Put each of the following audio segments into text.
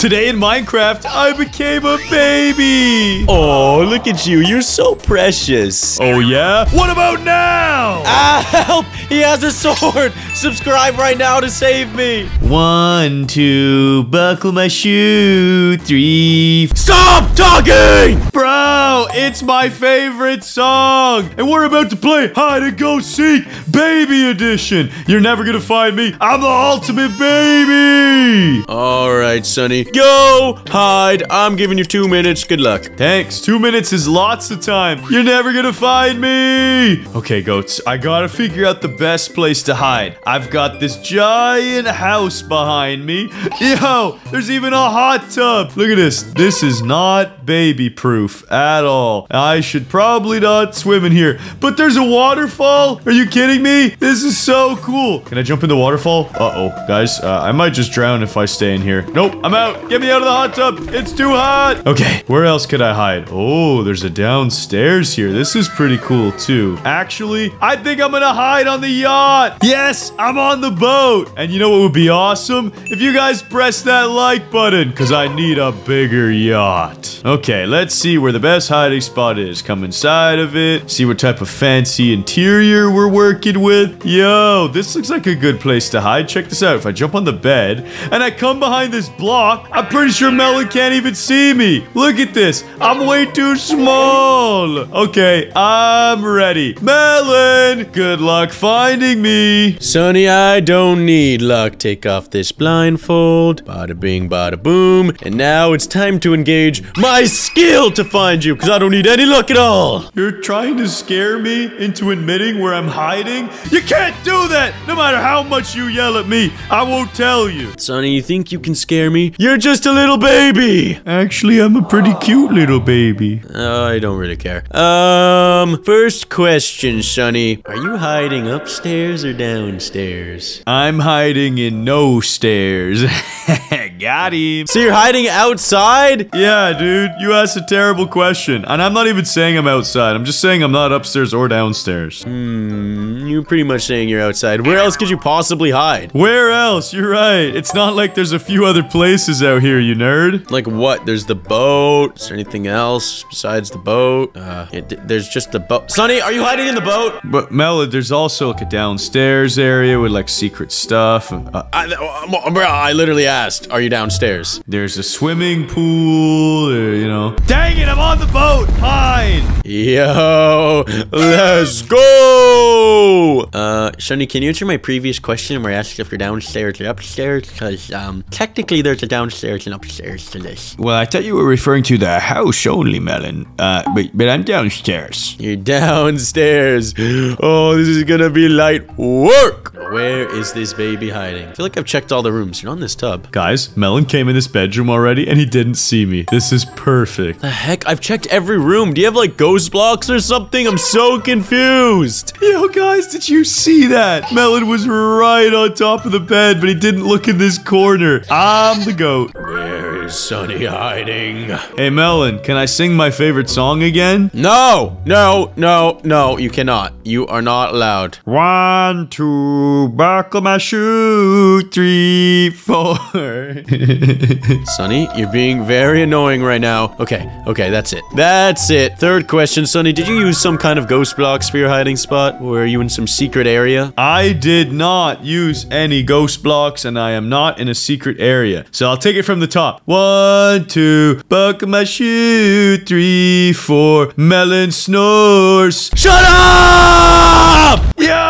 Today in Minecraft, I became a baby. Oh, look at you. You're so precious. Oh, yeah? What about now? Ah, help! He has a sword! Subscribe right now to save me! One, two, buckle my shoe. Three. Stop talking! Bro, it's my favorite song. And we're about to play Hide and Go Seek Baby Edition. You're never gonna find me. I'm the ultimate baby. Alright, Sunny. Go! Hide. I'm giving you two minutes. Good luck. Thanks. Two minutes is lots of time. You're never gonna find me. Okay, goats. I gotta figure out the best place to hide. I've got this giant house behind me. Yo, there's even a hot tub. Look at this. This is not baby proof at all. I should probably not swim in here. But there's a waterfall. Are you kidding me? This is so cool. Can I jump in the waterfall? Uh-oh. Guys, uh, I might just drown if I stay in here. Nope, I'm out. Get me out of the hot tub. It's too hot. Okay, where else could I hide? Oh, there's a downstairs here. This is pretty cool too. Actually, I think I'm gonna hide on the yacht. Yes, I'm on the boat. And you know what would be awesome? If you guys press that like button, because I need a bigger yacht. Okay, let's see where the best hiding spot is. Come inside of it, see what type of fancy interior we're working with. Yo, this looks like a good place to hide. Check this out. If I jump on the bed and I come behind this block, I'm pretty sure Melon can't even see me. Look at this. I'm way too small. Okay, I'm ready. Melon, good luck finding me. Sunny, I don't need luck. Take off this blindfold. Bada bing, bada boom. And now it's time to engage my skill to find you, because I don't need any luck at all. You're trying to scare me into admitting where I'm hiding? You can't do that! No matter how much you yell at me, I won't tell you. Sunny, you think you can scare me? You're just a little baby. Actually, I'm a pretty cute little baby. Oh, I don't really care. Um, first question, Sunny. Are you hiding upstairs or downstairs? I'm hiding in no stairs. Got him. So you're hiding outside? Yeah, dude, you asked a terrible question. And I'm not even saying I'm outside. I'm just saying I'm not upstairs or downstairs. Hmm, you're pretty much saying you're outside. Where else could you possibly hide? Where else? You're right. It's not like there's a few other places out here, you nerd. Like what? There's the boat. Is there anything else besides the boat? Uh, it, there's just the boat. Sunny, are you hiding in the boat? But Mela, there's also like a downstairs area with like secret stuff. Uh, I, uh, bro, I literally asked, are you downstairs? there's a swimming pool, uh, you know. Dang it, I'm on the boat. Fine. Yo, let's go. Uh, Sunny, can you answer my previous question where I asked if you're downstairs or upstairs? Because, um, technically there's a downstairs and upstairs to this. Well, I thought you were referring to the house only, Melon. Uh, but, but I'm downstairs. You're downstairs. Oh, this is gonna be light work. Where is this baby hiding? I feel like I've checked all the rooms. You're on this tub. Guys, Melon came in this bedroom already and he didn't see me. This is perfect. The heck? I've checked every room. Do you have like ghost blocks or something? I'm so confused. Yo, guys, did you see that? Melon was right on top of the bed, but he didn't look in this corner. I'm the Where is Sunny hiding? Hey, Melon, can I sing my favorite song again? No, no, no, no, you cannot. You are not allowed. One, two, buckle my shoe. Three, four. Sunny, you're being very annoying right now. Okay, okay, that's it. That's it. Third question, Sunny, did you use some kind of ghost blocks for your hiding spot? Or are you in some secret area? I did not use any ghost blocks, and I am not in a secret area. So I'll take it from the top. One, two, buck my shoe. Three, four, melon snores. Shut up! What?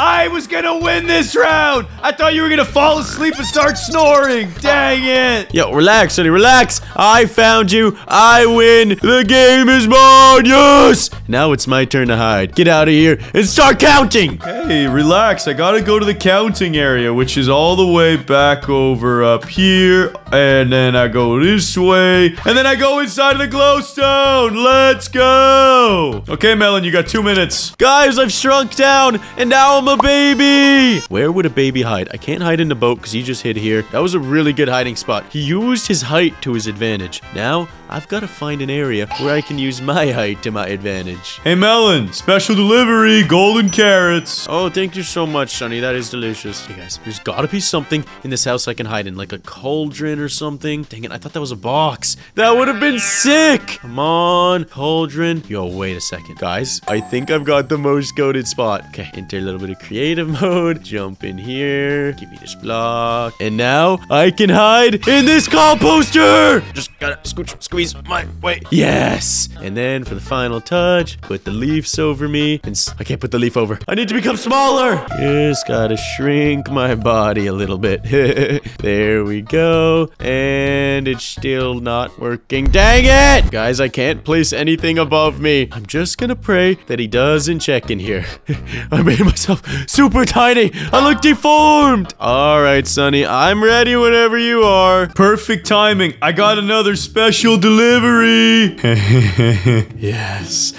I was gonna win this round. I thought you were gonna fall asleep and start snoring. Dang it. Yo, relax, Sunny, relax. I found you. I win. The game is mine. Yes. Now it's my turn to hide. Get out of here and start counting. Hey, relax. I gotta go to the counting area, which is all the way back over up here. And then I go this way. And then I go inside of the glowstone. Let's go. Okay, Melon, you got two minutes. Guys, I've shrunk down and now I'm a baby. Where would a baby hide? I can't hide in the boat because he just hid here. That was a really good hiding spot. He used his height to his advantage. Now, I've got to find an area where I can use my height to my advantage. Hey, Melon, special delivery, golden carrots. Oh, thank you so much, Sunny. That is delicious. Hey, guys, there's got to be something in this house I can hide in, like a cauldron or something. Dang it, I thought that was a box. That would have been sick. Come on, cauldron. Yo, wait a second. Guys, I think I've got the most goaded spot. Okay, enter a little bit of creative mode. Jump in here. Give me this block. And now I can hide in this composter. Just gotta scooch, scooch, squeeze my way. Yes. And then for the final touch, put the leaves over me. And s- I can't put the leaf over. I need to become smaller. Just gotta shrink my body a little bit. there we go. And it's still not working. Dang it! Guys, I can't place anything above me. I'm just gonna pray that he doesn't check in here. I made myself super tiny. I look deformed. All right, Sunny, I'm ready whenever you are. Perfect timing. I got another special delivery. yes.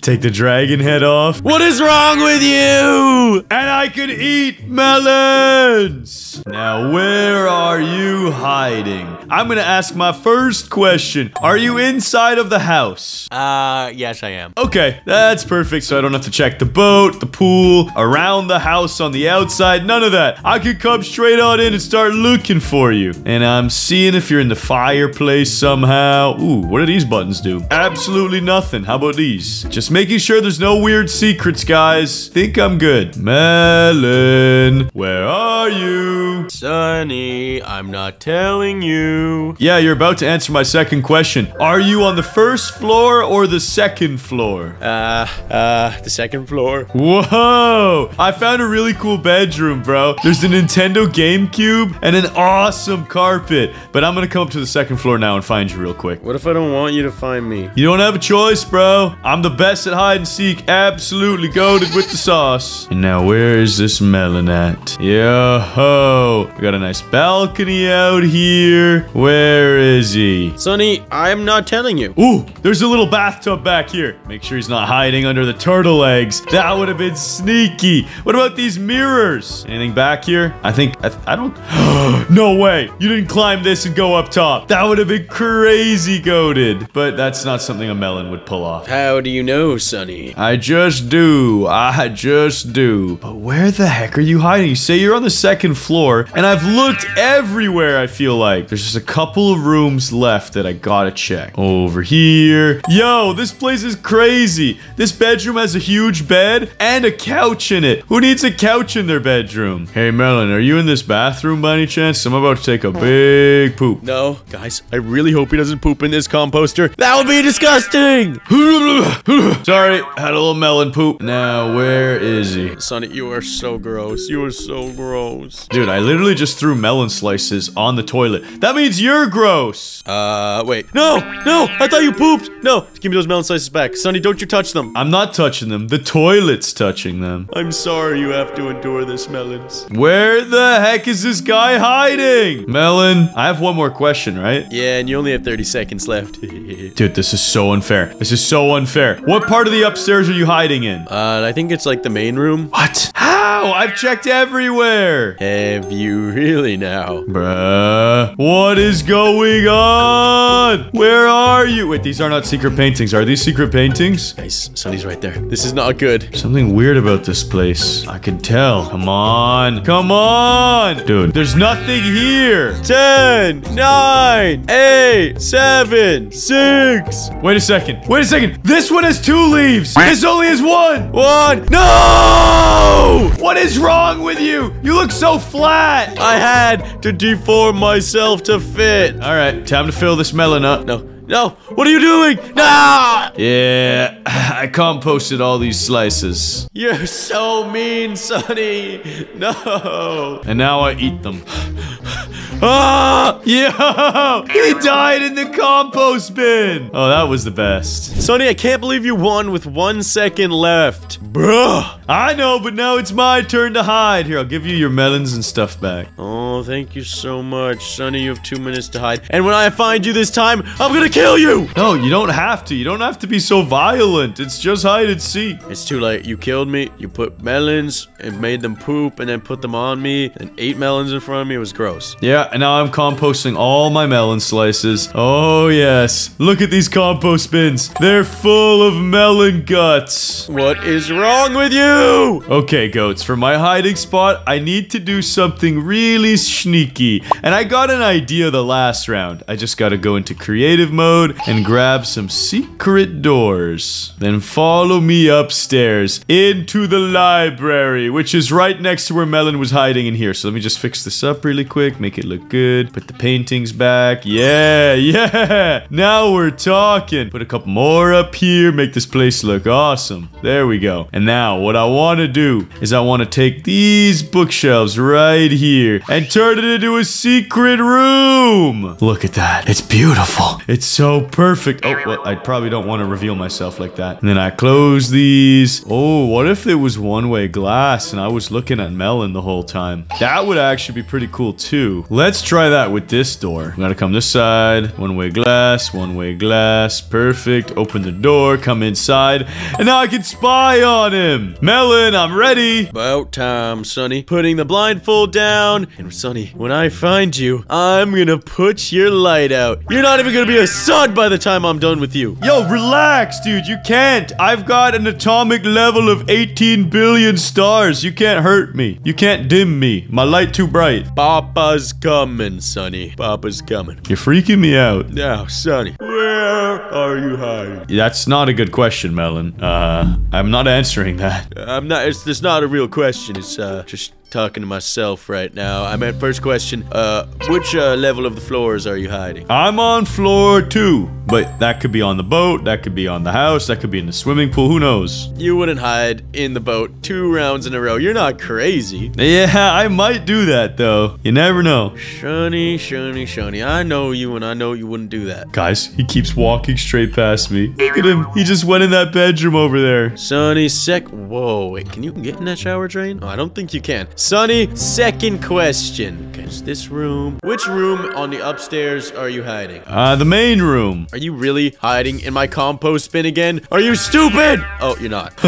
Take the dragon head off. What is wrong with you? And I can eat melons. Now, where are you hiding? I'm gonna ask my first question. Are you inside of the house? Uh, yes, I am. Okay, that's perfect, so I don't have to check the boat, the pool, around the house on the outside, none of that. I could come straight on in and start looking for you. And I'm seeing if you're in the fireplace somehow. Ooh, what do these buttons do? Absolutely nothing. How about these? Just making sure there's no weird secrets, guys. Think I'm good. Melon, where are you? Sunny, I'm not telling you. Yeah, you're about to answer my second question. Are you on the first floor or the second floor? Uh, uh, the second floor. Whoa! I found a really cool bedroom, bro. There's a Nintendo GameCube and an awesome carpet. But I'm gonna come up to the second floor now and find you real quick. What if I don't want you to find me? You don't have a choice, bro. I'm the best at hide and seek. Absolutely goaded with the sauce. And now, where is this melon at? Yo ho! We got a nice balcony out here. Where is he? Sunny, I'm not telling you. Ooh, there's a little bathtub back here. Make sure he's not hiding under the turtle eggs. That would have been sneaky. What about these mirrors? Anything back here? I think, I, I don't. no way. You didn't climb this and go up top. That would have been crazy goaded. But that's not something a melon would pull off. How do you know, Sunny? I just do. I just do. But where the heck are you hiding? You say you're on the second floor, and I've looked everywhere, I feel like. There's just a couple of rooms left that I gotta check. Over here. Yo, this place is crazy. This bedroom has a huge bed and a couch in it. Who needs a couch in their bedroom? Hey, Melon, are you in this bathroom by any chance? I'm about to take a big poop. No, guys, I really hope he doesn't poop in this composter. That would be disgusting. Sorry, had a little melon poop. Now, where is he? Sunny, you are so gross. You are so gross. Dude, I literally just threw melon slices on the toilet. That means you're gross. Uh, wait. No, no, I thought you pooped. No, give me those melon slices back. Sunny, don't you touch them. I'm not touching them. The toilet's touching them. I'm sorry you have to endure this, melons. Where the heck is this guy hiding? Melon, I have one more question, right? Yeah, and you only have 30 seconds left. Dude, this is so unfair. This is so unfair. What part of the upstairs are you hiding in? uh, I think it's like the main room. What? How? I've checked everywhere. Have you really now? Bruh. What is going on? Where are you? Wait, these are not secret paintings. Are these secret paintings? Guys, Sunny's right there. This is not good. Something weird about this place. I can tell. Come on. Come on. Dude, there's nothing here. 10, 9, 8, 7, 6, Wait a second. Wait a second. This one has two leaves. This only is one. 1. No! What is wrong with you? You look so flat. I had to deform myself to fit. All right, time to fill this melon up. No, no. What are you doing? No! Yeah, I composted all these slices. You're so mean, Sunny. No. And now I eat them. ah! Yo! He died in the compost bin! Oh, that was the best. Sunny, I can't believe you won with one second left. Bruh! I know, but now it's my turn to hide. Here, I'll give you your melons and stuff back. Oh, thank you so much. Sunny, you have two minutes to hide. And when I find you this time, I'm gonna kill you. No, you don't have to. You don't have to be so violent. It's just hide and seek. It's too late. You killed me. You put melons and made them poop and then put them on me and ate melons in front of me. It was gross. Yeah, and now I'm composting all my melon slices. Oh, yes. Look at these compost bins. They're full of melon guts. What is wrong with you? Okay, goats, for my hiding spot, I need to do something really sneaky. And I got an idea the last round. I just gotta go into creative mode and grab some secret doors. Then follow me upstairs into the library, which is right next to where Melon was hiding in here. So let me just fix this up really quick, make it look good. Put the paintings back. Yeah, yeah. Now we're talking. Put a couple more up here, make this place look awesome. There we go. And now what I want to do is I want to take these bookshelves right here and turn it into a secret room. Look at that. It's beautiful. It's so perfect. Oh, well, I probably don't want to reveal myself like that. And then I close these. Oh, what if it was one-way glass and I was looking at Melon the whole time? That would actually be pretty cool too. Let's try that with this door. We gotta come this side. One-way glass, one-way glass. Perfect. Open the door, come inside, and now I can spy on him. Melon, I'm ready. About time, Sunny. Putting the blindfold down. And Sunny, when I find you, I'm gonna put your light out. You're not even gonna be a sun by the time I'm done with you. Yo, relax, dude. You can't. I've got an atomic level of 18 billion stars. You can't hurt me. You can't dim me. My light too bright. Papa's coming, Sunny. Papa's coming. You're freaking me out. Now, Sunny, where are you hiding? That's not a good question, Melon. Uh, I'm not answering that. I'm not. It's, it's not a real question. It's uh, just talking to myself right now. I meant first question. Uh, which uh, level of the floors are you hiding? I'm on floor two, but that could be on the boat, that could be on the house, that could be in the swimming pool, who knows? You wouldn't hide in the boat two rounds in a row. You're not crazy. Yeah, I might do that though. You never know. Shunny, Shunny, Shunny. I know you and I know you wouldn't do that. Guys, he keeps walking straight past me. Look at him. He just went in that bedroom over there. Sunny, sec. Whoa, wait, can you get in that shower drain? Oh, I don't think you can. Sunny, second question. Okay, it's this room. Which room on the upstairs are you hiding? Uh, the main room. Are you really hiding in my compost bin again? Are you stupid? Oh, you're not.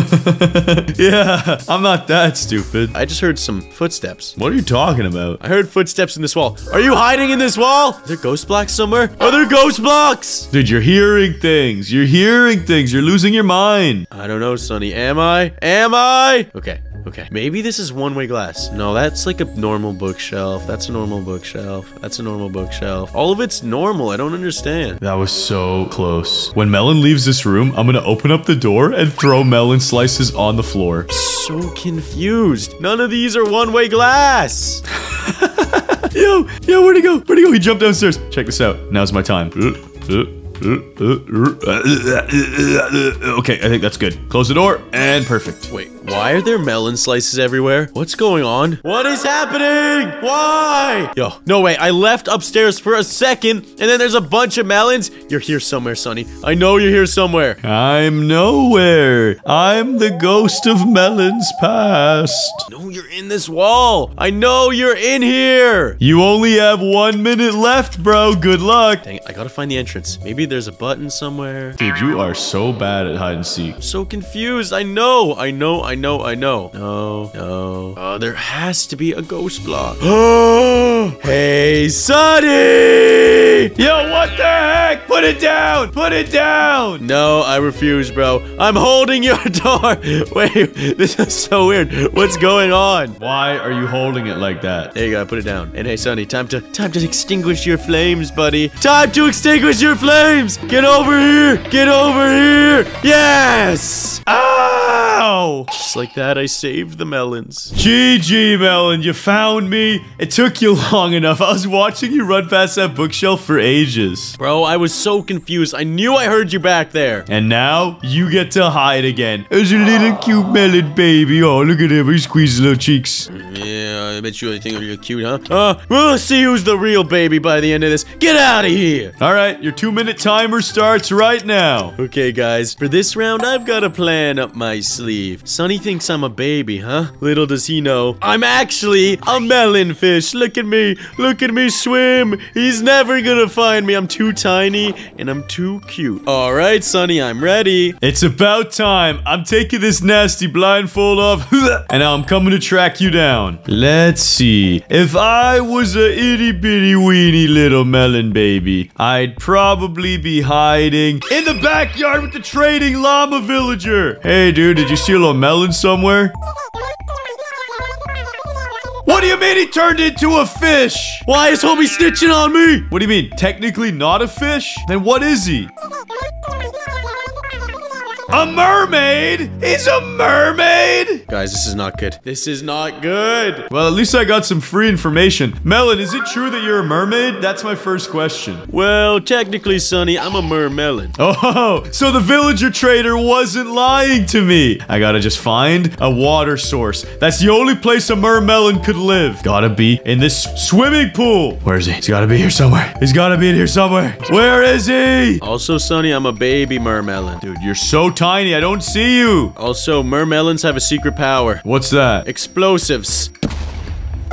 yeah, I'm not that stupid. I just heard some footsteps. What are you talking about? I heard footsteps in this wall. Are you hiding in this wall? Are there ghost blocks somewhere? Are there ghost blocks? Dude, you're hearing things. You're hearing things. You're losing your mind. I don't know, Sunny. Am I? Am I? Okay. Okay, maybe this is one-way glass. No, that's like a normal bookshelf. That's a normal bookshelf. That's a normal bookshelf. All of it's normal. I don't understand. That was so close. When Melon leaves this room, I'm gonna open up the door and throw melon slices on the floor. So confused. None of these are one-way glass. Yo, yo, where'd he go? Where'd he go? He jumped downstairs. Check this out. Now's my time. Uh, uh. Okay, I think that's good. Close the door, and perfect. Wait, why are there melon slices everywhere? What's going on? What is happening? Why? Yo, no way. I left upstairs for a second, and then there's a bunch of melons. You're here somewhere, Sunny. I know you're here somewhere. I'm nowhere. I'm the ghost of melons past. No, you're in this wall. I know you're in here. You only have one minute left, bro. Good luck. Dang it, I gotta find the entrance. Maybe there's a button somewhere. Dude, you are so bad at hide and seek. I'm so confused. I know, I know, I know, I know. No, no. Oh, there has to be a ghost block. Oh! hey, Sunny! Yo, what the heck? Put it down! Put it down! No, I refuse, bro. I'm holding your door. Wait, this is so weird. What's going on? Why are you holding it like that? There you go. Put it down. And hey, Sunny, time to time to extinguish your flames, buddy. Time to extinguish your flames. Get over here. Get over here. Yes. Ah! Just like that, I saved the melons. GG, Melon, you found me. It took you long enough. I was watching you run past that bookshelf for ages. Bro, I was so confused. I knew I heard you back there. And now you get to hide again. As a little cute melon baby. Oh, look at him. He squeezes little cheeks. Yeah, I bet you I think you're cute, huh? Uh, we'll see who's the real baby by the end of this. Get out of here. All right, your two minute timer starts right now. Okay, guys, for this round, I've got a plan up my sleeve. Sleeve. Sunny thinks I'm a baby, huh? Little does he know. I'm actually a melon fish. Look at me. Look at me swim. He's never gonna find me. I'm too tiny and I'm too cute. All right, Sunny, I'm ready. It's about time. I'm taking this nasty blindfold off, and now I'm coming to track you down. Let's see. If I was a itty bitty weeny little melon baby, I'd probably be hiding in the backyard with the trading llama villager. Hey, dude, did you see a melon somewhere? What do you mean he turned into a fish? Why is homie snitching on me? What do you mean? Technically not a fish? Then what is he? A mermaid? He's a mermaid? Guys, this is not good. This is not good. Well, at least I got some free information. Melon, is it true that you're a mermaid? That's my first question. Well, technically, Sunny, I'm a mermelon. Oh, so the villager trader wasn't lying to me. I gotta just find a water source. That's the only place a mermelon could live. Gotta be in this swimming pool. Where is he? He's gotta be here somewhere. He's gotta be in here somewhere. Where is he? Also, Sunny, I'm a baby mermelon. Dude, you're so tiny. I don't see you. Also, mermelons have a secret power. What's that? Explosives.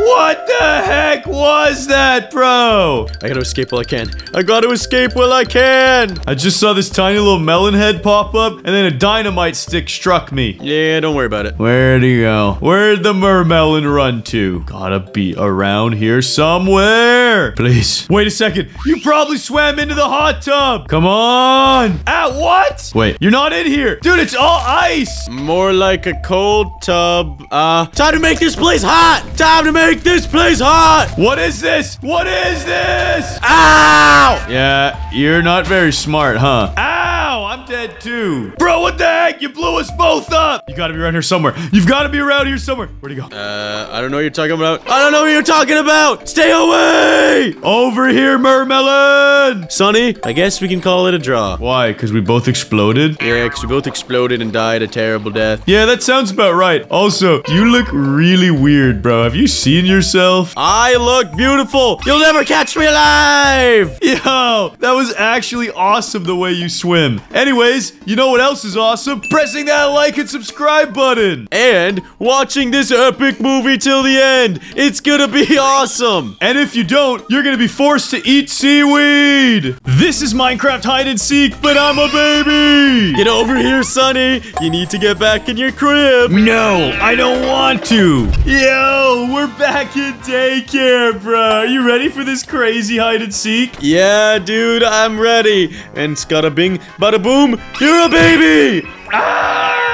What the heck was that, bro? I gotta escape while I can. I gotta escape while I can. I just saw this tiny little melon head pop up, and then a dynamite stick struck me. Yeah, don't worry about it. Where'd he go? Where'd the mermelon run to? Gotta be around here somewhere. Please. Wait a second. You probably swam into the hot tub. Come on. At what? Wait, you're not in here. Dude, it's all ice. More like a cold tub. Uh, time to make this place hot. Time to make this place hot. What is this? What is this? Ow! Yeah, you're not very smart, huh? Ow, I'm dead too. Bro, what the heck? You blew us both up. You gotta be around here somewhere. You've gotta be around here somewhere. Where'd he go? Uh, I don't know what you're talking about. I don't know what you're talking about. Stay away. Over here, mermelon. Sunny, I guess we can call it a draw. Why? Because we both exploded? Yeah, because we both exploded and died a terrible death. Yeah, that sounds about right. Also, you look really weird, bro. Have you seen yourself? I look beautiful. You'll never catch me alive. Yo, that was actually awesome the way you swim. Anyways, you know what else is awesome? Pressing that like and subscribe button. And watching this epic movie till the end. It's gonna be awesome. And if you don't, you're gonna be forced to eat seaweed. This is Minecraft hide and seek, but I'm a baby. Get over here, Sunny. You need to get back in your crib. No, I don't want to. Yo, we're back in daycare, bro. Are you ready for this crazy hide and seek? Yeah, dude, I'm ready. And scada bing, bada boom, you're a baby. Ah!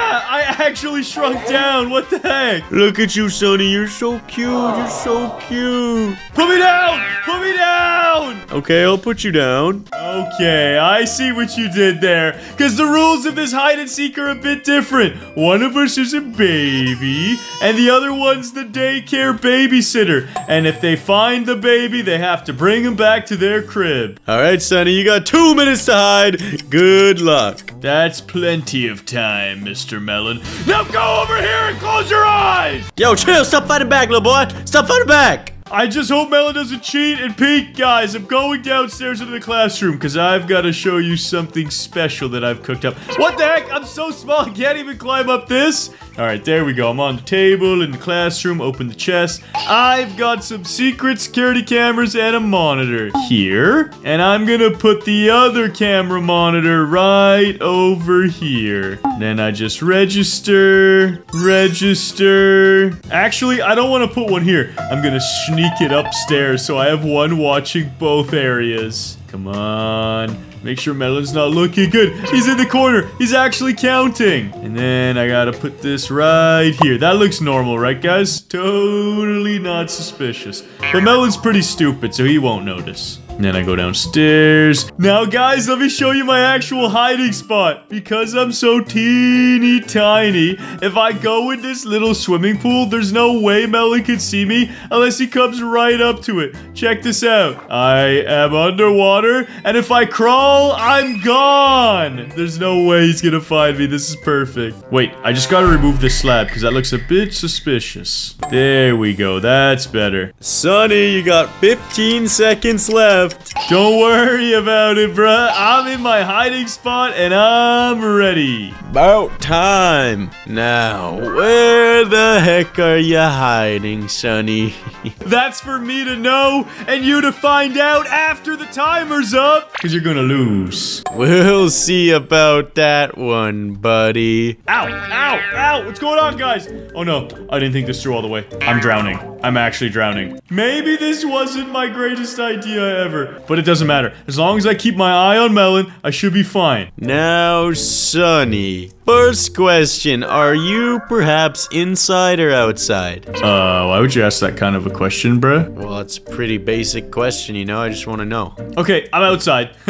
Actually shrunk down. What the heck? Look at you, Sunny. You're so cute. You're so cute. Put me down! Put me down! Okay, I'll put you down. Okay, I see what you did there. Because the rules of this hide and seek are a bit different. One of us is a baby, and the other one's the daycare babysitter. And if they find the baby, they have to bring him back to their crib. All right, Sunny, you got two minutes to hide. Good luck. That's plenty of time, Mr. Melon. Now go over here and close your eyes! Yo, chill. Stop fighting back, little boy. Stop fighting back. I just hope Melon doesn't cheat and peek, guys. I'm going downstairs into the classroom because I've got to show you something special that I've cooked up. What the heck? I'm so small, I can't even climb up this. All right, there we go. I'm on the table in the classroom. Open the chest. I've got some secret security cameras and a monitor here. And I'm going to put the other camera monitor right over here. Then I just register, register. Actually, I don't want to put one here. I'm going to sneak it upstairs so I have one watching both areas. Come on. Make sure Melon's not looking good. He's in the corner. He's actually counting. And then I gotta put this right here. That looks normal, right, guys? Totally not suspicious. But Melon's pretty stupid, so he won't notice. Then I go downstairs. Now, guys, let me show you my actual hiding spot. Because I'm so teeny tiny, if I go in this little swimming pool, there's no way Melon can see me unless he comes right up to it. Check this out. I am underwater, and if I crawl, I'm gone. There's no way he's gonna find me. This is perfect. Wait, I just gotta remove this slab because that looks a bit suspicious. There we go. That's better. Sonny, you got 15 seconds left. Left. Don't worry about it, bruh. I'm in my hiding spot and I'm ready. About time. Now, where the heck are you hiding, Sunny? That's for me to know and you to find out after the timer's up. Because you're gonna lose. we'll see about that one, buddy. Ow, ow, ow. What's going on, guys? Oh no, I didn't think this through all the way. I'm drowning. I'm actually drowning. Maybe this wasn't my greatest idea ever, but it doesn't matter. As long as I keep my eye on Melon, I should be fine. Now, Sunny. First question Are you perhaps inside or outside? Uh, why would you ask that kind of a question, bruh? Well, it's a pretty basic question, you know? I just want to know. Okay, I'm outside.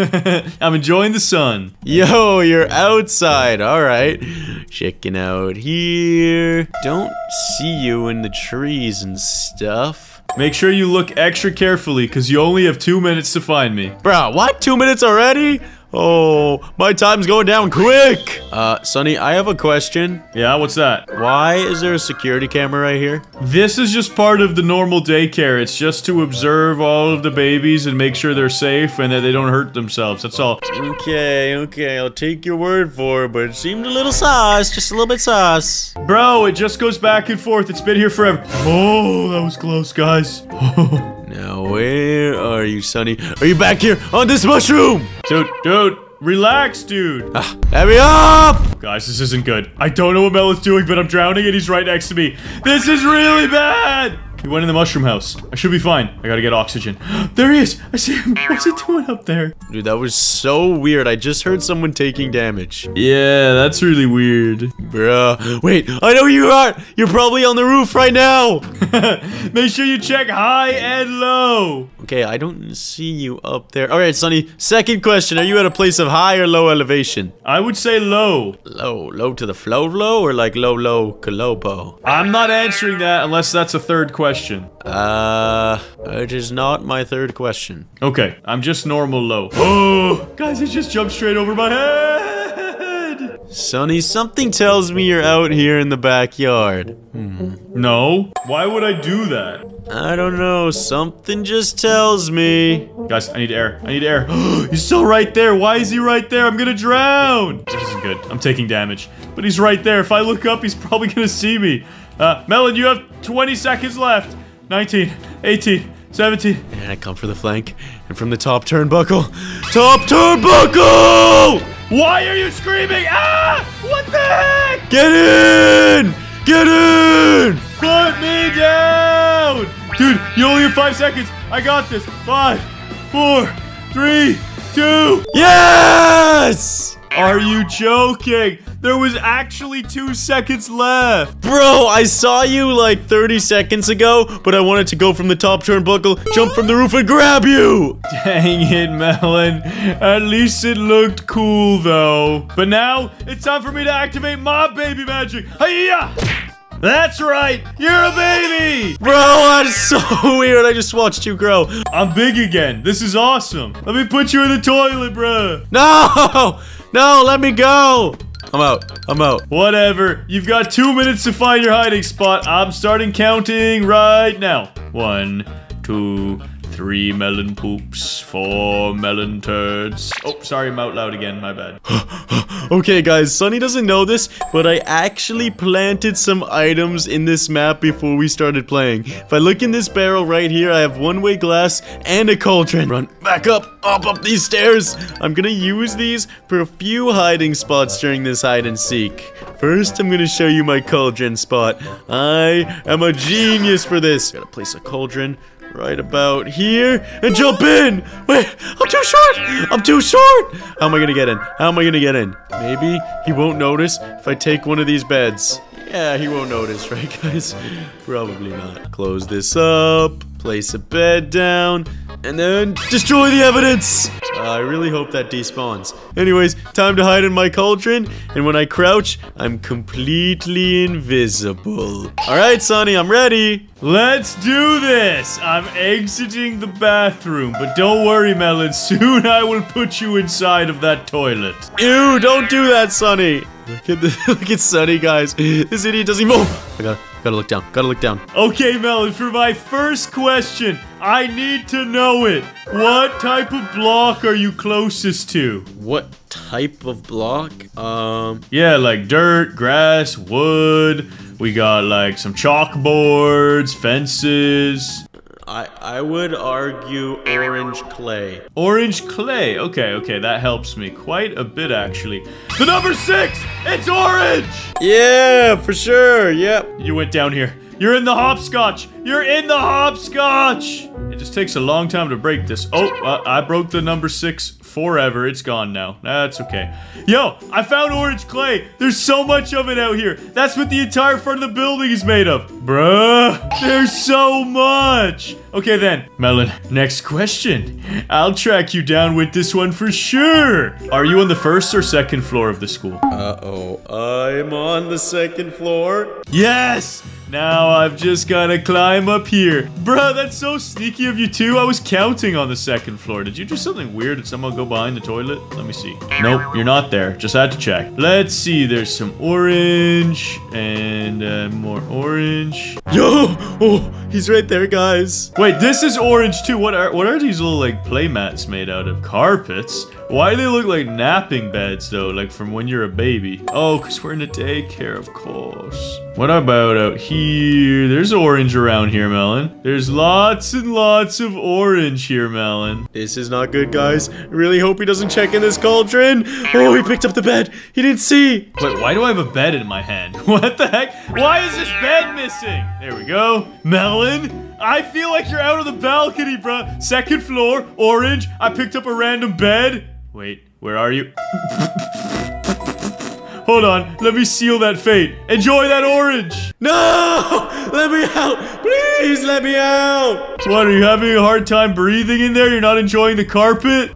I'm enjoying the sun. Yo, you're outside. All right. Checking out here. Don't see you in the trees and stuff. Make sure you look extra carefully, because you only have two minutes to find me. Bro, what? Two minutes already? Oh, my time's going down quick. Uh, Sunny, I have a question. Yeah, what's that? Why is there a security camera right here? This is just part of the normal daycare. It's just to observe all of the babies and make sure they're safe and that they don't hurt themselves. That's all. Okay, okay, I'll take your word for it, but it seemed a little sauce, just a little bit sauce. Bro, it just goes back and forth. It's been here forever. Oh, that was close, guys. Now, where are you, Sunny? Are you back here on this mushroom? dude, dude, relax, dude. Ah, let me up! Guys, this isn't good. I don't know what Mel is doing, but I'm drowning and he's right next to me. This is really bad. He went in the mushroom house. I should be fine. I gotta get oxygen. there he is. I see him. What's he doing up there? Dude, that was so weird. I just heard someone taking damage. Yeah, that's really weird. Bruh. Wait, I know who you are! You're probably on the roof right now! Make sure you check high and low. Okay, I don't see you up there. Alright, Sunny, second question. Are you at a place of high or low elevation? I would say low. Low. Low to the flow low or like low low calopo? I'm not answering that unless that's a third question. Uh, it is not my third question. Okay, I'm just normal low. Oh, guys, it just jumped straight over my head. Sunny, something tells me you're out here in the backyard. Hmm. No, why would I do that? I don't know, something just tells me. Guys, I need air. I need air. he's still right there. Why is he right there? I'm gonna drown. This isn't good. I'm taking damage. But he's right there. If I look up, he's probably gonna see me. Uh, Melon, you have 20 seconds left. 19, 18, 17. And I come for the flank, and from the top turnbuckle. Top turnbuckle! Why are you screaming? Ah! What the heck? Get in! Get in! Put me down! Dude, you only have five seconds. I got this. Five, four, three, two. Yes! Are you joking? There was actually two seconds left. Bro, I saw you like 30 seconds ago, but I wanted to go from the top turnbuckle, jump from the roof, and grab you! Dang it, Melon. At least it looked cool, though. But now, it's time for me to activate my baby magic. Hiya! That's right, you're a baby! Bro, that is so weird. I just watched you grow. I'm big again. This is awesome. Let me put you in the toilet, bro. No! No, let me go! I'm out. I'm out. Whatever. You've got two minutes to find your hiding spot. I'm starting counting right now. One, two, three melon poops, four melon turds. Oh, sorry, I'm out loud again. My bad. Okay, guys, Sunny doesn't know this, but I actually planted some items in this map before we started playing. If I look in this barrel right here, I have one-way glass and a cauldron. Run back up, up, up these stairs. I'm gonna use these for a few hiding spots during this hide and seek. First, I'm gonna show you my cauldron spot. I am a genius for this. Gotta place a cauldron right about here and jump in. Wait, I'm too short. I'm too short. How am I gonna get in? How am I gonna get in? Maybe he won't notice if I take one of these beds. Yeah, he won't notice, right, guys? Probably not. Close this up, place a bed down, and then destroy the evidence. Uh, I really hope that despawns. Anyways, time to hide in my cauldron, and when I crouch, I'm completely invisible. All right, Sunny, I'm ready. Let's do this. I'm exiting the bathroom, but don't worry, Melon. Soon I will put you inside of that toilet. Ew, don't do that, Sunny. Look at the, look at Sunny, guys. This idiot doesn't even move. I gotta, gotta look down. Gotta look down. Okay, Melon, for my first question, I need to know it. What type of block are you closest to? What type of block? Um, Yeah, like dirt, grass, wood. We got like some chalkboards, fences. I I would argue orange clay. Orange clay. Okay, okay, that helps me quite a bit actually. The number six! It's orange! Yeah, for sure. Yep. You went down here. You're in the hopscotch! You're in the hopscotch! It just takes a long time to break this. Oh, uh, I broke the number six forever. It's gone now. That's okay. Yo, I found orange clay. There's so much of it out here. That's what the entire front of the building is made of. Bruh, there's so much. Okay then, Melon, next question. I'll track you down with this one for sure. Are you on the first or second floor of the school? Uh-oh. I'm on the second floor. Yes! Now I've just gotta climb up here. Bruh, that's so sneaky of you too. I was counting on the second floor. Did you do something weird? Did someone go behind the toilet? Let me see. Nope, you're not there. Just had to check. Let's see. There's some orange and uh, more orange. Yo! Oh, he's right there, guys. Wait, this is orange too. What are what are these little like play mats made out of? Carpets? Why do they look like napping beds though? Like from when you're a baby? Oh, because we're in a daycare, of course. What about out here? There's orange around here, Melon. There's lots and lots of orange here, Melon. This is not good, guys. I really hope he doesn't check in this cauldron. Oh, he picked up the bed. He didn't see. Wait, why do I have a bed in my hand? What the heck? Why is this bed missing? There we go. Melon, I feel like you're out of the balcony, bruh. Second floor, orange. I picked up a random bed. Wait, where are you? Hold on, let me seal that fate. Enjoy that orange. No! Let me out! Please let me out! What, are you having a hard time breathing in there? You're not enjoying the carpet?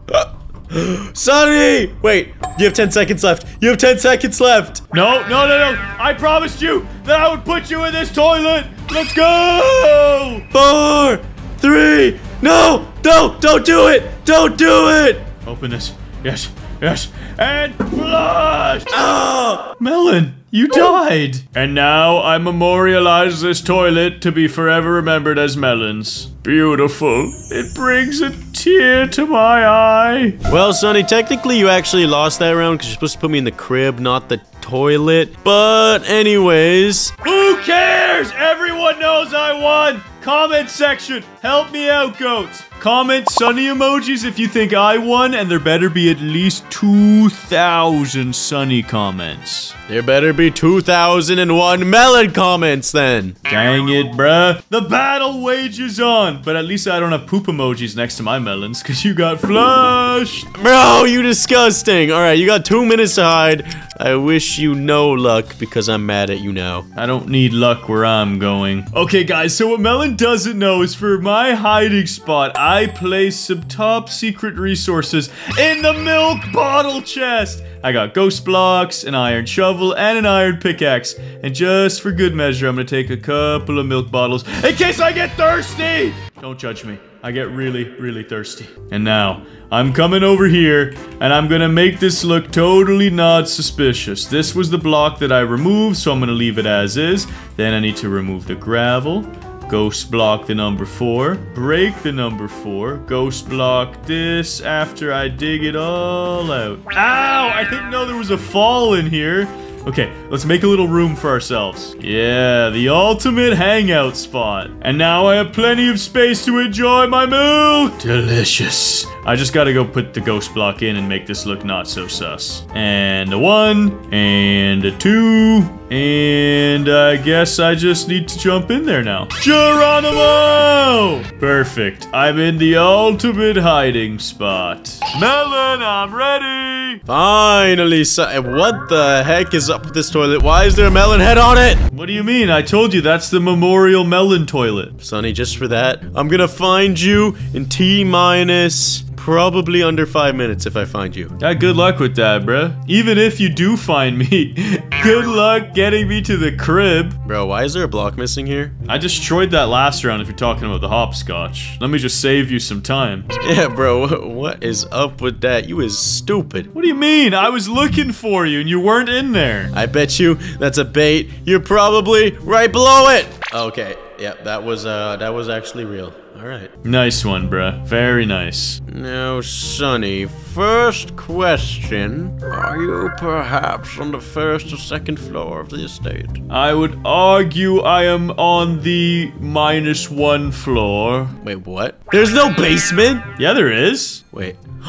Sunny! Wait, you have 10 seconds left. You have 10 seconds left. No, no, no, no. I promised you that I would put you in this toilet. Let's go. Four, three, no, no, don't do it! Don't do it! Open this. Yes, yes. And flush! Ah! Melon, you died. And now I memorialize this toilet to be forever remembered as Melon's. Beautiful. It brings a tear to my eye. Well, Sunny, technically you actually lost that round because you're supposed to put me in the crib, not the toilet. But anyways, Who cares? Everyone knows I won. Comment section. Help me out, goats. Comment sunny emojis if you think I won, and there better be at least 2,000 sunny comments. There better be 2001 melon comments then. Dang it, bruh. The battle wages on. But at least I don't have poop emojis next to my melons, because you got flushed. Bro, you disgusting. All right, you got two minutes to hide. I wish you no luck because I'm mad at you now. I don't need luck where I'm going. Okay, guys, so what Melon doesn't know is for my hiding spot, I place some top secret resources in the milk bottle chest. I got ghost blocks, an iron shovel, and an iron pickaxe. And just for good measure, I'm gonna take a couple of milk bottles in case I get thirsty. Don't judge me. I get really, really thirsty. And now, I'm coming over here, and I'm gonna make this look totally not suspicious. This was the block that I removed, so I'm gonna leave it as is. Then I need to remove the gravel. Ghost block the number four, break the number four, ghost block this after I dig it all out. Ow! I didn't know there was a fall in here. Okay, let's make a little room for ourselves. Yeah, the ultimate hangout spot. And now I have plenty of space to enjoy my meal. Delicious. I just gotta go put the ghost block in and make this look not so sus. And a one, and a two, and I guess I just need to jump in there now. Geronimo! Perfect. I'm in the ultimate hiding spot. Melon, I'm ready. Finally, so eh, what the heck is up with this toilet? Why is there a melon head on it? What do you mean? I told you that's the memorial melon toilet. Sunny, just for that, I'm gonna find you in T minus probably under five minutes if I find you. Yeah, good luck with that, bruh. Even if you do find me, good luck getting me to the crib. Bro, why is there a block missing here? I destroyed that last round if you're talking about the hopscotch. Let me just save you some time. Yeah, bro, what is up with that? You is stupid. What do you mean? I was looking for you and you weren't in there. I bet you that's a bait. You're probably right below it. Okay, yeah, that was uh that was actually real. All right. Nice one, bruh. Very nice. Now, Sunny, first question. Are you perhaps on the first or second floor of the estate? I would argue I am on the minus one floor. Wait, what? There's no basement? Yeah, there is. Wait.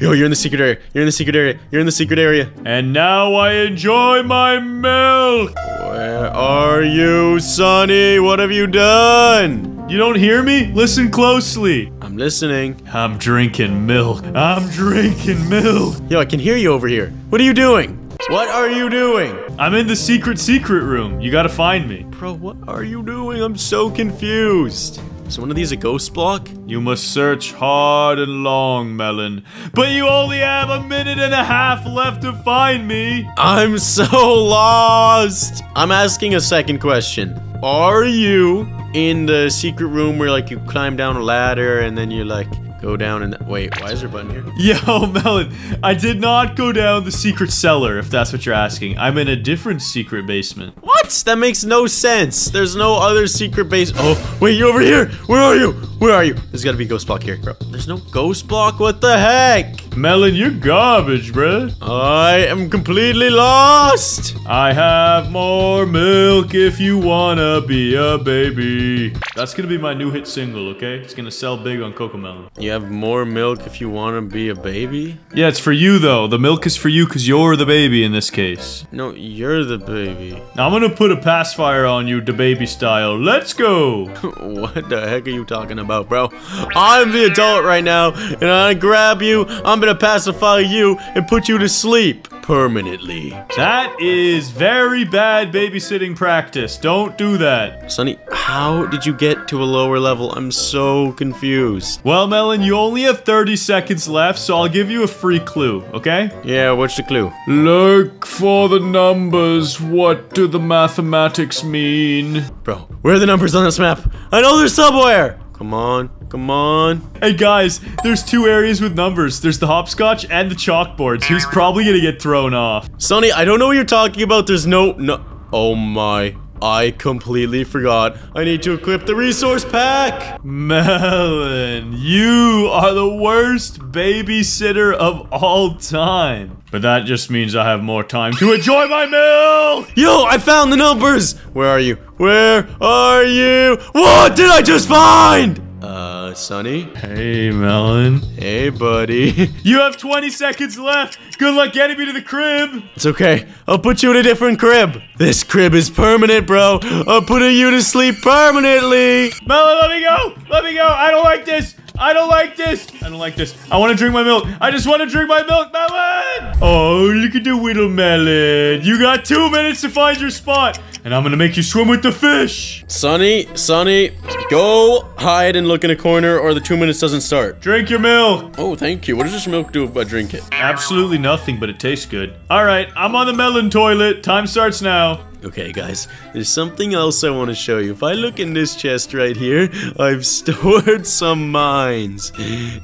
Yo, you're in the secret area. You're in the secret area. You're in the secret area. And now I enjoy my milk. Where are you, Sunny? What have you done? You don't hear me? Listen closely. I'm listening. I'm drinking milk. I'm drinking milk. Yo, I can hear you over here. What are you doing? What are you doing? I'm in the secret secret room. You gotta find me. Bro, what are you doing? I'm so confused. Is one of these a ghost block? You must search hard and long, Melon. But you only have a minute and a half left to find me. I'm so lost. I'm asking a second question. Are you in the secret room where like you climb down a ladder and then you like go down and wait, why is there a button here? Yo, Melon, I did not go down the secret cellar, if that's what you're asking. I'm in a different secret basement. What? That makes no sense. There's no other secret base. Oh, wait, you're over here. Where are you? Where are you? There's gotta be ghost block here. Bro, there's no ghost block? What the heck? Melon, you're garbage, bro. I am completely lost. I have more milk if you wanna be a baby. That's gonna be my new hit single, okay? It's gonna sell big on Cocomelon. You have more milk if you want to be a baby? Yeah, it's for you though. The milk is for you because you're the baby in this case. No, you're the baby. Now I'm gonna put a pacifier on you, the baby style. Let's go. what the heck are you talking about, bro? I'm the adult right now, and I grab you, I'm gonna pacify you, and put you to sleep permanently. That is very bad babysitting practice. Don't do that. Sunny, how did you get to a lower level? I'm so confused. Well, Melon, you only have 30 seconds left, so I'll give you a free clue, okay? Yeah, what's the clue? Look for the numbers. What do the mathematics mean? Bro, where are the numbers on this map? I know they're somewhere! Come on, come on. Hey guys, there's two areas with numbers. There's the hopscotch and the chalkboards. Who's probably gonna get thrown off? Sunny, I don't know what you're talking about. There's no, no. Oh my. I completely forgot. I need to equip the resource pack. Melon, you are the worst babysitter of all time. But that just means I have more time to enjoy my milk! Yo, I found the numbers. Where are you? Where are you? What did I just find? Uh, Sunny? Hey, Melon. Hey, buddy. You have 20 seconds left. Good luck getting me to the crib. It's okay. I'll put you in a different crib. This crib is permanent, bro. I'm putting you to sleep permanently. Melon, let me go. Let me go. I don't like this. I don't like this. I don't like this. I want to drink my milk. I just want to drink my milk, Melon. Oh, look at the little melon. You got two minutes to find your spot. And I'm going to make you swim with the fish. Sunny, Sunny, go hide and look in a corner or the two minutes doesn't start. Drink your milk. Oh, thank you. What does this milk do if I drink it? Absolutely nothing, but it tastes good. All right, I'm on the melon toilet. Time starts now. Okay, guys, there's something else I want to show you. If I look in this chest right here, I've stored some mines.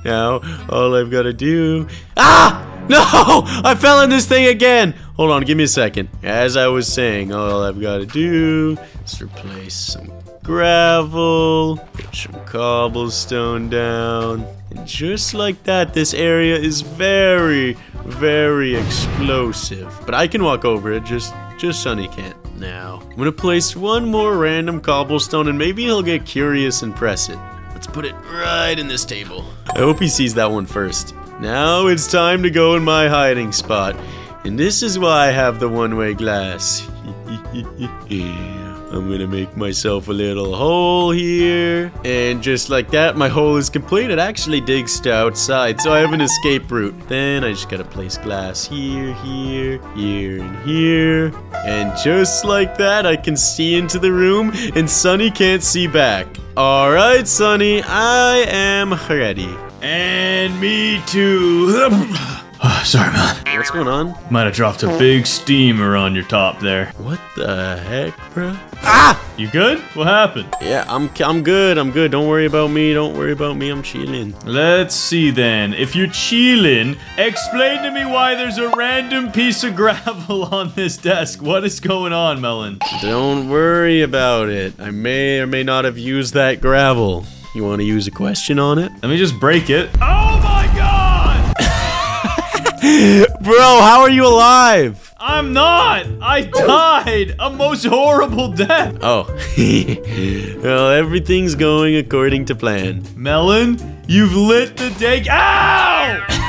Now, all I've got to do... Ah! No! I fell in this thing again! Hold on, give me a second. As I was saying, all I've got to do is replace some gravel, put some cobblestone down, and just like that, this area is very, very explosive. But I can walk over it, just, just Sunny can't. Now, I'm gonna place one more random cobblestone and maybe he'll get curious and press it. Let's put it right in this table. I hope he sees that one first. Now it's time to go in my hiding spot. And this is why I have the one-way glass. I'm gonna make myself a little hole here. And just like that, my hole is complete. It actually digs to outside, so I have an escape route. Then I just gotta place glass here, here, here, and here. And just like that, I can see into the room, and Sunny can't see back. Alright, Sunny, I am ready. And me too. Sorry, man. What's going on? Might have dropped a big steamer on your top there. What the heck, bro? Ah! You good? What happened? Yeah, I'm I'm good. I'm good. Don't worry about me. Don't worry about me. I'm chilling. Let's see then. If you're chilling, explain to me why there's a random piece of gravel on this desk. What is going on, Melon? Don't worry about it. I may or may not have used that gravel. You want to use a question on it? Let me just break it. Oh my god! Bro, how are you alive? I'm not! I died! A most horrible death! Oh. well, everything's going according to plan. Melon, you've lit the day. Ow!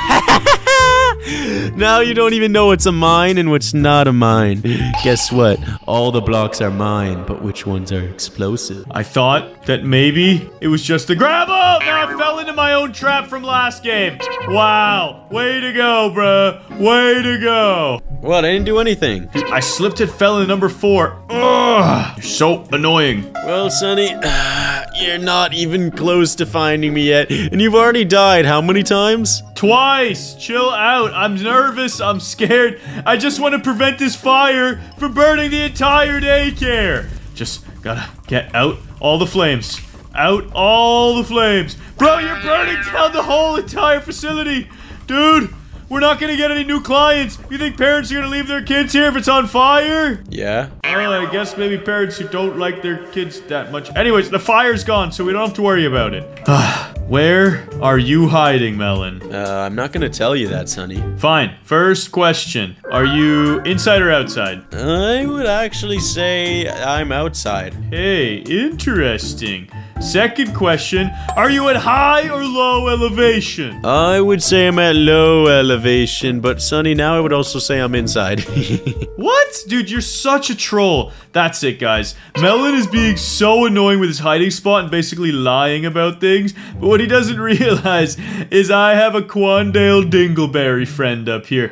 Now you don't even know what's a mine and what's not a mine. Guess what? All the blocks are mine, but which ones are explosive? I thought that maybe it was just a grab. Oh, now I fell into my own trap from last game. Wow. Way to go, bruh. Way to go. What? I didn't do anything. I slipped and fell in number four. Ugh. You're so annoying. Well, Sunny, uh, you're not even close to finding me yet, and you've already died how many times? Twice. Chill out. I'm nervous. I'm scared. I just want to prevent this fire from burning the entire daycare. Just gotta get out all the flames. Out all the flames. Bro, you're burning down the whole entire facility. Dude, we're not gonna get any new clients. You think parents are gonna leave their kids here if it's on fire? Yeah. Well, I guess maybe parents who don't like their kids that much. Anyways, the fire's gone, so we don't have to worry about it. Where are you hiding, Melon? Uh, I'm not gonna tell you that, Sunny. Fine. First question. Are you inside or outside? I would actually say I'm outside. Hey, interesting. Second question. Are you at high or low elevation? I would say I'm at low elevation, but Sunny, now I would also say I'm inside. What? Dude, you're such a troll. That's it, guys. Melon is being so annoying with his hiding spot and basically lying about things. But what he doesn't realize is I have a Quandale Dingleberry friend up here.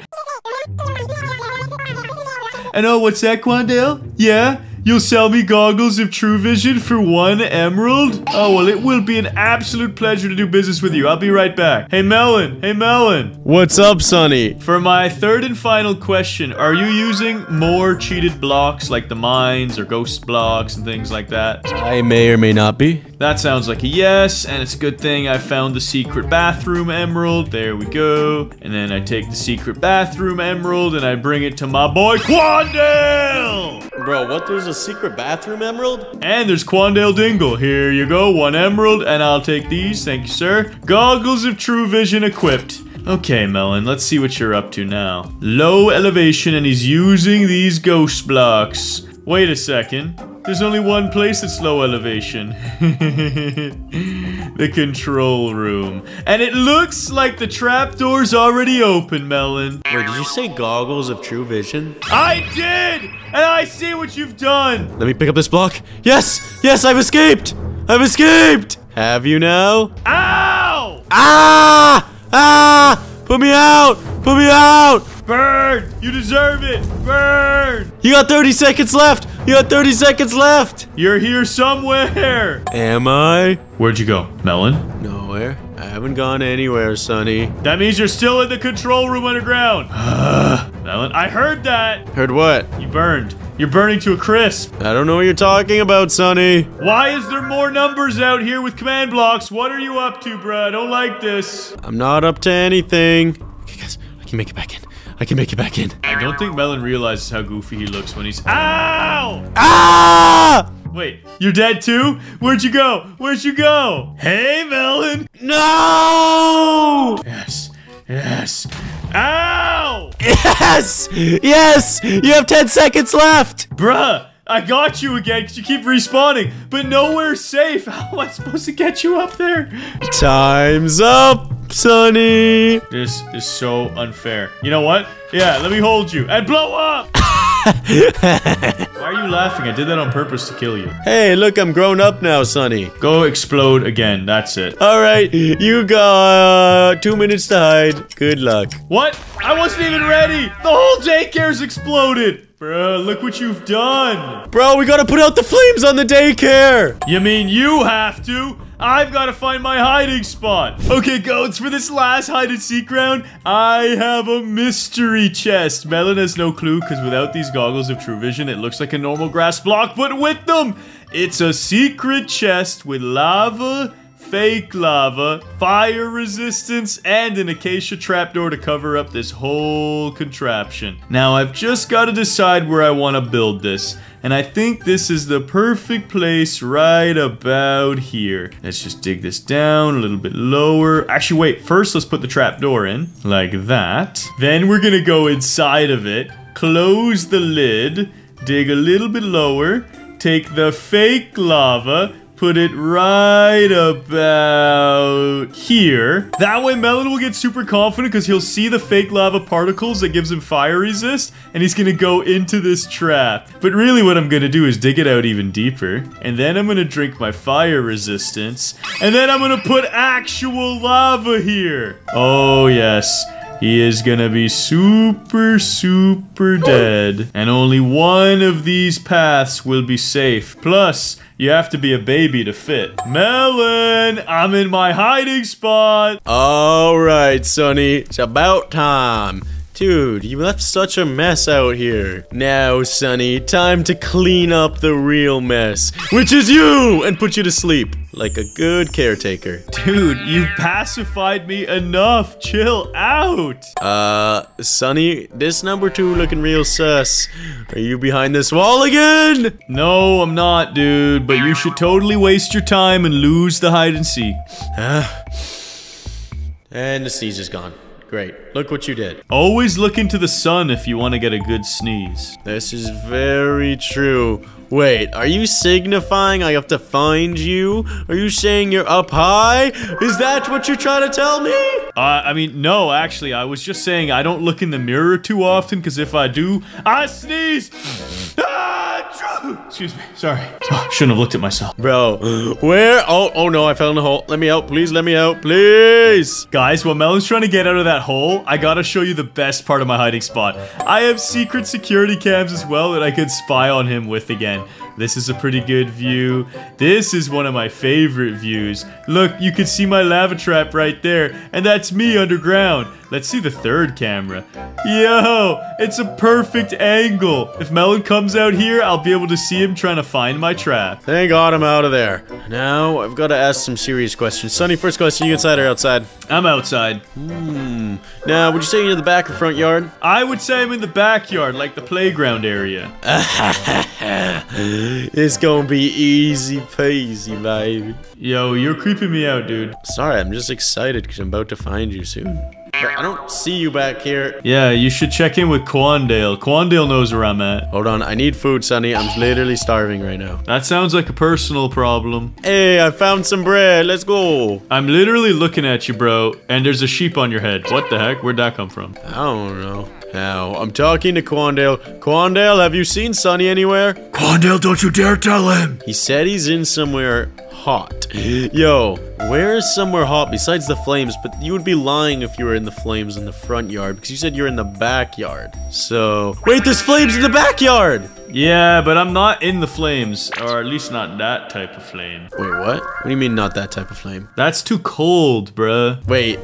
And oh, what's that, Quandale? Yeah? You'll sell me goggles of True Vision for one emerald? Oh, well, it will be an absolute pleasure to do business with you. I'll be right back. Hey, Melon. Hey, Melon. What's up, Sunny? For my third and final question, are you using more cheated blocks like the mines or ghost blocks and things like that? I may or may not be. That sounds like a yes, and it's a good thing I found the secret bathroom emerald. There we go. And then I take the secret bathroom emerald and I bring it to my boy Quandale! Bro, what? There's a secret bathroom emerald? And there's Quandale Dingle. Here you go, one emerald, and I'll take these. Thank you, sir. Goggles of true vision equipped. Okay, Melon, let's see what you're up to now. Low elevation, and he's using these ghost blocks. Wait a second. There's only one place that's low elevation. the control room. And it looks like the trapdoor's already open, Melon. Wait, did you say goggles of true vision? I did! And I see what you've done! Let me pick up this block. Yes! Yes, I've escaped! I've escaped! Have you now? Ow! Ah! Ah! Put me out! Put me out! Burn! You deserve it! Burn! You got 30 seconds left! You got 30 seconds left! You're here somewhere! Am I? Where'd you go, Melon? Nowhere. I haven't gone anywhere, Sunny. That means you're still in the control room underground. Melon, I heard that! Heard what? You burned. You're burning to a crisp. I don't know what you're talking about, Sunny. Why is there more numbers out here with command blocks? What are you up to, bruh? I don't like this. I'm not up to anything. Okay, guys, I can make it back in. I can make it back in. I don't think Melon realizes how goofy he looks when he's- Ow! Ah! Wait, you're dead too? Where'd you go? Where'd you go? Hey, Melon! No! Yes, yes. Ow! Yes! Yes! You have 10 seconds left! Bruh, I got you again because you keep respawning, but nowhere safe. How am I supposed to get you up there? Time's up, Sunny! This is so unfair. You know what? Yeah, let me hold you and blow up! Why are you laughing? I did that on purpose to kill you. Hey, look, I'm grown up now, Sunny. Go explode again. That's it. Alright, you got two minutes to hide. Good luck. What? I wasn't even ready. The whole daycare's exploded. Bro, look what you've done. Bro, we gotta put out the flames on the daycare! You mean you have to? I've got to find my hiding spot. Okay, goats, for this last hide and seek round, I have a mystery chest. Melon has no clue because without these goggles of true vision, it looks like a normal grass block, but with them, it's a secret chest with lava, fake lava, fire resistance, and an acacia trapdoor to cover up this whole contraption. Now, I've just got to decide where I want to build this. And I think this is the perfect place right about here. Let's just dig this down a little bit lower. Actually, wait. First, let's put the trapdoor in. Like that. Then we're to go inside of it. Close the lid. Dig a little bit lower. Take the fake lava put it right about here. That way Melon will get super confident because he'll see the fake lava particles that gives him fire resist and he's gonna go into this trap. But really what I'm gonna do is dig it out even deeper and then I'm gonna drink my fire resistance and then I'm gonna put actual lava here. Oh yes. He is gonna be super, super dead. And only one of these paths will be safe. Plus, you have to be a baby to fit. Melon, I'm in my hiding spot. All right, Sunny, it's about time. Dude, you left such a mess out here. Now, Sunny, time to clean up the real mess, which is you, and put you to sleep like a good caretaker. Dude, you've pacified me enough. Chill out. Uh, Sunny, this number two looking real sus. Are you behind this wall again? No, I'm not, dude, but you should totally waste your time and lose the hide and seek. and the sneeze is gone. Great. Look what you did. Always look into the sun if you want to get a good sneeze. This is very true. Wait, are you signifying I have to find you? Are you saying you're up high? Is that what you're trying to tell me? Uh, I mean, no, actually, I was just saying I don't look in the mirror too often, because if I do, I sneeze! ah, excuse me, sorry. Oh, shouldn't have looked at myself. Bro, where? Oh, oh no, I fell in the hole. Let me out, please, let me out, please! Guys, while Melon's trying to get out of that hole, I gotta show you the best part of my hiding spot. I have secret security cams as well that I could spy on him with again. This is a pretty good view. This is one of my favorite views. Look, you can see my lava trap right there, and that's me underground. Let's see the third camera. Yo, it's a perfect angle. If Melon comes out here, I'll be able to see him trying to find my trap. Thank God I'm out of there. Now, I've got to ask some serious questions. Sunny, first question, you inside or outside? I'm outside. Hmm. Now, would you say you're in the back or front yard? I would say I'm in the backyard, like the playground area. it's gonna be easy peasy, baby. Yo, you're creeping me out, dude. Sorry, I'm just excited because I'm about to find you soon. But I don't see you back here. Yeah, you should check in with Quandale. Quandale knows where I'm at. Hold on, I need food, Sunny. I'm literally starving right now. That sounds like a personal problem. Hey, I found some bread. Let's go. I'm literally looking at you, bro, and there's a sheep on your head. What the heck? Where'd that come from? I don't know. Now, I'm talking to Quandale. Quandale, have you seen Sunny anywhere? Quandale, don't you dare tell him! He said he's in somewhere hot. Yo, where is somewhere hot besides the flames? But you would be lying if you were in the flames in the front yard because you said you're in the backyard. So, wait, there's flames in the backyard! Yeah, but I'm not in the flames, or at least not that type of flame. Wait, what? What do you mean not that type of flame? That's too cold, bruh. Wait,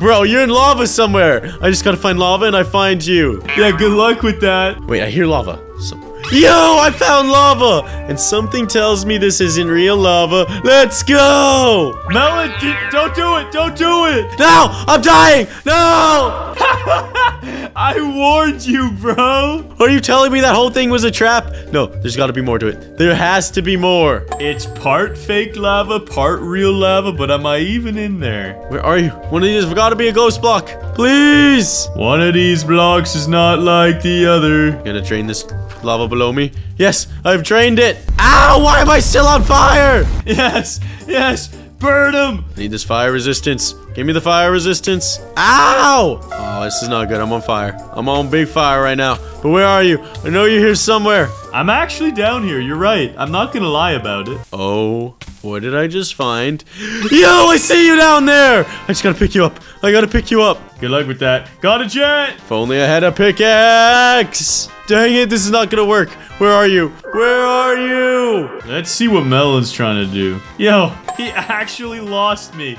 bro, you're in lava somewhere. I just gotta find lava and I find you. Yeah, good luck with that. Wait, I hear lava. So Yo, I found lava! And something tells me this isn't real lava. Let's go! Melon, don't do it! Don't do it! No! I'm dying! No! I warned you, bro! Are you telling me that whole thing was a trap? No, there's gotta be more to it. There has to be more. It's part fake lava, part real lava, but am I even in there? Where are you? One of these has gotta be a ghost block. Please! One of these blocks is not like the other. I'm gonna drain this lava below me. Yes, I've drained it. Ow, why am I still on fire? Yes, yes, burn him. I need this fire resistance. Give me the fire resistance. Ow! Oh, this is not good. I'm on fire. I'm on big fire right now. But where are you? I know you're here somewhere. I'm actually down here. You're right. I'm not gonna lie about it. Oh, what did I just find? Yo, I see you down there! I just gotta pick you up. I gotta pick you up. Good luck with that. Got a jet! If only I had a pickaxe! Dang it, this is not gonna work. Where are you? Where are you? Let's see what Melon's trying to do. Yo, he actually lost me.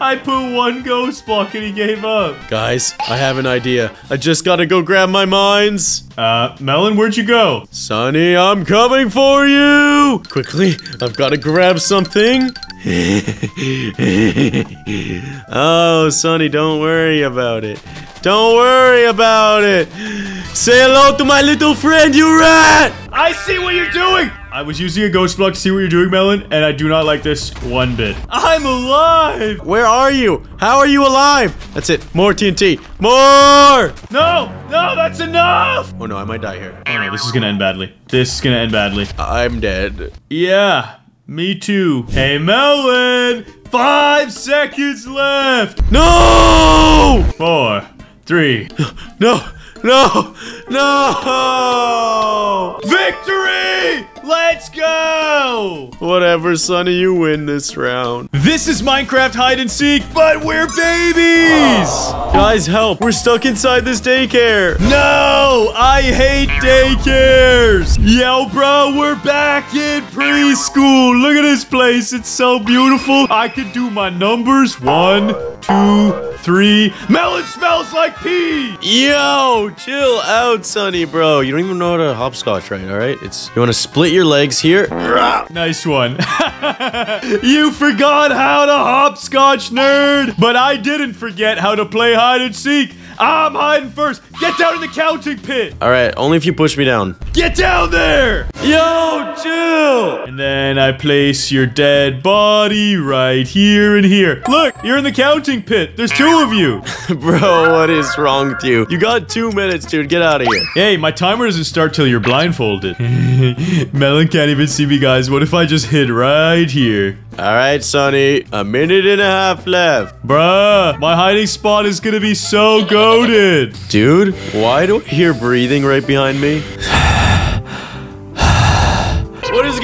I put one ghost block and he gave up. Guys, I have an idea. I just gotta go grab my mines. Uh, Melon, where'd you go? Sunny, I'm coming for you! Quickly, I've gotta grab something. oh, Sunny, don't worry about it. Don't worry about it. Say hello to my little friend, you rat! I see what you're doing! I was using a ghost block to see what you're doing, Melon, and I do not like this one bit. I'm alive! Where are you? How are you alive? That's it. More TNT. More! No! No, that's enough! Oh no, I might die here. Oh no, this is gonna end badly. This is gonna end badly. I'm dead. Yeah, me too. Hey, Melon! Five seconds left! No! Four, three. No! No! No! Victory! Let's go! Whatever, Sunny, you win this round. This is Minecraft hide and seek, but we're babies! Guys, help! We're stuck inside this daycare. No! I hate daycares! Yo, bro, we're back in preschool. Look at this place. It's so beautiful. I could do my numbers. One, two, three. Melon smells like pee! Yo, chill out, Sunny, bro. You don't even know how to hopscotch right, all right? It's you want to split your legs here. Nice one. you forgot how to hopscotch, nerd! But I didn't forget how to play hide and seek. I'm hiding first. Get down in the counting pit. All right, only if you push me down. Get down there! Yo, chill. And then I place your dead body right here and here. Look, you're in the counting pit. There's two of you. Bro, what is wrong with you? You got two minutes, dude. Get out of here. Hey, my timer doesn't start till you're blindfolded. Melon can't even see me, guys. What if I just hit right here? All right, Sunny. A minute and a half left. Bruh, my hiding spot is gonna be so goaded. Dude, why do I hear breathing right behind me?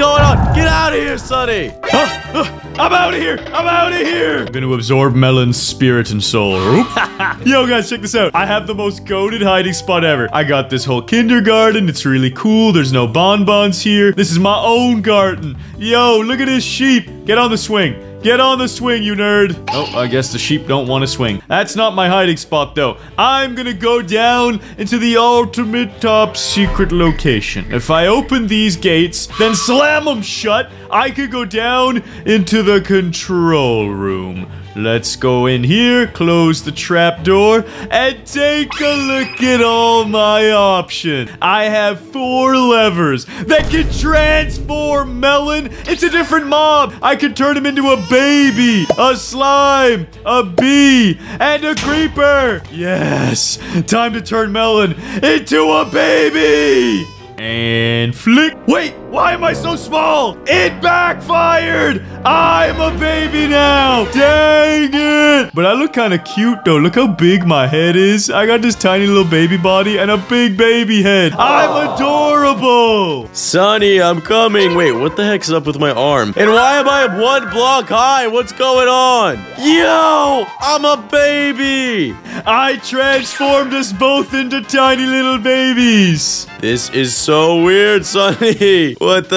going on? Get out of here, Sunny. I'm out of here! I'm out of here! I'm gonna absorb Melon's spirit and soul. Yo, guys, check this out. I have the most goaded hiding spot ever. I got this whole kindergarten. It's really cool. There's no bonbons here. This is my own garden. Yo, look at this sheep. Get on the swing. Get on the swing, you nerd. Oh, I guess the sheep don't want to swing. That's not my hiding spot, though. I'm gonna go down into the ultimate top secret location. If I open these gates, then slam them shut, I could go down into the control room. Let's go in here, close the trap door, and take a look at all my options. I have four levers that can transform Melon into a different mob. I can turn him into a baby, a slime, a bee, and a creeper. Yes, time to turn Melon into a baby. And flick. Wait, why am I so small? It backfired. I'm a baby now. Dang it. But I look kind of cute though. Look how big my head is. I got this tiny little baby body and a big baby head. I'm oh. adorable. Sunny, I'm coming. Wait, what the heck's up with my arm? And why am I one block high? What's going on? Yo, I'm a baby. I transformed us both into tiny little babies. This is so weird, Sunny. What the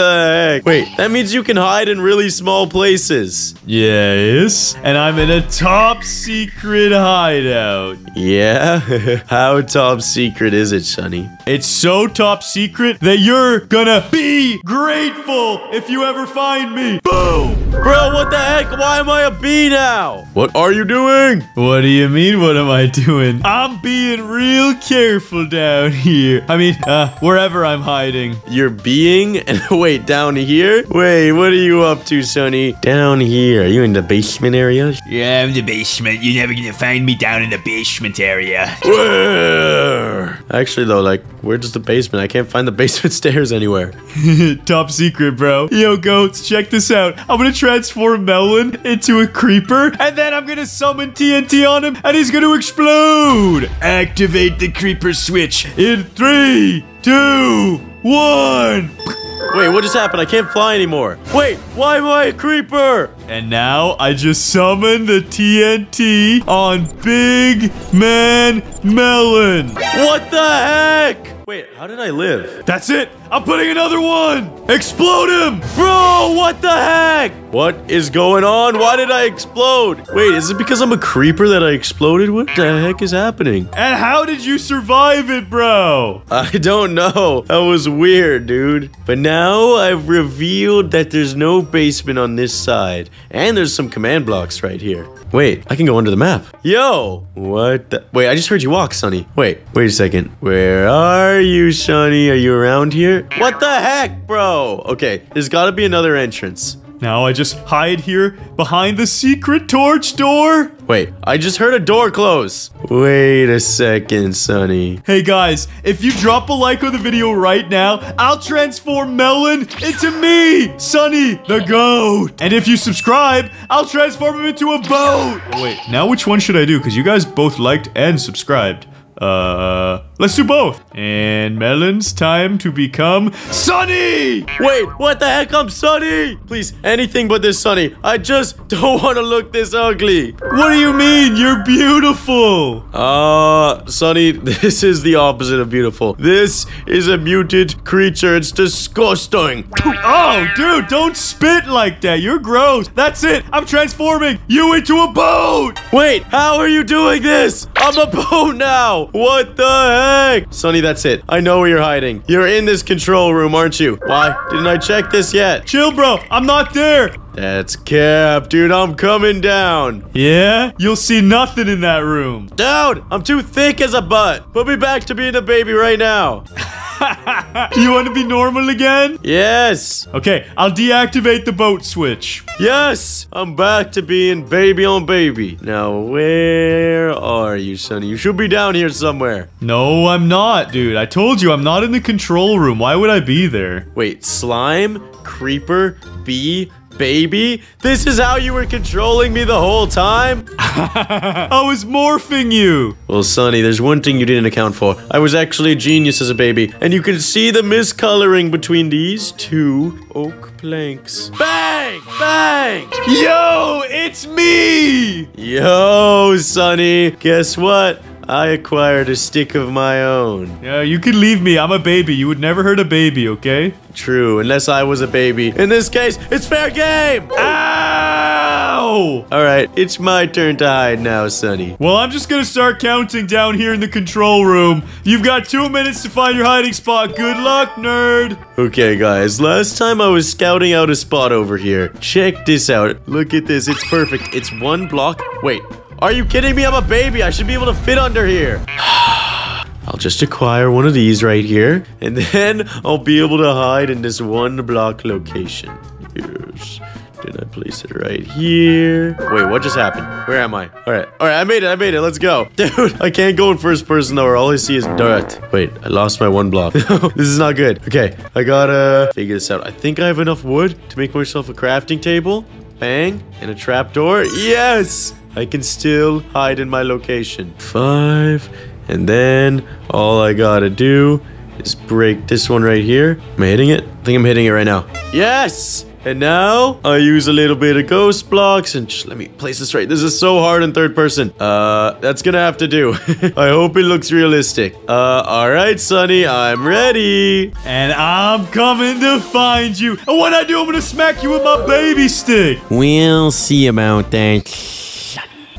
heck? Wait, that means you can hide in really small places. Yes. And I'm in a top secret hideout. Yeah? How top secret is it, Sunny? It's so top secret that you're gonna be grateful if you ever find me. Boom! Bro, what the heck? Why am I a bee now? What are you doing? What do you mean, what am I doing? I'm being real careful down here. I mean, uh, wherever I'm hiding. You're being? And wait, down here? Wait, what are you up to, Sunny? Down here. Are you in the basement area? Yeah, I'm in the basement. You're never gonna find me down in the basement area. Where? Actually, though, like, where does the basement? I can't find the basement stairs anywhere. Top secret, bro. Yo, goats, check this out. I'm gonna transform Melon into a creeper, and then I'm gonna summon TNT on him, and he's gonna explode. Activate the creeper switch in three, two, one. Wait, what just happened? I can't fly anymore. Wait, why am I a creeper? And now I just summon the TNT on Big Man Melon. What the heck? Wait, how did I live? That's it. I'm putting another one. Explode him. Bro, what the heck? What is going on? Why did I explode? Wait, is it because I'm a creeper that I exploded? What the heck is happening? And how did you survive it, bro? I don't know. That was weird, dude. But now I've revealed that there's no basement on this side. And there's some command blocks right here. Wait, I can go under the map. Yo, what the? Wait, I just heard you walk, Sunny. Wait, wait a second. Where are you, Sunny? Are you around here? What the heck, bro? Okay, there's gotta be another entrance. Now I just hide here behind the secret torch door. Wait, I just heard a door close. Wait a second, Sunny. Hey guys, if you drop a like on the video right now, I'll transform Melon into me, Sunny the goat. And if you subscribe, I'll transform him into a boat. Oh, wait, now which one should I do? Because you guys both liked and subscribed. Uh, let's do both. And Melon's time to become Sunny. Wait, what the heck? I'm Sunny! Please, anything but this Sunny. I just don't want to look this ugly. What do you mean? You're beautiful. Uh, Sunny, this is the opposite of beautiful. This is a muted creature. It's disgusting. Oh, dude, don't spit like that. You're gross. That's it. I'm transforming you into a boat. Wait, how are you doing this? I'm a boat now. What the heck? Sunny, that's it. I know where you're hiding. You're in this control room, aren't you? Why didn't I check this yet? Chill, bro. I'm not there. That's cap, dude. I'm coming down. Yeah? You'll see nothing in that room. Dude, I'm too thick as a butt. Put me back to being a baby right now. you want to be normal again? Yes. Okay, I'll deactivate the boat switch. Yes. I'm back to being baby on baby. Now, where are you, Sunny? You should be down here somewhere. No, I'm not, dude. I told you I'm not in the control room. Why would I be there? Wait, slime, creeper, bee, baby? This is how you were controlling me the whole time? I was morphing you. Well, Sunny, there's one thing you didn't account for. I was actually a genius as a baby, and you can see the miscoloring between these two oak planks. Bang! Bang! Yo, it's me. Yo, Sunny, guess what? I acquired a stick of my own. Yeah, you can leave me. I'm a baby. You would never hurt a baby, okay? True, unless I was a baby. In this case, it's fair game! Ow! Alright, it's my turn to hide now, Sunny. Well, I'm just gonna start counting down here in the control room. You've got two minutes to find your hiding spot. Good luck, nerd. Okay, guys, last time I was scouting out a spot over here. Check this out. Look at this, it's perfect. It's one block. Wait, are you kidding me? I'm a baby. I should be able to fit under here. I'll just acquire one of these right here, and then I'll be able to hide in this one block location. Yes. Did I place it right here? Wait, what just happened? Where am I? All right, all right, I made it, I made it. Let's go. Dude, I can't go in first person though, or all I see is dirt. Wait, I lost my one block. this is not good. Okay, I gotta figure this out. I think I have enough wood to make myself a crafting table. Bang, and a trapdoor. Yes! I can still hide in my location. Five, and then all I gotta do is break this one right here. Am I hitting it? I think I'm hitting it right now. Yes! And now I use a little bit of ghost blocks and just let me place this right. This is so hard in third person. Uh, that's gonna have to do. I hope it looks realistic. Uh, all right, Sunny, I'm ready. And I'm coming to find you. And when I do, I'm gonna smack you with my baby stick. We'll see about that.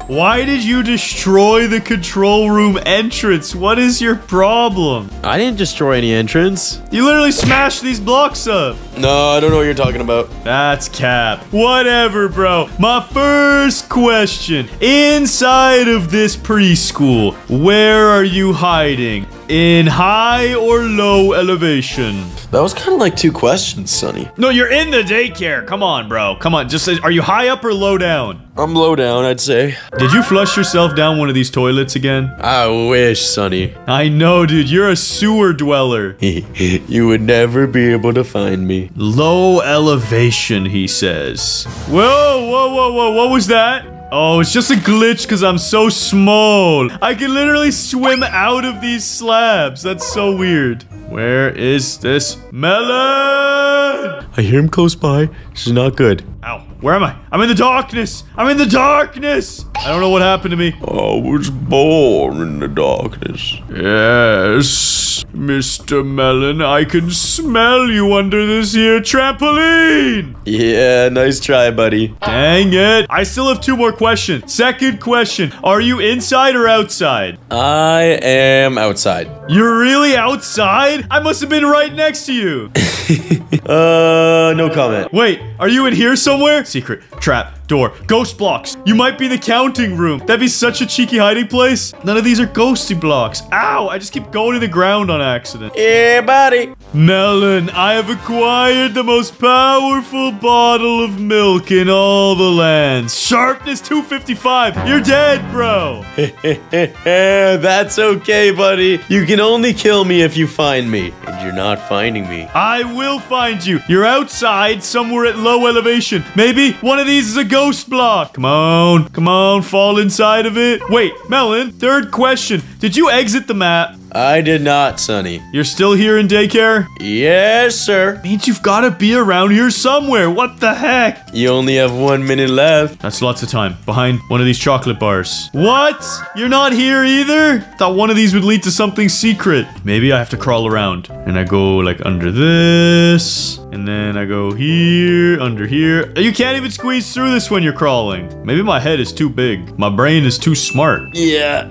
Why did you destroy the control room entrance? What is your problem? I didn't destroy any entrance. You literally smashed these blocks up. No, I don't know what you're talking about. That's cap. Whatever, bro. My first question. Inside of this preschool, where are you hiding? In high or low elevation? That was kind of like two questions, Sunny. No, you're in the daycare. Come on, bro. Come on. Just are you high up or low down? I'm low down, I'd say. Did you flush yourself down one of these toilets again? I wish, Sunny. I know, dude. You're a sewer dweller. you would never be able to find me. Low elevation, he says. Whoa, whoa, whoa, whoa. What was that? Oh, it's just a glitch because I'm so small. I can literally swim out of these slabs. That's so weird. Where is this melon? I hear him close by. This is not good. Ow. Where am I? I'm in the darkness. I'm in the darkness. I don't know what happened to me. I was born in the darkness. Yes, Mr. Melon, I can smell you under this here trampoline. Yeah, nice try, buddy. Dang it. I still have two more questions. Second question. Are you inside or outside? I am outside. You're really outside? I must have been right next to you. Uh, no comment. Wait, are you in here somewhere? Secret. Trap. Door. Ghost blocks. You might be the counting room. That'd be such a cheeky hiding place. None of these are ghosty blocks. Ow! I just keep going to the ground on accident. Yeah, buddy. Melon, I have acquired the most powerful bottle of milk in all the lands. Sharpness 255. You're dead, bro. That's okay, buddy. You can only kill me if you find me, and you're not finding me. I will find you. You're outside somewhere at low elevation. Maybe one of these is a ghost block. Come on. Come on. Fall inside of it. Wait, Melon, third question. Did you exit the map? I did not, Sunny. You're still here in daycare? Yes, sir. Means you've got to be around here somewhere. What the heck? You only have one minute left. That's lots of time. Behind one of these chocolate bars. What? You're not here either? Thought one of these would lead to something secret. Maybe I have to crawl around. And I go like under this. And then I go here, under here. You can't even squeeze through this when you're crawling. Maybe my head is too big. My brain is too smart. Yeah.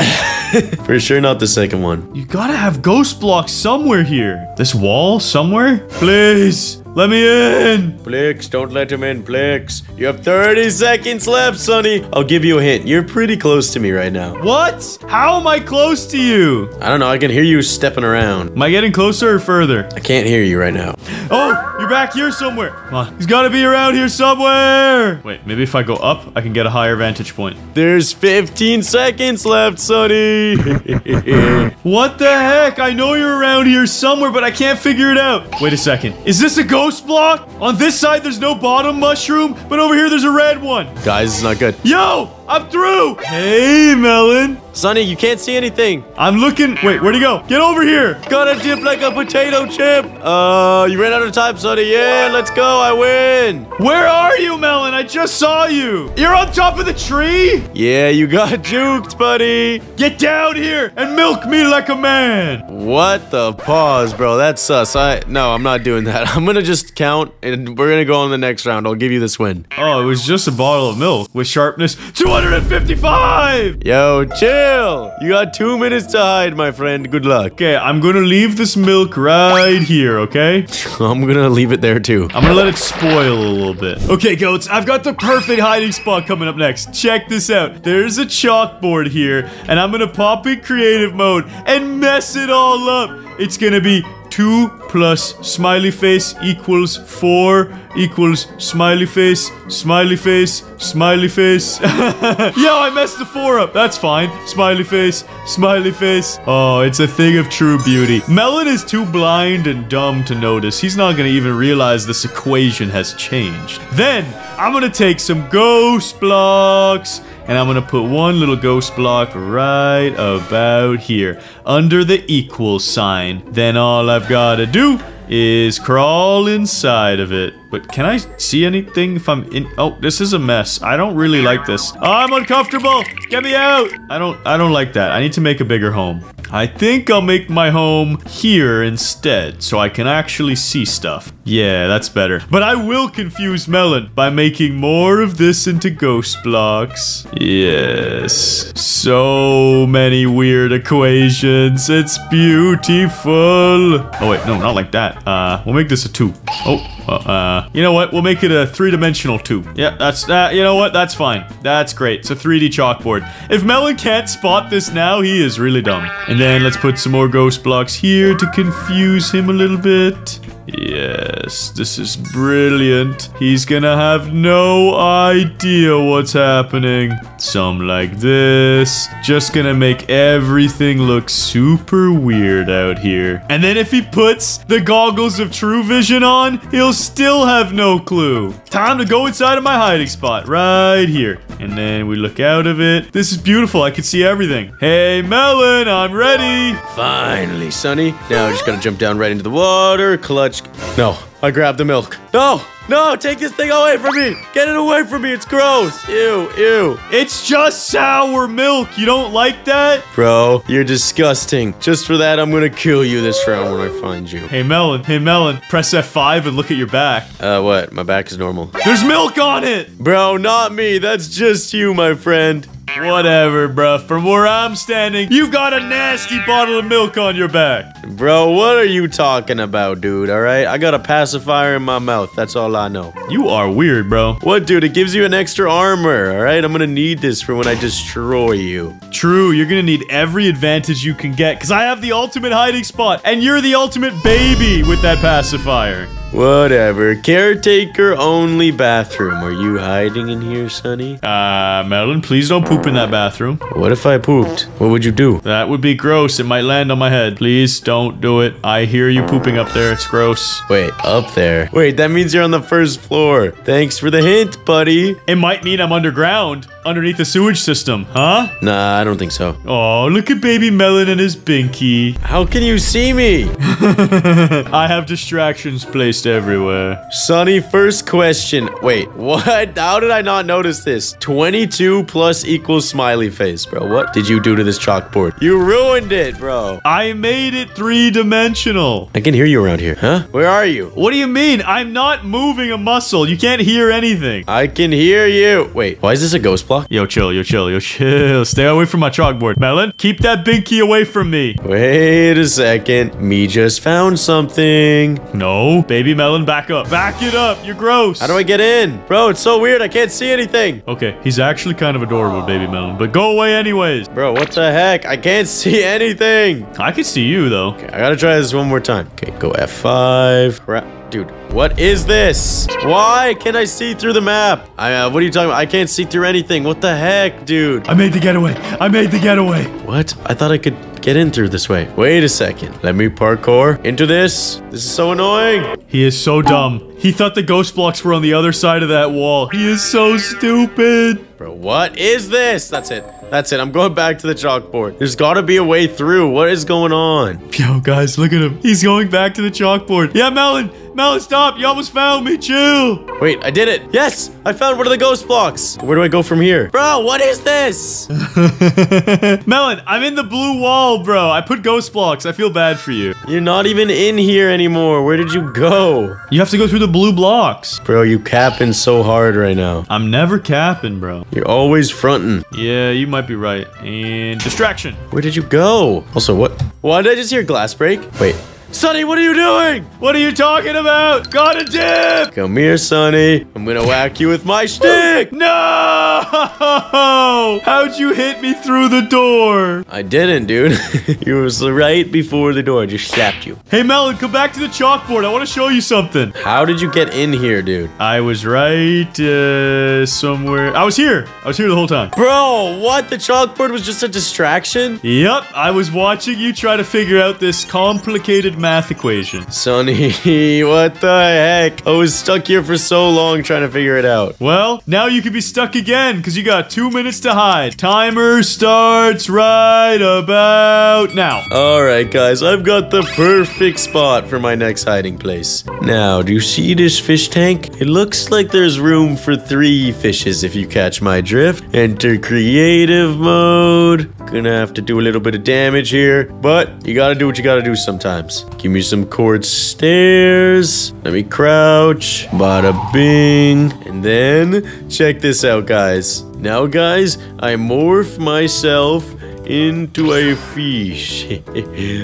For sure not the second one. You gotta have ghost blocks somewhere here. This wall somewhere? Please, let me in. Blix, don't let him in, Blix. You have 30 seconds left, Sunny. I'll give you a hint. You're pretty close to me right now. What? How am I close to you? I don't know. I can hear you stepping around. Am I getting closer or further? I can't hear you right now. Oh, you're back here somewhere. Come on. He's gotta be around here somewhere. Wait, maybe if I go up, I can get a higher vantage point. There's 15 seconds left, Sunny. What the heck? I know you're around here somewhere, but I can't figure it out. Wait a second. Is this a ghost block? On this side, there's no bottom mushroom, but over here, there's a red one. Guys, it's not good. Yo, I'm through. Hey, Melon. Sunny, you can't see anything. I'm looking. Wait, where'd he go? Get over here. Gotta dip like a potato chip. Uh, you ran out of time, Sunny. Yeah, let's go. I win. Where are you, Melon? I just saw you. You're on top of the tree? Yeah, you got juked, buddy. Get down here and milk me like a man. What the pause, bro? That's sus. I no, I'm not doing that. I'm gonna just count, and we're gonna go on the next round. I'll give you this win. Oh, it was just a bottle of milk with sharpness 255. Yo, chill. You got two minutes to hide, my friend. Good luck. Okay, I'm gonna leave this milk right here, okay? I'm gonna leave it there too. I'm gonna let it spoil a little bit. Okay, goats, I've got the perfect hiding spot coming up next. Check this out. There's a chalkboard here, and I'm gonna pop in creative mode and mess it all up. It's gonna be 2 plus smiley face equals 4 equals smiley face, smiley face, smiley face. Yo, I messed the 4 up. That's fine. Smiley face, smiley face. Oh, it's a thing of true beauty. Melon is too blind and dumb to notice. He's not gonna even realize this equation has changed. Then, I'm gonna take some ghost blocks and I'm gonna put one little ghost block right about here under the equal sign. Then all I've gotta do is crawl inside of it. But can I see anything if I'm in? Oh, this is a mess. I don't really like this. Oh, I'm uncomfortable. Get me out. I don't. I don't like that. I need to make a bigger home. I think I'll make my home here instead, so I can actually see stuff. Yeah, that's better. But I will confuse Melon by making more of this into ghost blocks. Yes. So many weird equations. It's beautiful. Oh, wait. No, not like that. Uh, we'll make this a two. Oh, uh, uh, you know what? We'll make it a three-dimensional two. Yeah, that's, uh, you know what? That's fine. That's great. It's a 3D chalkboard. If Melon can't spot this now, he is really dumb. And then let's put some more ghost blocks here to confuse him a little bit. Yes, this is brilliant. He's gonna have no idea what's happening. Some like this. Just gonna make everything look super weird out here. And then if he puts the goggles of true vision on, he'll still have no clue. Time to go inside of my hiding spot right here. And then we look out of it. This is beautiful. I can see everything. Hey, Melon, I'm ready. Finally, Sunny. Now I'm just gotta jump down right into the water, clutch. No, I grabbed the milk. No, no, take this thing away from me. Get it away from me. It's gross. Ew, ew. It's just sour milk. You don't like that? Bro, you're disgusting. Just for that, I'm gonna kill you this round when I find you. Hey, Melon. Hey, Melon. Press F5 and look at your back. Uh, what? My back is normal. There's milk on it. Bro, not me. That's just you, my friend. Whatever, bruh. From where I'm standing, you've got a nasty bottle of milk on your back. Bro, what are you talking about, dude? All right, I got a pacifier in my mouth. That's all I know. You are weird, bro. What, dude? It gives you an extra armor. All right, I'm gonna need this for when I destroy you. True, you're gonna need every advantage you can get, because I have the ultimate hiding spot, and you're the ultimate baby with that pacifier. Whatever. Caretaker only bathroom. Are you hiding in here, Sunny? Uh, Melon, please don't poop in that bathroom. What if I pooped? What would you do? That would be gross. It might land on my head. Please don't do it. I hear you pooping up there. It's gross. Wait, up there. Wait, that means you're on the first floor. Thanks for the hint, buddy. It might mean I'm underground, underneath the sewage system, huh? Nah, I don't think so. Oh, look at baby Melon and his binky. How can you see me? I have distractions placed everywhere. Sunny, first question. Wait, what? How did I not notice this? 22 plus equals smiley face, bro. What did you do to this chalkboard? You ruined it, bro. I made it three-dimensional. I can hear you around here, huh? Where are you? What do you mean? I'm not moving a muscle. You can't hear anything. I can hear you. Wait, why is this a ghost block? Yo, chill, yo, chill, yo, chill. Stay away from my chalkboard. Melon, keep that binky away from me. Wait a second. Me just found something. No, baby Melon, back up. Back it up. You're gross. How do I get in? Bro, it's so weird. I can't see anything. Okay, he's actually kind of adorable, baby Melon, but go away anyways. Bro, what the heck? I can't see anything. I can see you, though. Okay, I gotta try this one more time. Okay, go F5. Ra- Dude, what is this? Why can't I see through the map? I, uh, what are you talking about? I can't see through anything. What the heck, dude? I made the getaway. I made the getaway. What? I thought I could get in through this way. Wait a second. Let me parkour into this. This is so annoying. He is so dumb. He thought the ghost blocks were on the other side of that wall. He is so stupid. Bro, what is this? That's it. That's it. I'm going back to the chalkboard. There's got to be a way through. What is going on? Yo, guys, look at him. He's going back to the chalkboard. Yeah, Melon. Melon, stop. You almost found me. Chill. Wait, I did it. Yes, I found one of the ghost blocks. Where do I go from here? Bro, what is this? Melon, I'm in the blue wall, bro. I put ghost blocks. I feel bad for you. You're not even in here anymore. Where did you go? You have to go through the blue blocks. Bro, you capping so hard right now. I'm never capping, bro. You're always fronting. Yeah, you might be right. And distraction. Where did you go? Also, what? Why did I just hear glass break? Wait. Sunny, what are you doing? What are you talking about? Got a dip. Come here, Sunny. I'm gonna whack you with my stick. No! How'd you hit me through the door? I didn't, dude. you was right before the door. I just slapped you. Hey, Melon, come back to the chalkboard. I want to show you something. How did you get in here, dude? I was right uh, somewhere. I was here. I was here the whole time. Bro, what? The chalkboard was just a distraction? Yep, I was watching you try to figure out this complicated math equation. Sunny, what the heck? I was stuck here for so long trying to figure it out. Well, now you could be stuck again because you got two minutes to hide. Timer starts right about now. Alright, guys, I've got the perfect spot for my next hiding place. Now, do you see this fish tank? It looks like there's room for three fishes if you catch my drift. Enter creative mode. Gonna have to do a little bit of damage here, but you gotta do what you gotta do sometimes. Give me some quartz stairs. Let me crouch. Bada bing. And then, check this out, guys. Now, guys, I morph myself into a fish.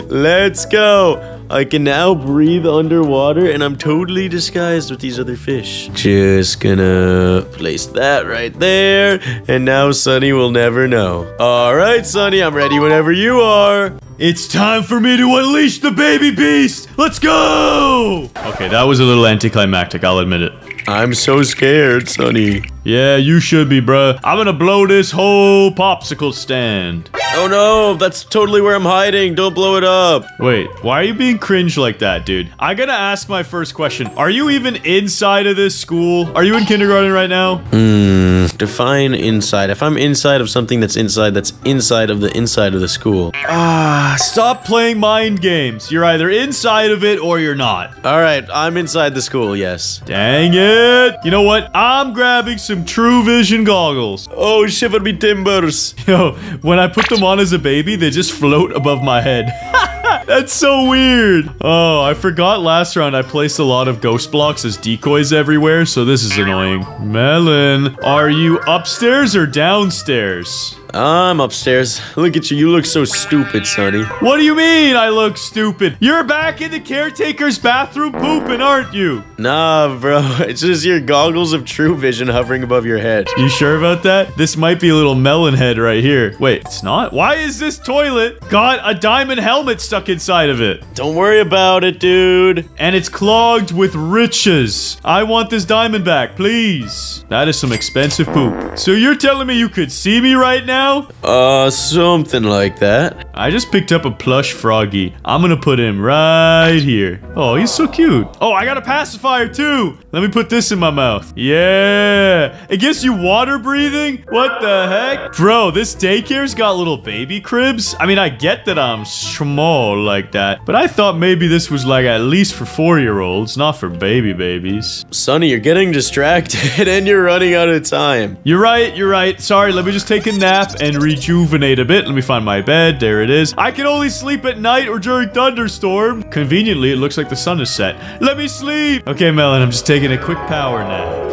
Let's go. I can now breathe underwater and I'm totally disguised with these other fish. Just gonna place that right there. And now Sunny will never know. All right, Sunny, I'm ready whenever you are. It's time for me to unleash the baby beast. Let's go. Okay, that was a little anticlimactic. I'll admit it. I'm so scared, Sunny. Yeah, you should be, bruh. I'm gonna blow this whole popsicle stand. Oh no, that's totally where I'm hiding. Don't blow it up. Wait, why are you being cringe like that, dude? I gotta ask my first question. Are you even inside of this school? Are you in kindergarten right now? Hmm, define inside. If I'm inside of something that's inside, that's inside of the inside of the school. Ah, stop playing mind games. You're either inside of it or you're not. All right, I'm inside the school, yes. Dang it. You know what? I'm grabbing some True Vision goggles. Oh, shiver me timbers. Yo, when I put them on as a baby, they just float above my head. That's so weird. Oh, I forgot last round I placed a lot of ghost blocks as decoys everywhere, so this is annoying. Melon, are you upstairs or downstairs? I'm upstairs. Look at you. You look so stupid, Sunny. What do you mean I look stupid? You're back in the caretaker's bathroom pooping, aren't you? Nah, bro. It's just your goggles of true vision hovering above your head. You sure about that? This might be a little melon head right here. Wait, it's not? Why is this toilet got a diamond helmet stuck inside of it? Don't worry about it, dude. And it's clogged with riches. I want this diamond back, please. That is some expensive poop. So you're telling me you could see me right now? Uh, something like that. I just picked up a plush froggy. I'm gonna put him right here. Oh, he's so cute. Oh, I got a pacifier too. Let me put this in my mouth. Yeah. It gives you water breathing? What the heck? Bro, this daycare's got little baby cribs. I mean, I get that I'm small like that, but I thought maybe this was like at least for four-year-olds, not for baby babies. Sunny, you're getting distracted and you're running out of time. You're right, you're right. Sorry, let me just take a nap and rejuvenate a bit. Let me find my bed. There it is. I can only sleep at night or during thunderstorm. Conveniently, it looks like the sun is set. Let me sleep. Okay, Melon, I'm just taking a quick power nap.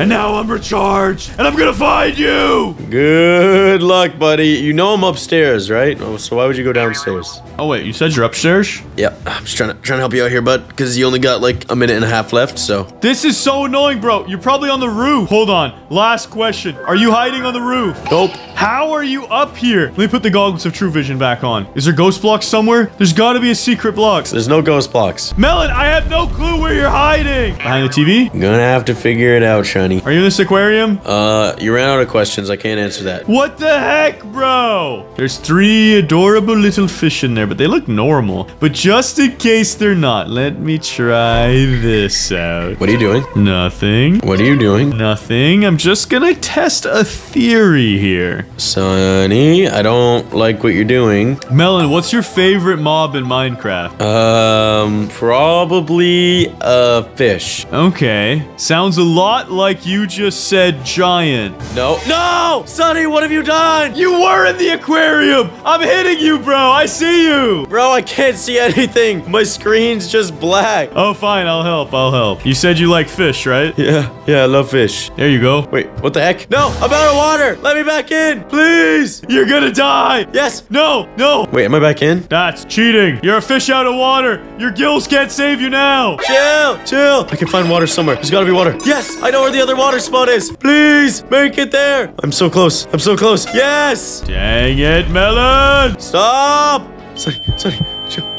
And now I'm recharged, and I'm gonna find you! Good luck, buddy. You know I'm upstairs, right? Oh, so why would you go downstairs? Oh, wait, you said you're upstairs? Yep, I'm just trying to trying to help you out here, bud, because you only got like a minute and a half left. So This is so annoying, bro. You're probably on the roof. Hold on. Last question. Are you hiding on the roof? nope. How are you up here? Let me put the goggles of true vision back on. Is there ghost blocks somewhere? There's gotta be a secret block. There's no ghost blocks. Melon, I have no clue where you're hiding. Behind the TV? Gonna have to figure it out, Shiny. Are you in this aquarium? Uh, you ran out of questions. I can't answer that. What the heck, bro? There's three adorable little fish in there, but they look normal. But just in case they're not, let me try this out. What are you doing? Nothing. What are you doing? Nothing. I'm just gonna test a theory here. Sunny, I don't like what you're doing. Melon, what's your favorite mob in Minecraft? Um, probably a fish. Okay. Sounds a lot like you just said giant. No. No! Sunny, what have you done? You were in the aquarium! I'm hitting you, bro! I see you! Bro, I can't see anything. My screen's just black. Oh, fine. I'll help. I'll help. You said you like fish, right? Yeah, yeah, I love fish. There you go. Wait, what the heck? No, I'm out of water. Let me back in, please. You're gonna die! Yes. No, no! Wait, am I back in? That's cheating! You're a fish out of water! Your gills can't save you now! Chill, chill. I can find water somewhere. There's gotta be water. Yes, I know where the other water spot is. Please, make it there. I'm so close. I'm so close. Yes. Dang it, Melon! Stop. Sorry, sorry.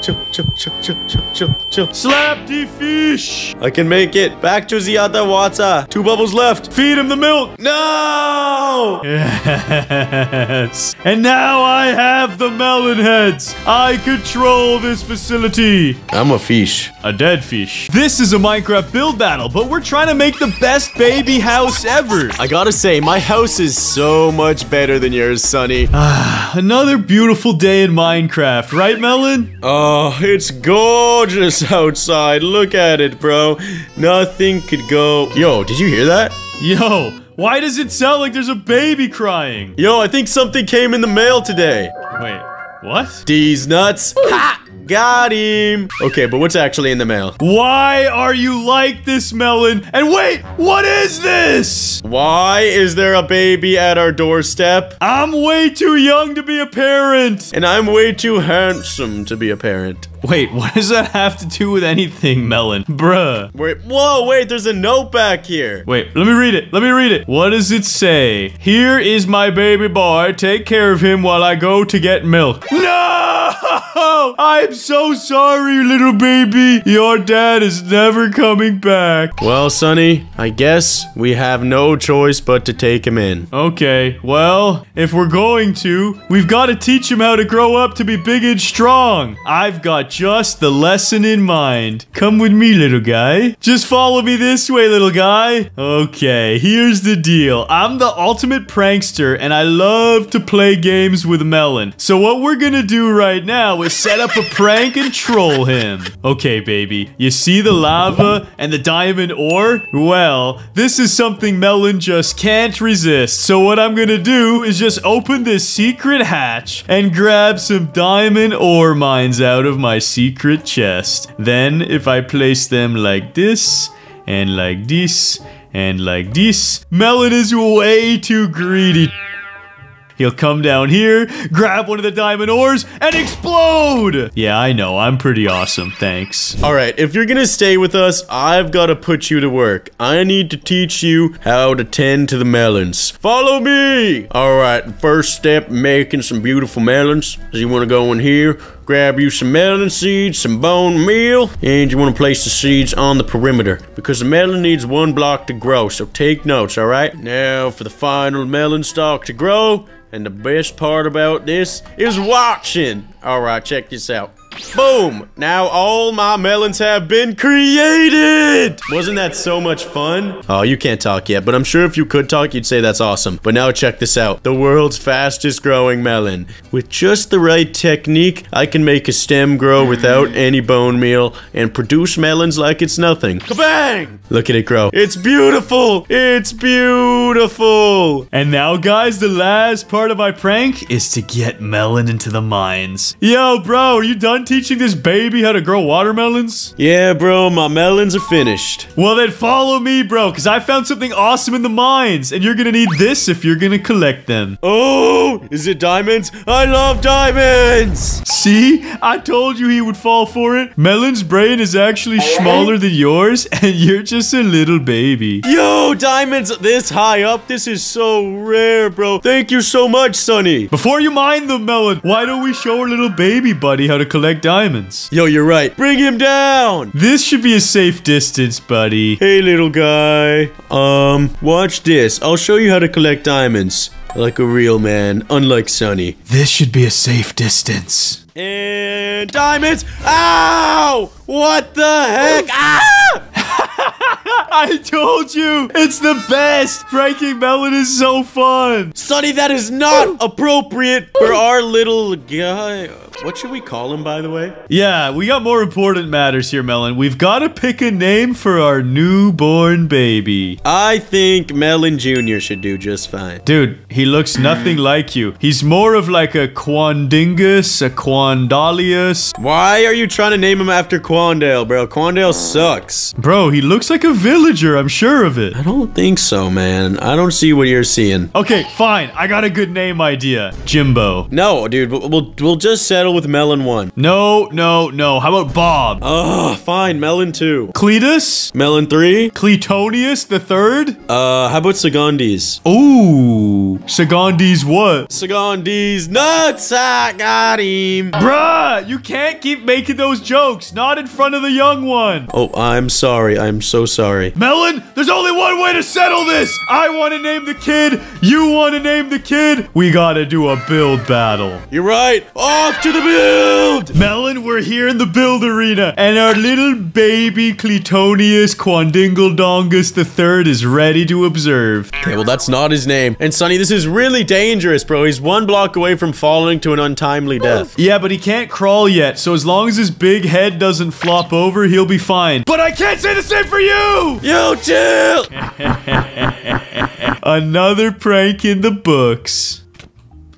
Chill, chill, chill, chill, chill, chill, chill, chill. Slap the fish! I can make it. Back to the other water. Two bubbles left. Feed him the milk! No! Yes! And now I have the melon heads! I control this facility! I'm a fish. A dead fish. This is a Minecraft build battle, but we're trying to make the best baby house ever! I gotta say, my house is so much better than yours, Sunny. Ah, Another beautiful day in Minecraft, right, Melon? Oh, Oh, it's gorgeous outside. Look at it, bro. Nothing could go. Yo, did you hear that? Yo, why does it sound like there's a baby crying? Yo, I think something came in the mail today. Wait, what? These nuts. Ha! Got him. Okay, but what's actually in the mail? Why are you like this, Melon? And wait, what is this? Why is there a baby at our doorstep? I'm way too young to be a parent. And I'm way too handsome to be a parent. Wait, what does that have to do with anything, Melon? Bruh. Wait, whoa, wait, there's a note back here. Wait, let me read it. Let me read it. What does it say? Here is my baby boy. Take care of him while I go to get milk. No! I'm so sorry, little baby. Your dad is never coming back. Well, Sunny, I guess we have no choice but to take him in. Okay, well, if we're going to, we've got to teach him how to grow up to be big and strong. I've got just the lesson in mind. Come with me, little guy. Just follow me this way, little guy. Okay, here's the deal. I'm the ultimate prankster, and I love to play games with Melon. So what we're gonna do right now is set up a prank and troll him. Okay, baby, you see the lava and the diamond ore? Well, this is something Melon just can't resist. So what I'm gonna do is just open this secret hatch and grab some diamond ore mines out of my secret chest. Then, if I place them like this, and like this, and like this, Melon is way too greedy. He'll come down here, grab one of the diamond ores, and explode! Yeah, I know. I'm pretty awesome. Thanks. All right, if you're gonna stay with us, I've gotta put you to work. I need to teach you how to tend to the melons. Follow me! All right, first step, making some beautiful melons. So you wanna go in here, grab you some melon seeds, some bone meal, and you wanna place the seeds on the perimeter because the melon needs one block to grow, so take notes, all right? Now for the final melon stalk to grow, and the best part about this is watching. All right, check this out. Boom! Now all my melons have been created! Wasn't that so much fun? Oh, you can't talk yet, but I'm sure if you could talk, you'd say that's awesome. But now check this out. The world's fastest growing melon. With just the right technique, I can make a stem grow without any bone meal and produce melons like it's nothing. Kabang! Look at it grow. It's beautiful! It's beautiful! And now, guys, the last part of my prank is to get Melon into the mines. Yo, bro, are you done teaching this baby how to grow watermelons? Yeah, bro, my melons are finished. Well, then follow me, bro, because I found something awesome in the mines, and you're gonna need this if you're gonna collect them. Oh, is it diamonds? I love diamonds! See? I told you he would fall for it. Melon's brain is actually smaller than yours, and you're just a little baby. Yo, diamonds this high up? This is so rare, bro. Thank you so much, Sunny. Before you mine the Melon, why don't we show our little baby buddy how to collect diamonds? Yo, you're right. Bring him down. This should be a safe distance, buddy. Hey, little guy. Um, watch this. I'll show you how to collect diamonds. Like a real man, unlike Sunny. This should be a safe distance. And diamonds. Ow! What the heck? Ah! I told you! It's the best! Pranking Melon is so fun! Sunny, that is not appropriate for our little guy. What should we call him, by the way? Yeah, we got more important matters here, Melon. We've got to pick a name for our newborn baby. I think Melon Jr. should do just fine. Dude, he looks nothing like you. He's more of like a Quandingus, a Quandalius. Why are you trying to name him after Quandale, bro? Quandale sucks. Bro, he looks like a villager, I'm sure of it. I don't think so, man. I don't see what you're seeing. Okay, fine. I got a good name idea. Jimbo. No, dude, we'll, we'll, just settle with Melon 1. No, no, no. How about Bob? Oh, fine, Melon 2. Cletus? Melon 3? Cletonius the third? Uh, how about Sagandis? Ooh. Sagandis what? Sagandis nuts! I got him! Bruh, you can't keep making those jokes. Not in front of the young one. Oh, I'm sorry. I'm so sorry. Melon, there's only one way to settle this. I want to name the kid. You want to name the kid. We got to do a build battle. You're right. Off to the build! Melon, we're here in the build arena, and our little baby Cletonius Quandingledongus III is ready to observe. Okay, well, that's not his name. And Sunny, this is really dangerous, bro. He's one block away from falling to an untimely death. Yeah, but he can't crawl yet, so as long as his big head doesn't flop over, he'll be fine. But I can't say the same for you! Yo, chill! Another prank in the books.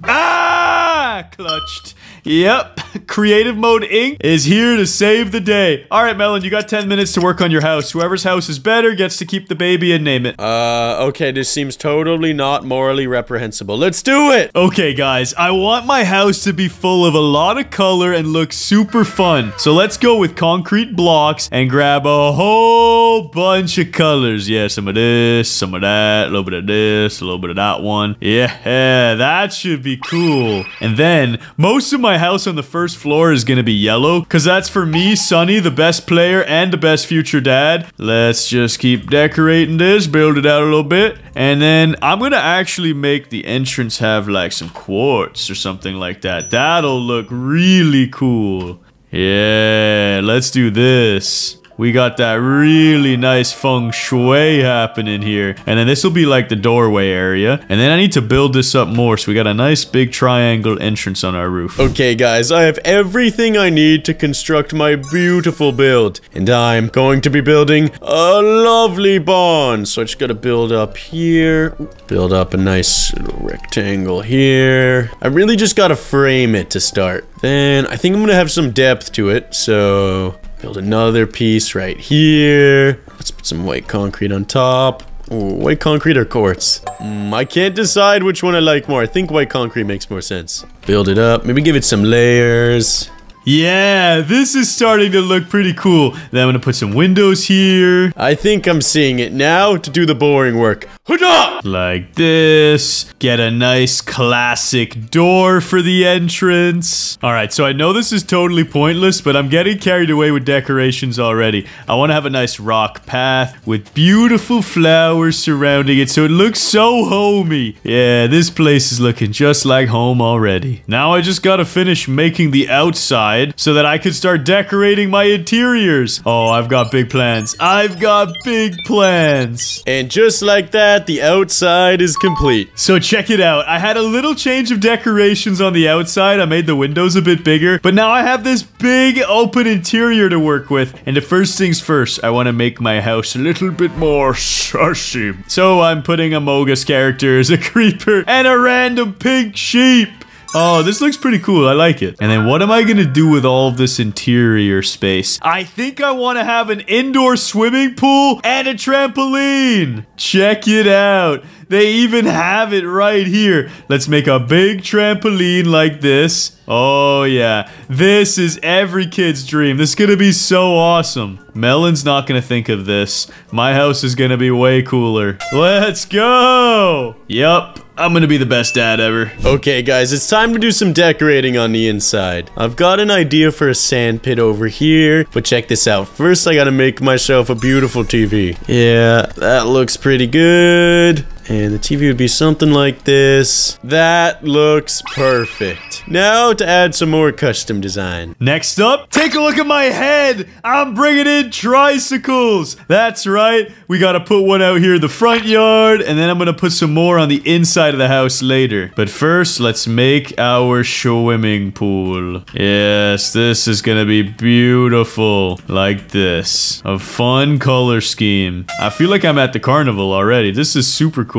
Ah! Clutched. Yep. Creative Mode Inc. is here to save the day. All right, Melon, you got 10 minutes to work on your house. Whoever's house is better gets to keep the baby and name it. Uh, okay, this seems totally not morally reprehensible. Let's do it! Okay, guys, I want my house to be full of a lot of color and look super fun. So let's go with concrete blocks and grab a whole bunch of colors. Yeah, some of this, some of that, a little bit of this, a little bit of that one. Yeah, that should be cool. And then most of my house on the first floor is gonna be yellow because that's for me, Sunny, the best player and the best future dad. Let's just keep decorating this, build it out a little bit. And then I'm gonna actually make the entrance have like some quartz or something like that. That'll look really cool. Yeah, let's do this. We got that really nice feng shui happening here. And then this will be like the doorway area. And then I need to build this up more. So we got a nice big triangle entrance on our roof. Okay, guys, I have everything I need to construct my beautiful build. And I'm going to be building a lovely barn. So I just gotta build up here. Build up a nice little rectangle here. I really just gotta frame it to start. Then I think I'm gonna have some depth to it. So build another piece right here. Let's put some white concrete on top. Ooh, white concrete or quartz? Mm, I can't decide which one I like more. I think white concrete makes more sense. Build it up. Maybe give it some layers. Yeah, this is starting to look pretty cool. Then I'm gonna put some windows here. I think I'm seeing it now to do the boring work. Huda! Like this. Get a nice classic door for the entrance. Alright, so I know this is totally pointless, but I'm getting carried away with decorations already. I want to have a nice rock path with beautiful flowers surrounding it so it looks so homey. Yeah, this place is looking just like home already. Now I just gotta finish making the outside so that I can start decorating my interiors. Oh, I've got big plans. I've got big plans. And just like that, the outside is complete. So check it out. I had a little change of decorations on the outside. I made the windows a bit bigger, but now I have this big open interior to work with. And the first things first, I want to make my house a little bit more sussy. So I'm putting a Mogus character as a creeper and a random pink sheep. Oh, this looks pretty cool. I like it. And then what am I going to do with all of this interior space? I think I want to have an indoor swimming pool and a trampoline. Check it out. They even have it right here. Let's make a big trampoline like this. Oh, yeah. This is every kid's dream. This is going to be so awesome. Melon's not going to think of this. My house is going to be way cooler. Let's go. Yup. I'm gonna be the best dad ever. Okay, guys, it's time to do some decorating on the inside. I've got an idea for a sand pit over here, but check this out. First, I gotta make myself a beautiful TV. Yeah, that looks pretty good. And the TV would be something like this. That looks perfect. Now to add some more custom design. Next up, take a look at my head. I'm bringing in tricycles. That's right. We got to put one out here in the front yard, and then I'm going to put some more on the inside of the house later. But first, let's make our swimming pool. Yes, this is going to be beautiful. Like this. A fun color scheme. I feel like I'm at the carnival already. This is super cool.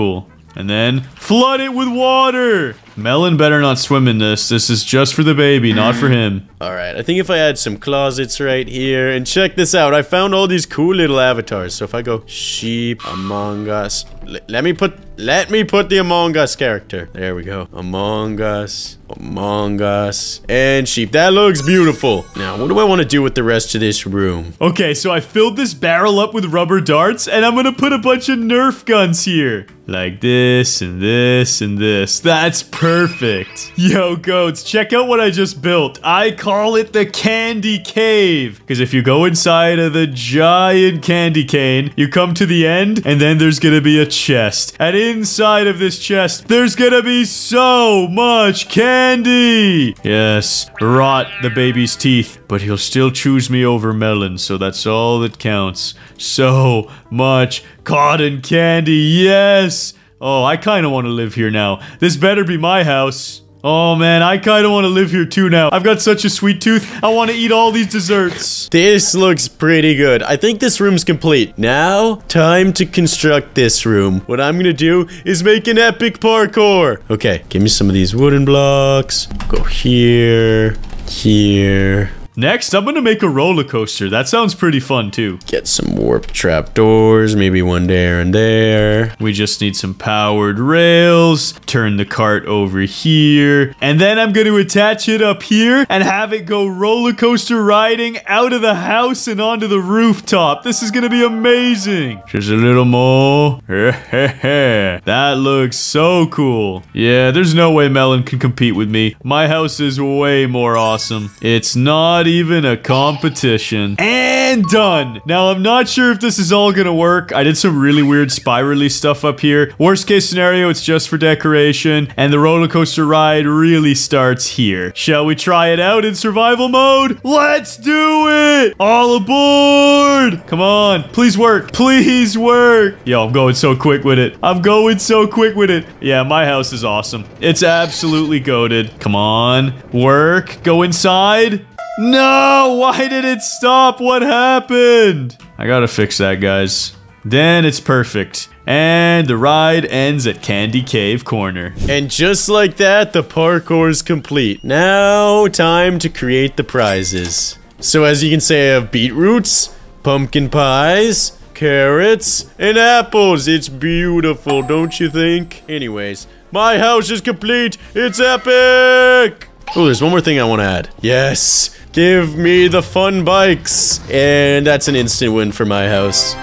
And then flood it with water. Melon better not swim in this. This is just for the baby, not for him. Alright, I think if I add some closets right here, and check this out, I found all these cool little avatars. So if I go sheep, Among Us, let me put, let me put the Among Us character. There we go. Among Us, Among Us, and sheep. That looks beautiful. Now, what do I want to do with the rest of this room? Okay, so I filled this barrel up with rubber darts, and I'm gonna put a bunch of Nerf guns here. Like this, and this, and this. That's perfect. Yo, goats, check out what I just built. I call it the Candy Cave. Because if you go inside of the giant candy cane, you come to the end, and then there's gonna be a chest. And inside of this chest, there's gonna be so much candy. Yes, rot the baby's teeth, but he'll still choose me over melon, so that's all that counts. So much cotton candy, yes! Oh, I kind of want to live here now. This better be my house. Oh man, I kind of want to live here too now. I've got such a sweet tooth. I want to eat all these desserts. This looks pretty good. I think this room's complete. Now, time to construct this room. What I'm gonna do is make an epic parkour. Okay, give me some of these wooden blocks. Go here, here. Next, I'm going to make a roller coaster. That sounds pretty fun too. Get some warp trap doors, maybe one there and there. We just need some powered rails. Turn the cart over here. And then I'm going to attach it up here and have it go roller coaster riding out of the house and onto the rooftop. This is going to be amazing. Just a little more. that looks so cool. Yeah, there's no way Melon can compete with me. My house is way more awesome. It's not even a competition. And done. Now, I'm not sure if this is all gonna work. I did some really weird spirally stuff up here. Worst case scenario, it's just for decoration. And the roller coaster ride really starts here. Shall we try it out in survival mode? Let's do it! All aboard! Come on. Please work. Please work. Yo, I'm going so quick with it. I'm going so quick with it. Yeah, my house is awesome. It's absolutely goaded. Come on. Work. Go inside. No! Why did it stop? What happened? I gotta fix that, guys. Then it's perfect. And the ride ends at Candy Cave Corner. And just like that, the parkour is complete. Now, time to create the prizes. So as you can say, I have beetroots, pumpkin pies, carrots, and apples. It's beautiful, don't you think? Anyways, my house is complete. It's epic. Oh, there's one more thing I want to add. Yes, give me the fun bikes. And that's an instant win for my house.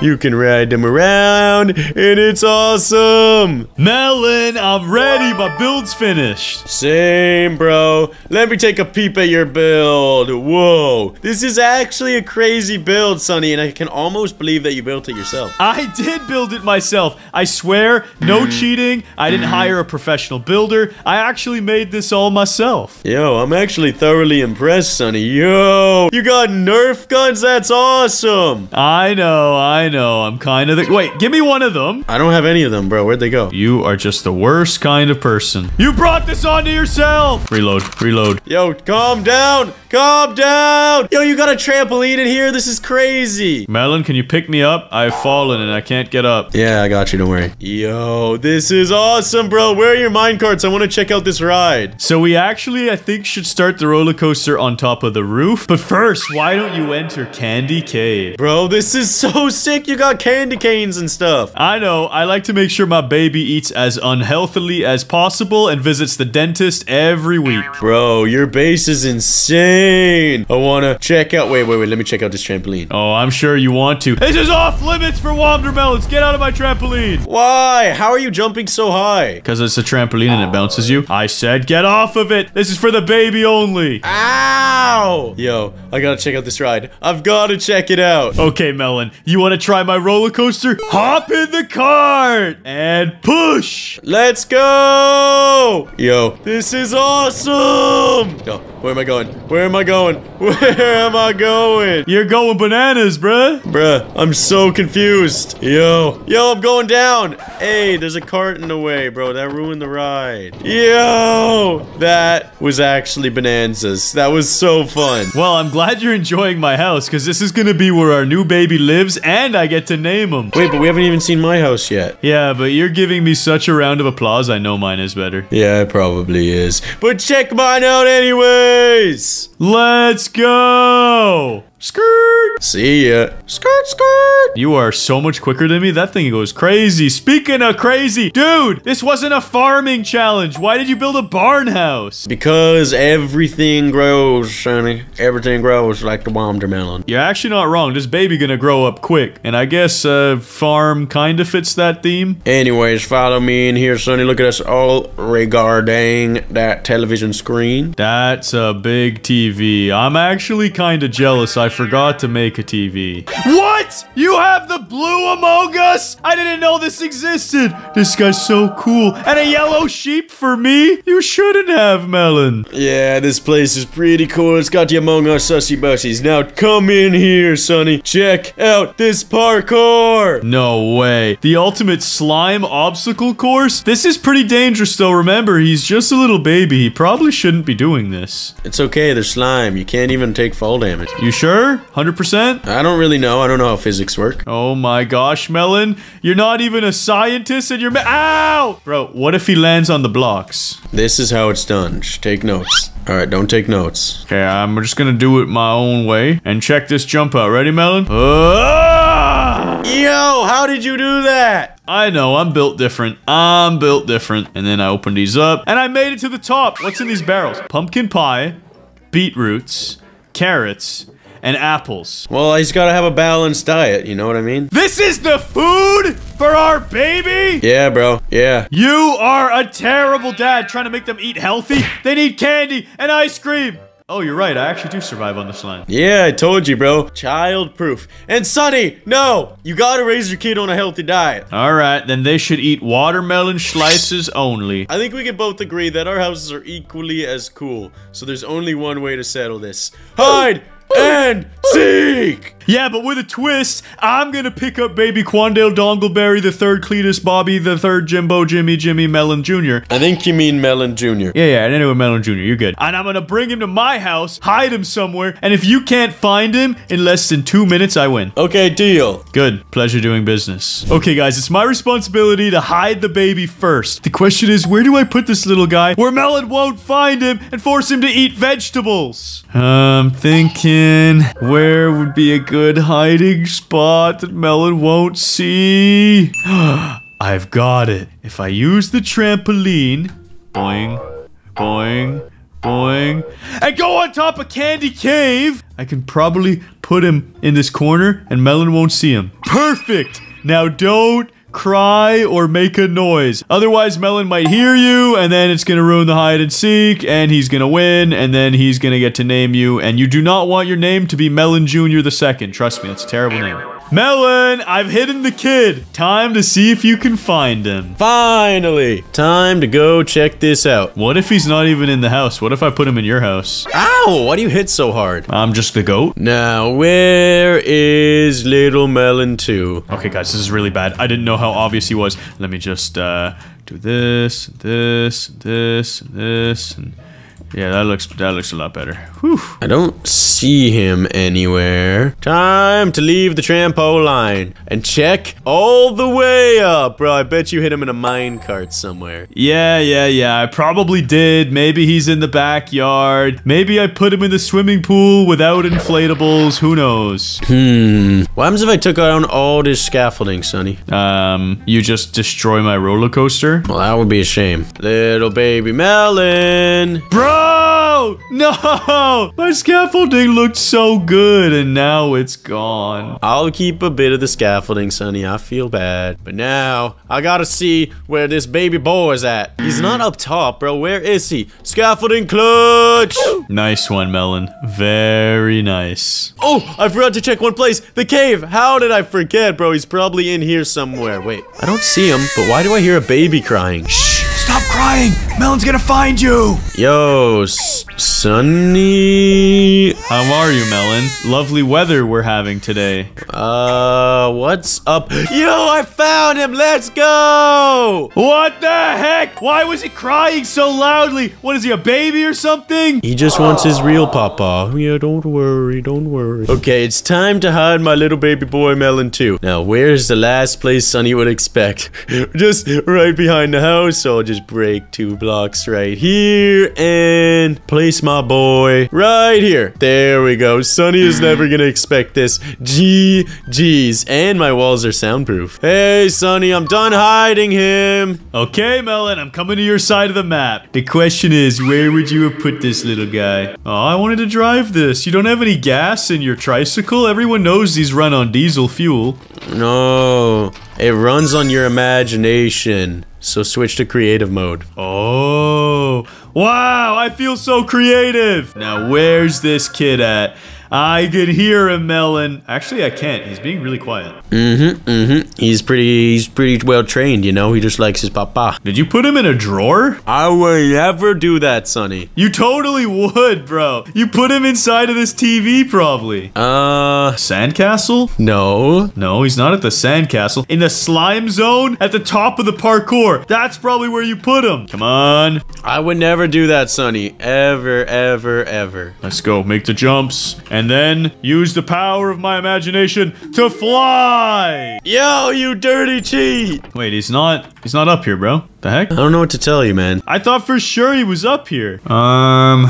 You can ride them around, and it's awesome. Melon, I'm ready. My build's finished. Same, bro. Let me take a peep at your build. Whoa. This is actually a crazy build, Sunny, and I can almost believe that you built it yourself. I did build it myself. I swear, no mm. cheating. I didn't mm-hmm. hire a professional builder. I actually made this all myself. Yo, I'm actually thoroughly impressed, Sunny. Yo, you got Nerf guns? That's awesome. I know, I know. I'm kind of the. Wait, give me one of them. I don't have any of them, bro. Where'd they go? You are just the worst kind of person. You brought this onto yourself. Reload, reload. Yo, calm down. Calm down. Yo, you got a trampoline in here? This is crazy. Melon, can you pick me up? I've fallen and I can't get up. Yeah, I got you. Don't worry. Yo, this is awesome, bro. Where are your minecarts? I want to check out this ride. So we actually, I think, should start the roller coaster on top of the roof. But first, why don't you enter Candy Cave? Bro, this is so sick. You got candy canes and stuff. I know. I like to make sure my baby eats as unhealthily as possible and visits the dentist every week. Bro, your base is insane. I want to check out. Wait, wait, wait. Let me check out this trampoline. Oh, I'm sure you want to. This is off limits for watermelons. Get out of my trampoline. Why? How are you jumping so high? Because it's a trampoline and it bounces you. I said get off of it. This is for the baby only. Ah! Ow! Yo, I gotta check out this ride. I've gotta check it out. Okay, Melon, you want to try my roller coaster? Hop in the cart and push. Let's go! Yo, this is awesome! Yo, where am I going? Where am I going? Where am I going? You're going bananas, bruh. Bruh, I'm so confused. Yo, yo, I'm going down. Hey, there's a cart in the way, bro. That ruined the ride. Yo, that was actually bonanzas. That was so fun. Well, I'm glad you're enjoying my house because this is going to be where our new baby lives and I get to name him. Wait, but we haven't even seen my house yet. Yeah, but you're giving me such a round of applause. I know mine is better. Yeah, it probably is. But check mine out Let's go. Skirt. See ya. Skirt, skirt. You are so much quicker than me. That thing goes crazy. Speaking of crazy, dude, this wasn't a farming challenge. Why did you build a barn house? Because everything grows, Sunny. Everything grows like the watermelon. You're actually not wrong. This baby gonna grow up quick. And I guess uh, farm kind of fits that theme. Anyways, follow me in here, Sunny. Look at us all regarding that television screen. That's a big TV. I'm actually kind of jealous. I forgot to make a TV. What? You have the blue Among Us? I didn't know this existed. This guy's so cool. And a yellow sheep for me? You shouldn't have, Melon. Yeah, this place is pretty cool. It's got the Among Us sussy bussies. Now come in here, Sunny. Check out this parkour. No way. The ultimate slime obstacle course? This is pretty dangerous though. Remember, he's just a little baby. He probably shouldn't be doing this. It's okay, there's slime. You can't even take fall damage. You sure? 100%? I don't really know. I don't know how physics work. Oh my gosh, Melon. You're not even a scientist and you're Ow! Bro, what if he lands on the blocks? This is how it's done. Just take notes. All right, don't take notes. Okay, I'm just gonna do it my own way and check this jump out. Ready, Melon? Ah! Yo, how did you do that? I know, I'm built different. I'm built different. And then I opened these up and I made it to the top. What's in these barrels? Pumpkin pie, beetroots, carrots, and apples. Well, he's got to have a balanced diet. You know what I mean? This is the food for our baby? Yeah, bro. Yeah. You are a terrible dad trying to make them eat healthy. They need candy and ice cream. Oh, you're right. I actually do survive on this line. Yeah, I told you, bro. Child proof. And Sunny, no, you gotta raise your kid on a healthy diet. All right, then they should eat watermelon slices only. I think we can both agree that our houses are equally as cool. So there's only one way to settle this. Hide and seek. Yeah, but with a twist, I'm gonna pick up baby Quandale Dongleberry, the third Cletus Bobby, the third Jimbo Jimmy Jimmy Melon Jr. I think you mean Melon Jr. Yeah, yeah, anyway, Melon Jr., you're good. And I'm gonna bring him to my house, hide him somewhere, and if you can't find him in less than two minutes, I win. Okay, deal. Good. Pleasure doing business. Okay, guys, it's my responsibility to hide the baby first. The question is, where do I put this little guy where Melon won't find him and force him to eat vegetables? I'm thinking, where would be a good hiding spot that Melon won't see. I've got it. If I use the trampoline, boing, boing, boing, and go on top of Candy Cave, I can probably put him in this corner and Melon won't see him. Perfect. Now don't cry or make a noise. Otherwise, Melon might hear you, and then it's gonna ruin the hide and seek, and he's gonna win, and then he's gonna get to name you. And you do not want your name to be Melon Jr. the second. Trust me, that's a terrible name. Melon, I've hidden the kid. Time to see if you can find him. Finally! Time to go check this out. What if he's not even in the house? What if I put him in your house? Ow! Why do you hit so hard? I'm just the goat. Now, where is Little Melon 2? Okay, guys, this is really bad. I didn't know how obvious he was. Let me just uh, do this, this, this, this, and yeah, that looks that looks a lot better. Whew. I don't see him anywhere. Time to leave the trampo line and check all the way up. Bro, I bet you hit him in a minecart somewhere. Yeah, yeah, yeah. I probably did. Maybe he's in the backyard. Maybe I put him in the swimming pool without inflatables. Who knows? Hmm. What happens if I took down all this scaffolding, Sunny? Um, you just destroy my roller coaster, Well, that would be a shame. Little baby melon. bro. No, my scaffolding looked so good, and now it's gone. I'll keep a bit of the scaffolding, Sunny. I feel bad. But now, I gotta see where this baby boy is at. He's not up top, bro. Where is he? Scaffolding clutch! Nice one, Melon. Very nice. Oh, I forgot to check one place. The cave. How did I forget, bro? He's probably in here somewhere. Wait, I don't see him, but why do I hear a baby crying? Shh! Stop crying! Melon's gonna find you! Yo, Sunny. How are you, Melon? Lovely weather we're having today. Uh, what's up? Yo, I found him. Let's go. What the heck? Why was he crying so loudly? What is he, a baby or something? He just wants his real papa. Yeah, don't worry, don't worry. Okay, it's time to hide my little baby boy Melon too. Now, where's the last place Sunny would expect? just right behind the house, so I'll just break two blocks right here and place my boy right here. There we go. Sunny is never gonna expect this. G G's. And my walls are soundproof. Hey, Sunny, I'm done hiding him. Okay, Melon, I'm coming to your side of the map. The question is, where would you have put this little guy? Oh, I wanted to drive this. You don't have any gas in your tricycle? Everyone knows these run on diesel fuel. No, it runs on your imagination. So switch to creative mode. Oh, wow, I feel so creative. Now, where's this kid at? I can hear him, Melon. Actually, I can't. He's being really quiet. Mm-hmm, mm-hmm. He's pretty, he's pretty well trained, you know? He just likes his papa. Did you put him in a drawer? I would never do that, Sunny. You totally would, bro. You put him inside of this TV, probably. Uh, Sandcastle? no. No, he's not at the sandcastle. In the slime zone at the top of the parkour. That's probably where you put him. Come on. I would never do that, Sunny. Ever, ever, ever. Let's go. Make the jumps. And then use the power of my imagination to fly. Yo, you dirty cheat! Wait, he's not he's not up here, bro. The heck? I don't know what to tell you, man. I thought for sure he was up here. Um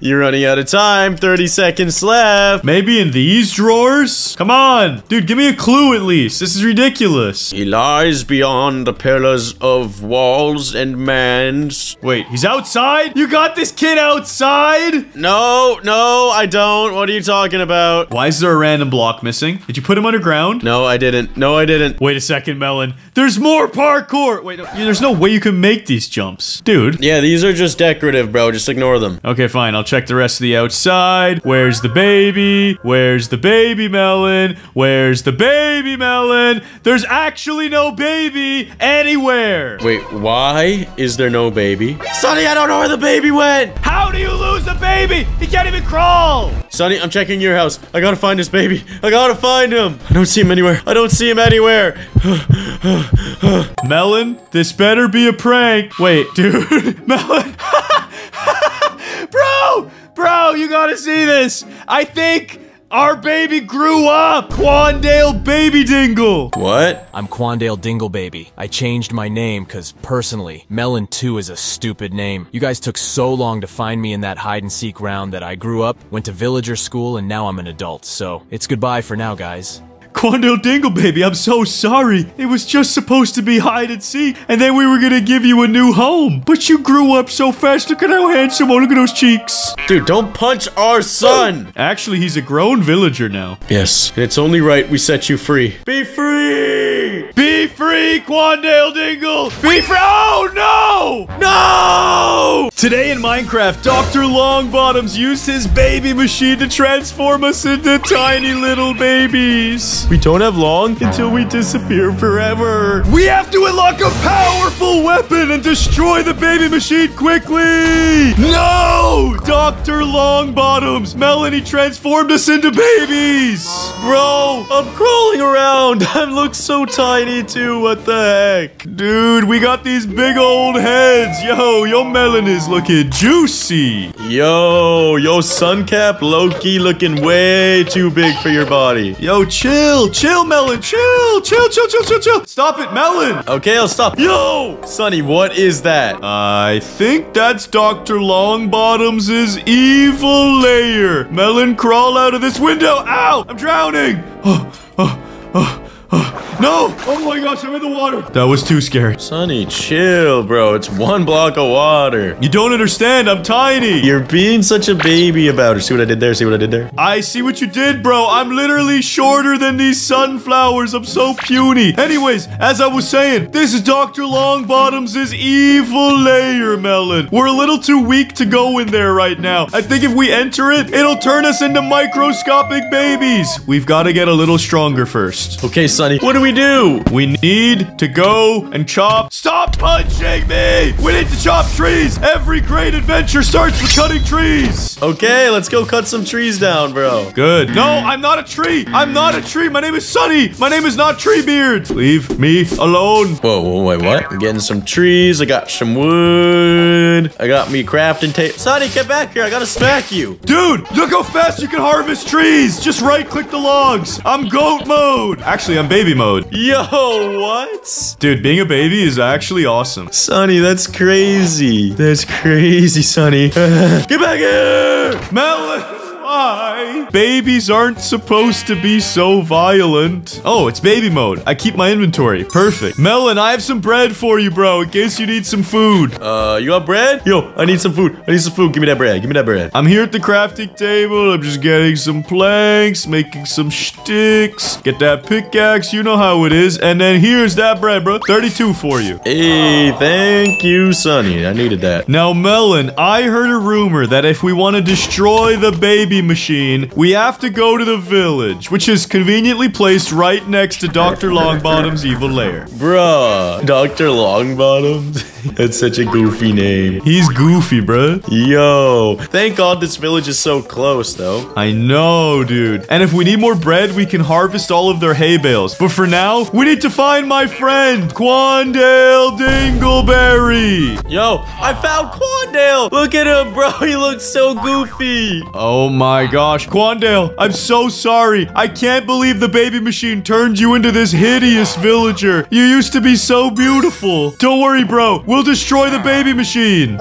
You're running out of time. 30 seconds left. maybe in these drawers? Come on. Dude, give me a clue at least. This is ridiculous. He lies beyond the pillars of walls and mans. Wait, he's outside? You got this kid outside? No, no, I don't. What are you talking about? Why is there a random block missing? Did you put him underground? No, I didn't. No, I didn't. Wait a second, Melon. There's more parkour. Wait, no, there's no way you can make these jumps. Dude. Yeah, these are just decorative, bro. Just ignore them. Okay, fine. I'll check the rest of the outside. Where's the baby? Where's the baby melon? Where's the baby melon? There's actually no baby anywhere. Wait, why is there no baby? Sunny, I don't know where the baby went. How do you lose a baby? He can't even crawl. Sunny, I'm checking your house. I gotta find this baby. I gotta find him. I don't see him anywhere. I don't see him anywhere. Melon, this better be a prank. Wait, dude. Melon. bro, bro, you gotta see this. I think Our baby grew up! Quandale Baby Dingle! What? I'm Quandale Dingle Baby. I changed my name because, personally, Melon 2 is a stupid name. You guys took so long to find me in that hide and seek round that I grew up, went to villager school, and now I'm an adult. So, it's goodbye for now, guys. Quandale Dingle Baby, I'm so sorry. It was just supposed to be hide and seek, and then we were gonna give you a new home. But you grew up so fast. Look at how handsome. Oh, look at those cheeks. Dude, don't punch our son! Actually, he's a grown villager now. Yes, and it's only right we set you free. Be free! Be free, Quandale Dingle! Be free! Oh, no! No! Today in Minecraft, Dr. Longbottoms used his baby machine to transform us into tiny little babies. We don't have long until we disappear forever. We have to unlock a powerful weapon and destroy the baby machine quickly! No! Dr. Longbottoms! Melanie transformed us into babies! Bro, I'm crawling around. I look so tiny too. What the heck? Dude, we got these big old heads. Yo, your melon is looking juicy. Yo, yo, Suncap Loki looking way too big for your body. Yo, chill, chill, melon, chill, chill, chill, chill, chill, chill. Stop it, melon. Okay, I'll stop. Yo! Sunny, what is that? I think that's Dr. Longbottom's evil lair. Melon, crawl out of this window. Ow! I'm drowning. Oh, oh, oh, oh. No! Oh my gosh, I'm in the water. That was too scary. Sunny, chill, bro. It's one block of water. You don't understand. I'm tiny. You're being such a baby about it. See what I did there? See what I did there? I see what you did, bro. I'm literally shorter than these sunflowers. I'm so puny. Anyways, as I was saying, this is Dr. Longbottom's evil layer, Melon. We're a little too weak to go in there right now. I think if we enter it, it'll turn us into microscopic babies. We've got to get a little stronger first. Okay, Sunny, what do we do? We need to go and chop. Stop punching me! We need to chop trees. Every great adventure starts with cutting trees. Okay, let's go cut some trees down, bro. Good. No, I'm not a tree. I'm not a tree. My name is Sunny. My name is not Treebeard. Leave me alone. Whoa, whoa, wait, what? I'm getting some trees. I got some wood. I got me crafting tape. Sunny, get back here. I gotta smack you. Dude, look how fast you can harvest trees. Just right click the logs. I'm goat mode. Actually, I'm baby mode. Yo, what? Dude, being a baby is actually awesome. Sunny, that's crazy. That's crazy, Sunny. get back here! Melon! Why? Babies aren't supposed to be so violent. Oh, it's baby mode. I keep my inventory. Perfect. Melon, I have some bread for you, bro, in case you need some food. Uh, you got bread? Yo, I need some food. I need some food. Give me that bread. Give me that bread. I'm here at the crafting table. I'm just getting some planks, making some sticks. Get that pickaxe. You know how it is. And then here's that bread, bro. 32 for you. Hey, thank you, Sunny. I needed that. Now, Melon, I heard a rumor that if we want to destroy the baby machine, we have to go to the village, which is conveniently placed right next to Dr. Longbottom's evil lair. Bruh, Dr. Longbottom. That's such a goofy name. He's goofy, bruh. Yo, thank God this village is so close, though. I know, dude. And if we need more bread, we can harvest all of their hay bales. But for now, we need to find my friend, Quandale Dingleberry. Yo, I found Quandale. Look at him, bro. He looks so goofy. Oh my gosh, Quandale, I'm so sorry. I can't believe the baby machine turned you into this hideous villager. You used to be so beautiful. Don't worry, bro. We'll destroy the baby machine.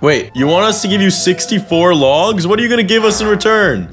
Wait, you want us to give you 64 logs? What are you gonna give us in return?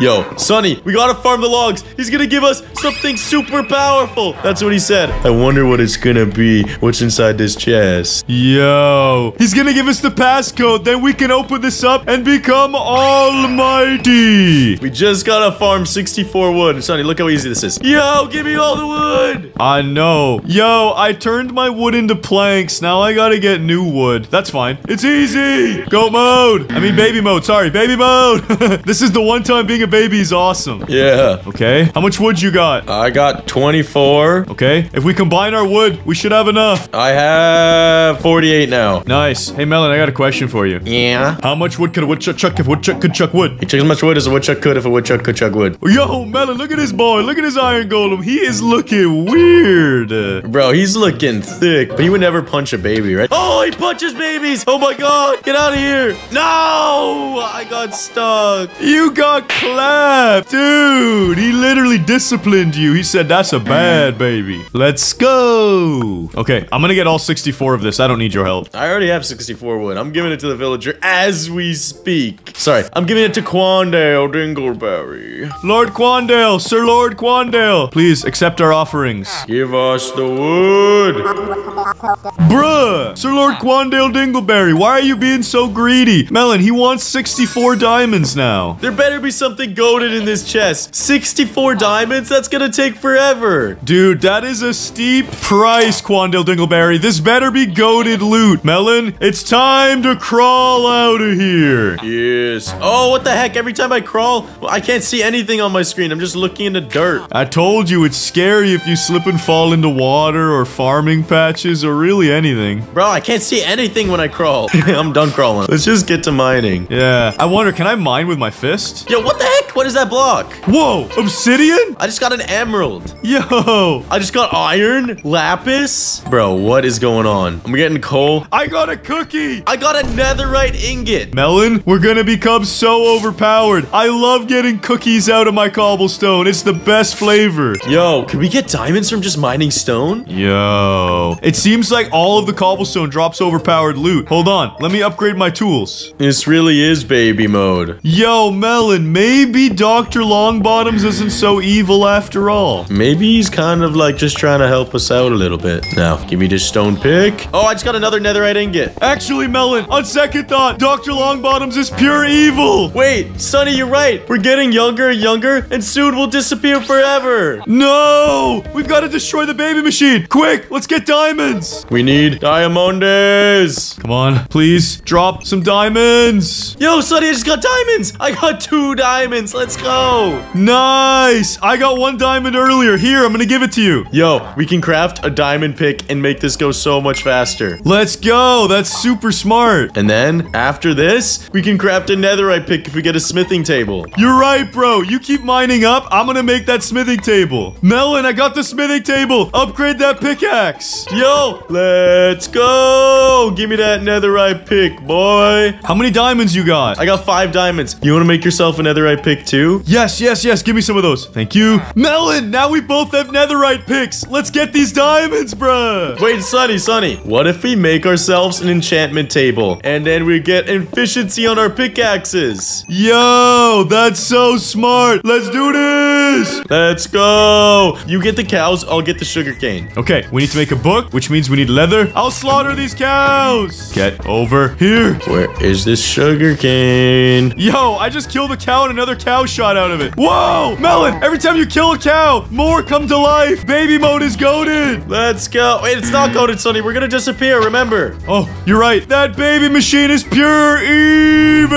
Yo, Sunny, we gotta farm the logs. He's gonna give us something super powerful. That's what he said. I wonder what it's gonna be. What's inside this chest? Yo, he's gonna give us the passcode. Then we can open this up and become almighty. We just gotta farm 64 wood. Sunny, look how easy this is. Yo, give me all the wood. I know. Yo, I turned my wood into planks. Now I gotta get new wood. That's fine. It's easy. Goat mode. I mean baby mode. Sorry, baby mode. this is the one time being a baby is awesome. Yeah. Okay. How much wood you got? I got 24. Okay. If we combine our wood, we should have enough. I have 48 now. Nice. Hey, Melon, I got a question for you. Yeah. How much wood could a woodchuck chuck if a woodchuck could chuck wood? He took as much wood as a woodchuck could if a woodchuck could chuck wood. Yo, Melon, look at this boy. Look at his iron golem. He is looking weird. Bro, he's looking thick, but he would never punch a baby, right? Oh, he punches babies. Oh my god. Get out of here. No, I got stuck. You got clapped, dude. He literally disciplined you. He said that's a bad baby. Let's go. Okay, I'm gonna get all 64 of this. I don't need your help. I already have 64 wood. I'm giving it to the villager as we speak. Sorry, I'm giving it to Quandale Dingleberry. Lord Quandale, Sir Lord Quandale, please accept our offerings. Give us the wood. Bruh, Sir Lord Quandale Dingleberry, why are you being so greedy? Melon, he wants 64 diamonds now. There better be something goaded in this chest. 64 diamonds? That's gonna take forever. Dude, that is a steep price, Quandale Dingleberry. This better be goaded loot. Melon, it's time to crawl out of here. Yes. Oh, what the heck? Every time I crawl, I can't see anything on my screen. I'm just looking in the dirt. I told you it's scary if you slip and fall into water or farming patches or really anything. Bro, I can't see anything when I crawl. I'm done crawling. Let's just get to mining. Yeah. I wonder, can I mine with my fist? Yo, what the heck? What is that block? Whoa, obsidian? I just got an emerald. Yo, I just got iron, lapis. Bro, what is going on? I'm getting coal. I got a cookie. I got a netherite ingot. Melon, we're gonna become so overpowered. I love getting cookies out of my cobblestone. It's the best flavor. Yo, can we get diamonds from just mining stone? Yo. It seems like all of the cobblestone drops overpowered loot. Hold on, let me upgrade my tools. This really is baby mode. Yo, Melon, maybe Dr. Longbottoms isn't so evil after all. Maybe he's kind of like just trying to help us out a little bit. Now, give me this stone pick. Oh, I just got another netherite ingot. Actually, Melon, on second thought, Dr. Longbottoms is pure evil. Wait, Sunny, you're right. We're getting younger and younger, and soon we'll disappear forever. No! We've got to destroy the baby machine. Quick, let's get diamonds. We need diamondes. Come on, please drop some diamonds. Yo, Sunny, I just got diamonds. I got two diamonds. Let's go. Nice. I got one diamond earlier. Here, I'm going to give it to you. Yo, we can craft a diamond pick and make this go so much faster. Let's go. That's super smart. And then, after this, we can craft a netherite pick if we get a smithing table. You're right, bro. You keep mining up. I'm going to make that smithing table. Melon, I got the smithing table. Upgrade that pickaxe. Yo, let's go. Give me that netherite pick, boy. How many diamonds you got? I got five diamonds. You want to make yourself a netherite pick too? Yes, yes, yes. Give me some of those. Thank you. Melon, now we both have netherite picks. Let's get these diamonds, bruh. Wait, Sunny, Sunny. What if we make ourselves an enchantment table and then we get efficiency on our pickaxes? Yo, that's so smart. Let's do this. Let's go. You get the cows, I'll get the sugarcane. Okay, we need to make a book, which means we need leather. I'll slaughter these cows. Get over here. Where is this sugarcane? Yo, I just killed a cow and another cow shot out of it. Whoa, Melon, every time you kill a cow, more come to life. Baby mode is goaded. Let's go. Wait, it's not goaded, Sunny. We're gonna disappear, remember? Oh, you're right. That baby machine is pure evil.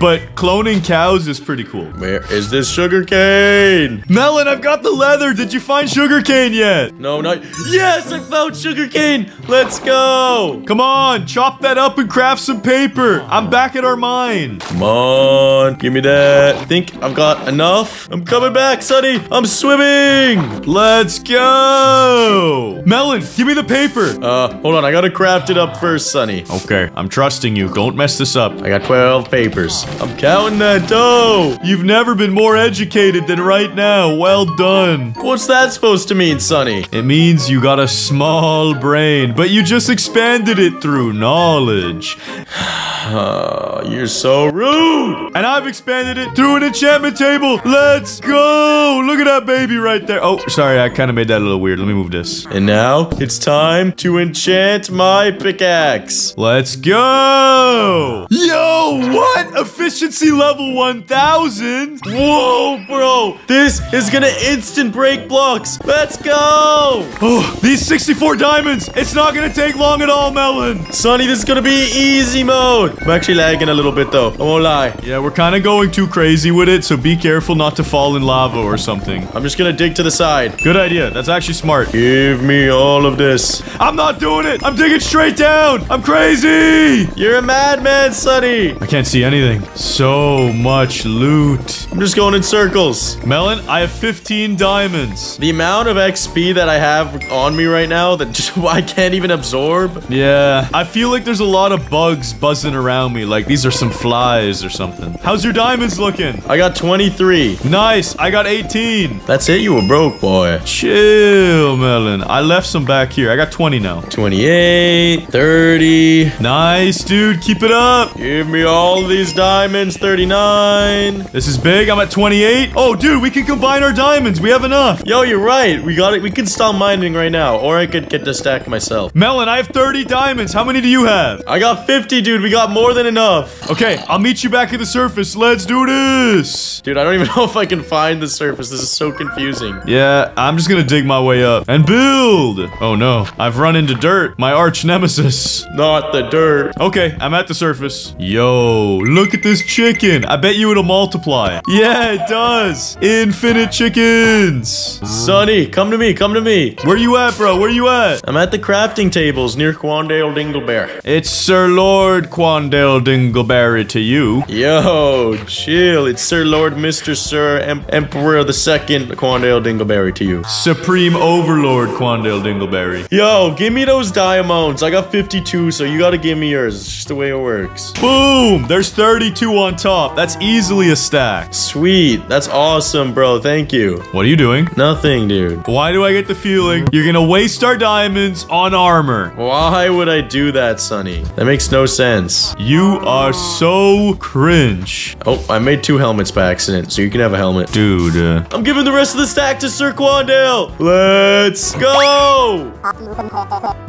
But cloning cows is pretty cool. Where is this sugarcane? Melon, I've got the leather. Did you find sugarcane yet? No, not. Yes, I found sugarcane. Let's go. Come on, chop that up and craft some paper. I'm back at our mine. Come on, give me that. Think I've got enough? I'm coming back, Sunny. I'm swimming. Let's go. Melon, give me the paper. Uh, hold on. I gotta craft it up first, Sunny. Okay, I'm trusting you. Don't mess this up. I got 12 papers. I'm counting that dough. You've never been more educated than right now. Well done. What's that supposed to mean, Sunny? It means you got a small brain, but you just expanded it through knowledge. Uh, you're so rude. And I've expanded it through an enchantment table. Let's go. Look at that baby right there. Oh, sorry. I kind of made that a little weird. Let me move this. And now it's time to enchant my pickaxe. Let's go. Yo, what? Efficiency level 1000? Whoa, bro. This is gonna instant break blocks. Let's go. Oh, these 64 diamonds. It's not going to take long at all, Melon. Sunny, this is gonna be easy mode. I'm actually lagging a little bit though. I won't lie. Yeah, we're kind of going too crazy with it, so be careful not to fall in lava or something. I'm just gonna dig to the side. Good idea. That's actually smart. Give me all of this. I'm not doing it. I'm digging straight down. I'm crazy. You're a madman, Sunny. I can't see anything. So much loot. I'm just going in circles. Melon, I have 15 diamonds. The amount of XP that I have on me right now that just I can't even absorb. Yeah, I feel like there's a lot of bugs buzzing around me. Like these are some flies or something. How's your diamonds looking? I got 23. Nice. I got 18. That's it. You were broke, boy. Chill, Melon. I left some back here. I got 20 now. 28, 30. Nice, dude. Keep it up. Give me all these diamonds. 39. This is big. I'm at 28. Oh, dude, we can combine our diamonds. We have enough. Yo, you're right. We got it. We can stop mining right now, or I could get the stack myself. Melon, I have 30 diamonds. How many do you have? I got 50, dude. We got more than enough. Okay, I'll meet you back at the surface. Let's do this. Dude, I don't even know if I can find the surface. This is so confusing. Yeah, I'm just gonna dig my way up and build. Oh no, I've run into dirt, my arch nemesis. Not the dirt. Okay, I'm at the surface. Yo, look at this chicken. I bet you it'll multiply. Yeah, it does. Infinite chickens. Sunny, come to me. Come to me. Where you at, bro? Where are you at? I'm at the crafting tables near Quandale Dingleberry. It's Sir Lord Quandale Dingleberry to you. Yo, chill. It's Sir Lord Mr. Sir em Emperor the Second Quandale Dingleberry to you. Supreme Overlord Quandale Dingleberry. Yo, give me those diamonds. I got 52, so you gotta give me yours. It's just the way it works. Boom! There's 32 on top. That's easily a stack. Sweet. That's awesome, bro. Thank you. What are you doing? Nothing, dude. Why do I get the feeling you're gonna waste our diamonds on armor? Why would I do that, Sunny? That makes no sense. You are so cringe. Oh, I made two helmets by accident, so you can have a helmet. Dude, uh, I'm giving the rest of the stack to Sir Quandale. Let's go.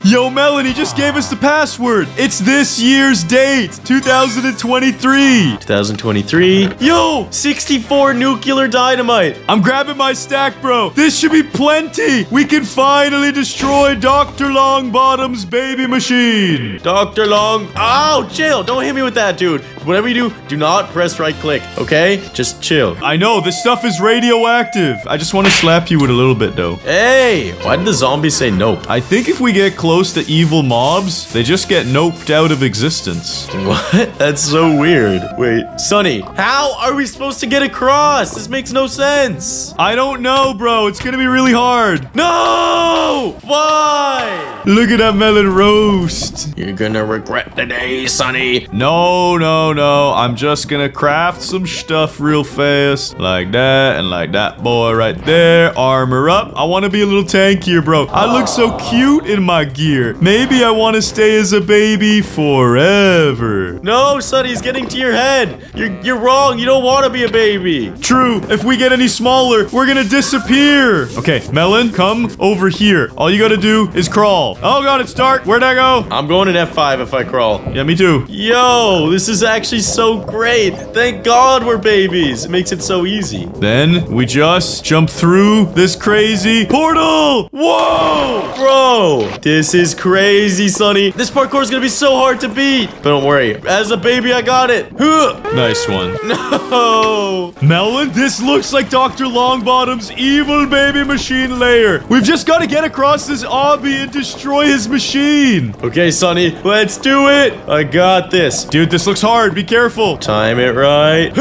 Yo, Melanie just gave us the password. It's this year's date, 2023. 2023. Yo, 64 nuclear dynamite. I'm grabbing my stack, bro. This should be plenty. We can finally destroy Dr. Longbottom's baby machine. Dr. Long. Oh, chill. Don't hit me with that, dude. Whatever you do, do not press right click, okay? Just chill. I know, this stuff is radioactive. I just want to slap you with a little bit, though. Hey, why did the zombie say nope? I think if we get close to evil mobs, they just get noped out of existence. What? That's so weird. Wait, Sunny, how are we supposed to get across? This makes no sense. I don't know, bro. It's gonna be really hard. No! Why? Look at that melon roast. You're gonna regret the day, Sunny. No, no, no. I'm just gonna craft some stuff real fast. Like that and like that boy right there. Armor up. I want to be a little tankier, bro. I look so cute in my gear. Maybe I want to stay as a baby forever. No, Sunny, he's getting to your head. You're you're wrong. You don't want to be a baby. True. If we get any smaller, we're gonna disappear. Okay, Melon, come over here. All you gotta do is crawl. Oh god, it's dark. Where'd I go? I'm going in F5 if I crawl. Yeah, me too. Yo, this is actually so great. Thank God we're babies. It makes it so easy. Then we just jump through this crazy portal. Whoa! Bro, this is crazy, Sunny. This parkour is gonna be so hard to beat. But don't worry, as a baby, I got it. Nice one. No. Melon, this looks like Dr. Longbottom's evil baby machine layer. We've just got to get across this obby and destroy his machine. Okay, Sunny, let's do it. I got this. Dude, this looks hard. Be careful. Time it right.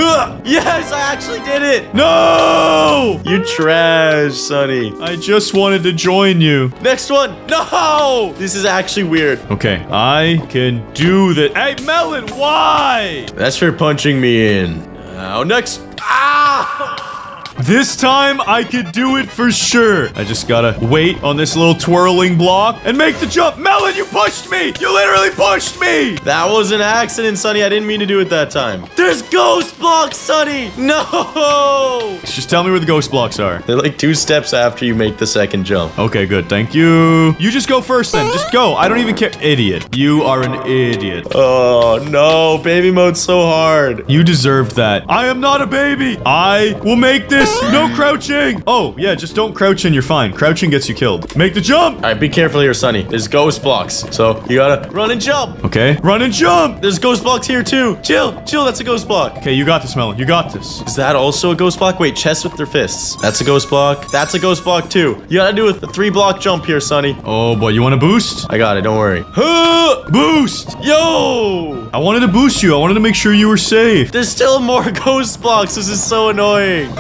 Yes, I actually did it. No! You trash, Sunny. I just wanted to join you. Next one. No. This is actually weird. Okay, I can do that. Hey, Melon, why? That's for punching me in. Now, next. Ah! This time I could do it for sure. I just gotta wait on this little twirling block and make the jump. Melon, you pushed me. You literally pushed me. That was an accident, Sunny. I didn't mean to do it that time. There's ghost blocks, Sunny. No. Just tell me where the ghost blocks are. They're like two steps after you make the second jump. Okay, good. Thank you. You just go first then. Just go. I don't even care. Idiot. You are an idiot. Oh no, baby mode's so hard. You deserved that. I am not a baby. I will make this. No crouching. Oh, yeah, just don't crouch and You're fine. Crouching gets you killed. Make the jump. All right, be careful here, Sunny. There's ghost blocks, so you gotta run and jump. Okay. Run and jump. There's ghost blocks here too. Chill, chill. That's a ghost block. Okay, you got this, Melon. You got this. Is that also a ghost block? Wait, chest with their fists. That's a ghost block. That's a ghost block too. You gotta do a three block jump here, Sunny. Oh, boy. You want to boost? I got it. Don't worry. Huh! Boost. Yo! I wanted to boost you. I wanted to make sure you were safe. There's still more ghost blocks. This is so annoying.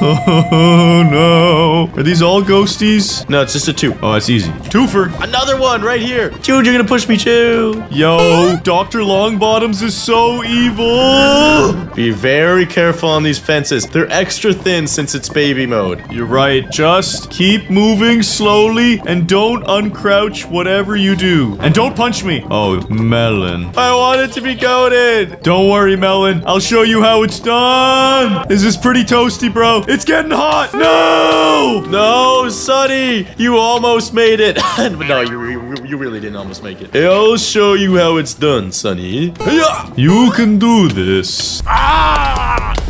Oh no. Are these all ghosties? No, it's just a two. Oh, that's easy. Twofer. Another one right here. Dude, you're gonna push me too. Yo, Dr. Longbottoms is so evil. Be very careful on these fences. They're extra thin since it's baby mode. You're right. Just keep moving slowly and don't uncrouch whatever you do. And don't punch me. Oh, Melon. I want it to be goaded. Don't worry, Melon. I'll show you how it's done. This is pretty toasty, bro. It's getting hot. No! No, Sunny, you almost made it. no, you, you, really didn't almost make it. I'll show you how it's done, Sunny. Yeah. You can do this. Ah!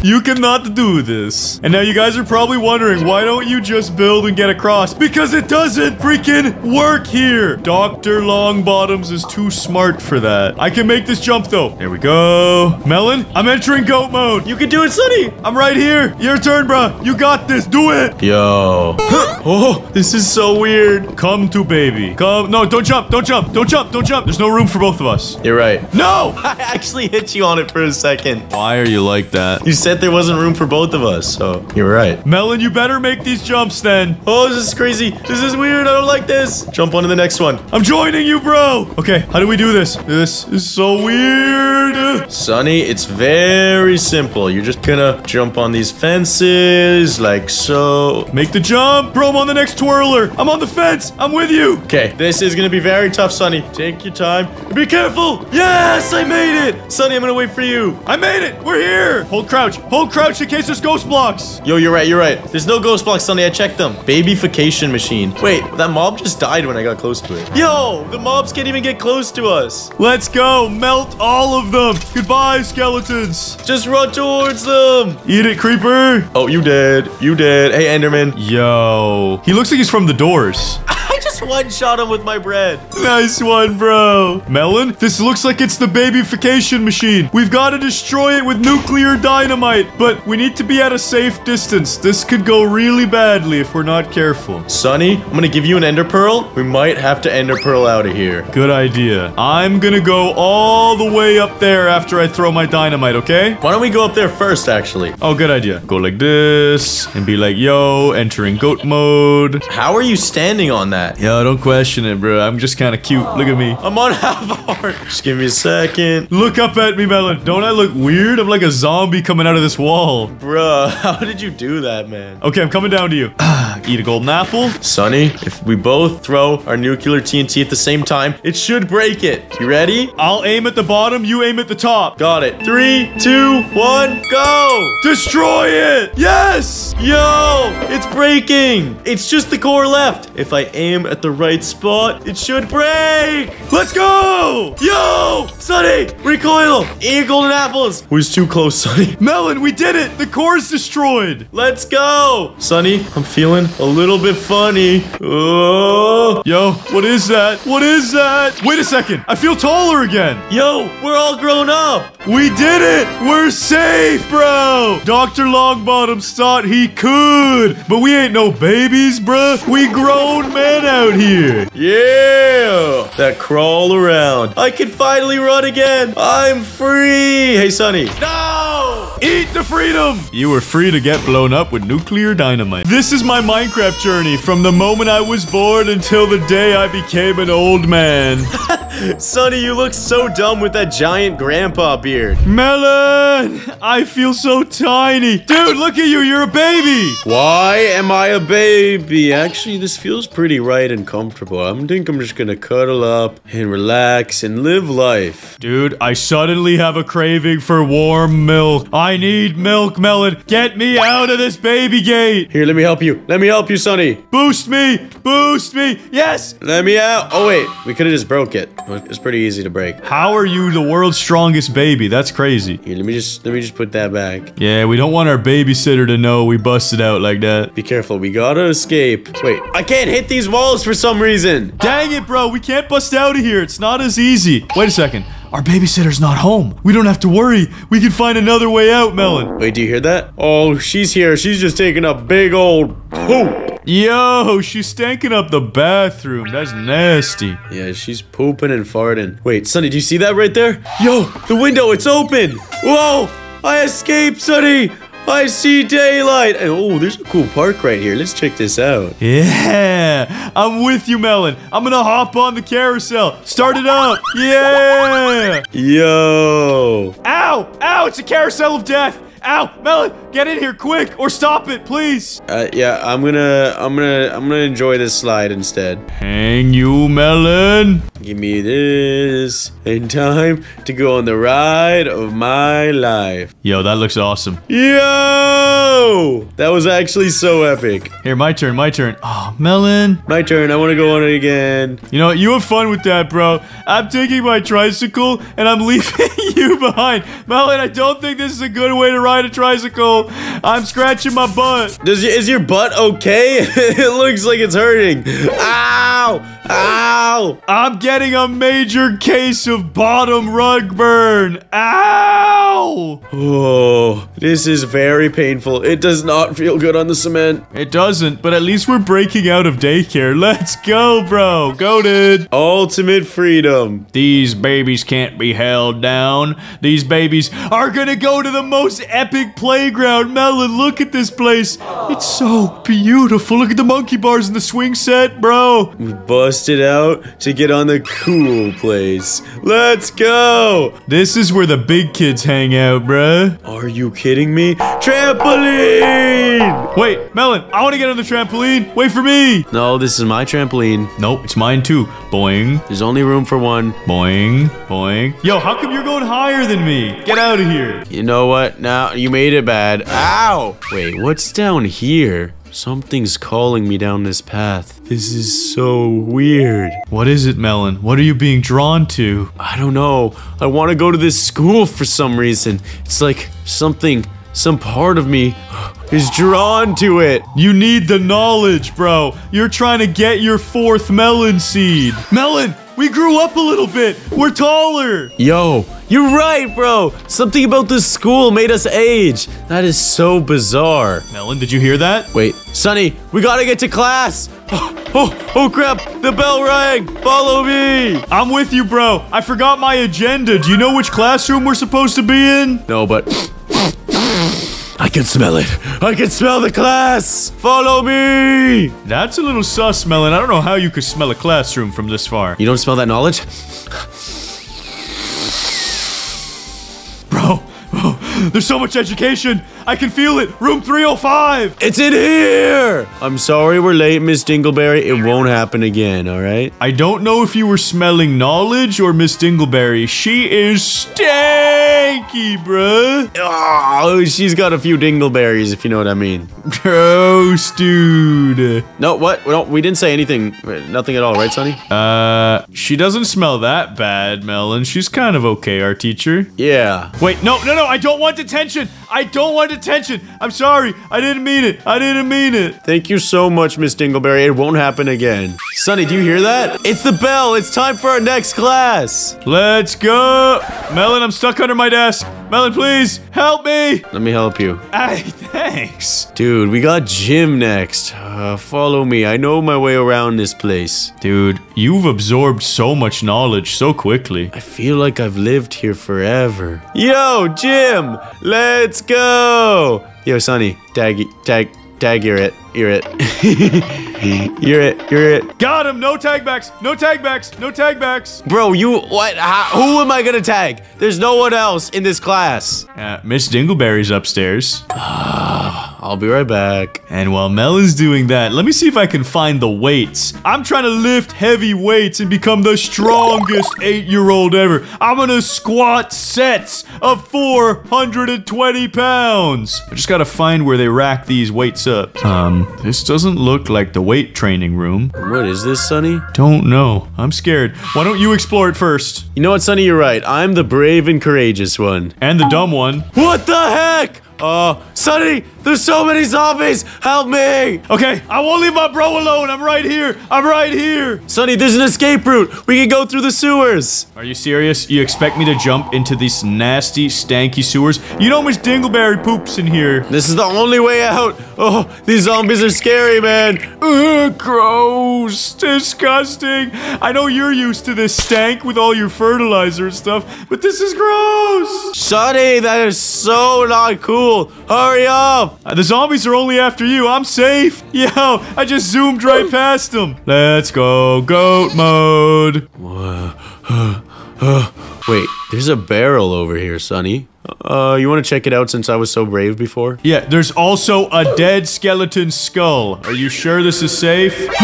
You cannot do this. And now you guys are probably wondering, why don't you just build and get across? Because it doesn't freaking work here. Dr. Longbottoms is too smart for that. I can make this jump though. There we go. Melon, I'm entering goat mode. You can do it, Sunny. I'm right here. Your turn, bro. You got this. Do it. Yo. oh, this is so weird. Come to baby. Come. No, don't jump. Don't jump. Don't jump. Don't jump. There's no room for both of us. You're right. No. I actually hit you on it for a second. Why are you like that? You said there wasn't room for both of us, so you're right. Melon, you better make these jumps then. Oh, this is crazy. This is weird. I don't like this. Jump on to the next one. I'm joining you, bro. Okay, how do we do this? This is so weird. Sunny, it's very simple. You're just gonna jump on these fences like so. Make the jump. Bro, I'm on the next twirler. I'm on the fence. I'm with you. Okay, this is gonna be very tough, Sunny. Take your time. Be careful. Yes, I made it. Sunny, I'm gonna wait for you. I made it. We're here. Hold crouch. Hold crouch in case there's ghost blocks. Yo, you're right, you're right. There's no ghost blocks, Sunny. I checked them. Babyfication machine. Wait, that mob just died when I got close to it. Yo, the mobs can't even get close to us. Let's go. Melt all of them. Goodbye, skeletons. Just run towards them. Eat it, creeper. Oh, you dead. You dead. Hey, Enderman. Yo. He looks like he's from the doors. I just one-shot him with my bread. Nice one, bro. Melon, this looks like it's the babyfication machine. We've got to destroy it with nuclear dynamite, but we need to be at a safe distance. This could go really badly if we're not careful. Sunny, I'm gonna give you an ender pearl. We might have to ender pearl out of here. Good idea. I'm gonna go all the way up there after I throw my dynamite, okay? Why don't we go up there first, actually? Oh, good idea. Go like this and be like, yo, entering goat mode. How are you standing on that? Yo, don't question it, bro. I'm just kind of cute. Look at me. I'm on half heart. Just give me a second. Look up at me, Melon. Don't I look weird? I'm like a zombie coming out of this wall. Bruh, how did you do that, man? Okay, I'm coming down to you. Eat a golden apple. Sunny, if we both throw our nuclear TNT at the same time, it should break it. You ready? I'll aim at the bottom, you aim at the top. Got it. Three, two, one, go! Destroy it! Yes! Yo, it's breaking. It's just the core left. If I aim at the right spot, it should break. Let's go! Yo, Sunny, recoil. Your golden apples. Who's too close, Sunny? Melon, we did it! The core's destroyed! Let's go. Sunny, I'm feeling a little bit funny. Oh. Yo, what is that? What is that? Wait a second. I feel taller again. Yo, we're all grown up. We did it! We're safe, bro! Dr. Longbottoms thought he could, but we ain't no babies, bruh. We grown men out here. Yeah, that crawl around. I can finally run again. I'm free. Hey, Sunny. No! Eat the freedom! You were free to get blown up with nuclear dynamite. This is my Minecraft journey from the moment I was born until the day I became an old man. Sunny, you look so dumb with that giant grandpa beard. Melon! I feel so tiny. Dude, look at you. You're a baby. Why am I a baby? Actually, this feels pretty right and comfortable. I think I'm just gonna cuddle up and relax and live life. Dude, I suddenly have a craving for warm milk. I need milk, Melon. Get me out of this baby gate. Here, let me help you. Let me help you, Sunny. Boost me. Boost me. Yes. Let me out. Oh, wait. We could have just broke it. It's pretty easy to break. How are you the world's strongest baby? That's crazy. Here, let me just let me just put that back. Yeah, we don't want our babysitter to know we busted out like that. Be careful. We gotta escape. Wait, I can't hit these walls for some reason. Dang it, bro. We can't bust out of here. It's not as easy. Wait a second. Our babysitter's not home. We don't have to worry. We can find another way out, Melon. Wait, do you hear that? Oh, she's here. She's just taking a big old poop. Yo, she's stanking up the bathroom. That's nasty. Yeah, she's pooping and farting. Wait, Sunny, do you see that right there? Yo, the window, it's open. Whoa, I escaped, Sunny. I see daylight. Oh, there's a cool park right here. Let's check this out. Yeah, I'm with you, Melon. I'm gonna hop on the carousel. Start it up. Yeah. Yo. Ow! Ow! It's a carousel of death. Ow! Melon, get in here quick or stop it, please. Uh, yeah, I'm gonna, I'm gonna, I'm gonna enjoy this slide instead. Hang you, Melon. Give me this in time to go on the ride of my life. Yo, that looks awesome. Yo! That was actually so epic. Here, my turn, my turn. Oh, Melon. My turn. I want to go on it again. You know what? You have fun with that, bro. I'm taking my tricycle and I'm leaving you behind. Melon, I don't think this is a good way to ride a tricycle. I'm scratching my butt. Does is your butt okay? it looks like it's hurting. Ow! Ow! I'm getting a major case of bottom rug burn. Ow! Oh, this is very painful. It does not feel good on the cement. It doesn't, but at least we're breaking out of daycare. Let's go, bro. Goated. Ultimate freedom. These babies can't be held down. These babies are gonna go to the most epic playground. Melon, look at this place. It's so beautiful. Look at the monkey bars and the swing set, bro. We busted out to get on the cool place. Let's go! This is where the big kids hang out, bruh. Are you kidding me? Trampoline! Wait, Melon, I wanna get on the trampoline. Wait for me. No, this is my trampoline. Nope, it's mine too. Boing, There's only room for one. boing, boing. Yo, how come you're going higher than me? Get out of here. You know what? Now you made it bad. Ow! Wait, what's down here? Something's calling me down this path. This is so weird. What is it, Melon? What are you being drawn to? I don't know. I want to go to this school for some reason. It's like something, some part of me is drawn to it. You need the knowledge, bro. You're trying to get your fourth melon seed. Melon, we grew up a little bit. We're taller. Yo, you're right, bro. Something about this school made us age. That is so bizarre. Melon, did you hear that? Wait, Sunny, we gotta get to class. Oh, oh, oh crap, the bell rang. Follow me. I'm with you, bro. I forgot my agenda. Do you know which classroom we're supposed to be in? No, but I can smell it. I can smell the class. Follow me. That's a little sus, Melon. I don't know how you could smell a classroom from this far. You don't smell that knowledge? Bro, oh, there's so much education. I can feel it. Room 305. It's in here. I'm sorry we're late, Miss Dingleberry. It won't happen again, all right? I don't know if you were smelling knowledge or Miss Dingleberry. She is stanky, bruh. Oh, she's got a few dingleberries, if you know what I mean. Gross, dude. No, what? No, we didn't say anything. Nothing at all, right, Sunny? Uh, she doesn't smell that bad, Melon. She's kind of okay, our teacher. Yeah. Wait, no, no, no, I don't want detention. I don't want detention. I'm sorry. I didn't mean it. I didn't mean it. Thank you so much, Miss Dingleberry. It won't happen again. Sunny, do you hear that? It's the bell. It's time for our next class. Let's go. Melon, I'm stuck under my desk. Melon, please help me. Let me help you. Hey, thanks. Dude, we got gym next. Uh, follow me. I know my way around this place. Dude, you've absorbed so much knowledge so quickly. I feel like I've lived here forever. Yo, Jim, let's go. Yo, Sunny, tag, tag, tag, you're it. You're it. you're it. You're it. Got him. No tag backs. No tag backs. No tag backs. Bro, you, what? How, who am I gonna tag? There's no one else in this class. Uh, Miss Dingleberry's upstairs. I'll be right back. And while Mel is doing that, let me see if I can find the weights. I'm trying to lift heavy weights and become the strongest eight-year-old ever. I'm gonna squat sets of 420 pounds. I just gotta find where they rack these weights up. Um, this doesn't look like the weight training room. What is this, Sunny? Don't know. I'm scared. Why don't you explore it first? You know what, Sunny? You're right. I'm the brave and courageous one. And the dumb one. What the heck? Uh, Sunny, there's so many zombies. Help me. Okay, I won't leave my bro alone. I'm right here. I'm right here. Sunny, there's an escape route. We can go through the sewers. Are you serious? You expect me to jump into these nasty, stanky sewers? You know how much Dingleberry poops in here. This is the only way out. Oh, these zombies are scary, man. Ugh, gross. Disgusting. I know you're used to this stank with all your fertilizer and stuff, but this is gross. Sunny, that is so not cool. School. Hurry up. Uh, The zombies are only after you. I'm safe. Yo, I just zoomed right past them. Let's go, goat mode. Wait, there's a barrel over here, Sunny. Uh, you want to check it out since I was so brave before? Yeah, there's also a dead skeleton skull. Are you sure this is safe?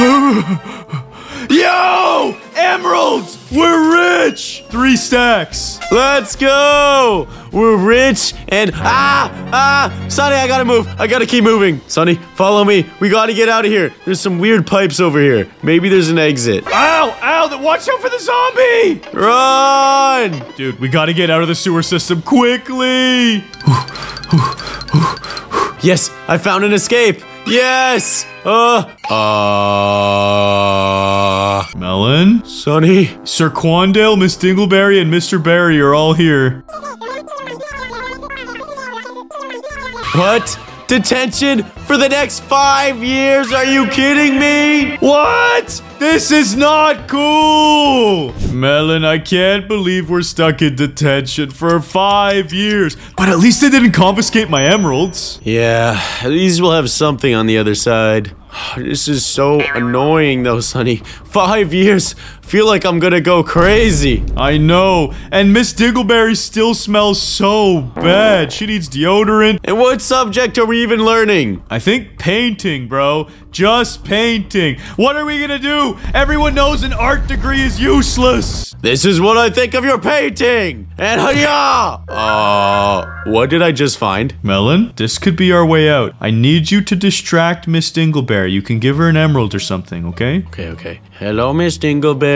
Yo! Emeralds! We're rich! Three stacks. Let's go! We're rich and ah ah Sunny, I gotta move. I gotta keep moving. Sunny, follow me. We gotta get out of here. There's some weird pipes over here. Maybe there's an exit. Ow! Ow! Watch out for the zombie! Run! Dude, we gotta get out of the sewer system quickly! Yes, I found an escape. Yes. Uh. Uh. Melon? Sunny. Sir Quandale, Miss Dingleberry, and Mr. Barry are all here. What? Detention for the next five years? Are you kidding me? What? This is not cool! Melon, I can't believe we're stuck in detention for five years. But at least they didn't confiscate my emeralds. Yeah, at least we'll have something on the other side. This is so annoying though, Sunny. Five years. Feel like I'm gonna go crazy. I know. And Miss Dingleberry still smells so bad. She needs deodorant. And what subject are we even learning? I think painting, bro. Just painting. What are we gonna do? Everyone knows an art degree is useless. This is what I think of your painting. And hiya! Uh, what did I just find? Melon, this could be our way out. I need you to distract Miss Dingleberry. You can give her an emerald or something, okay? Okay, okay. Hello, Miss Dingleberry.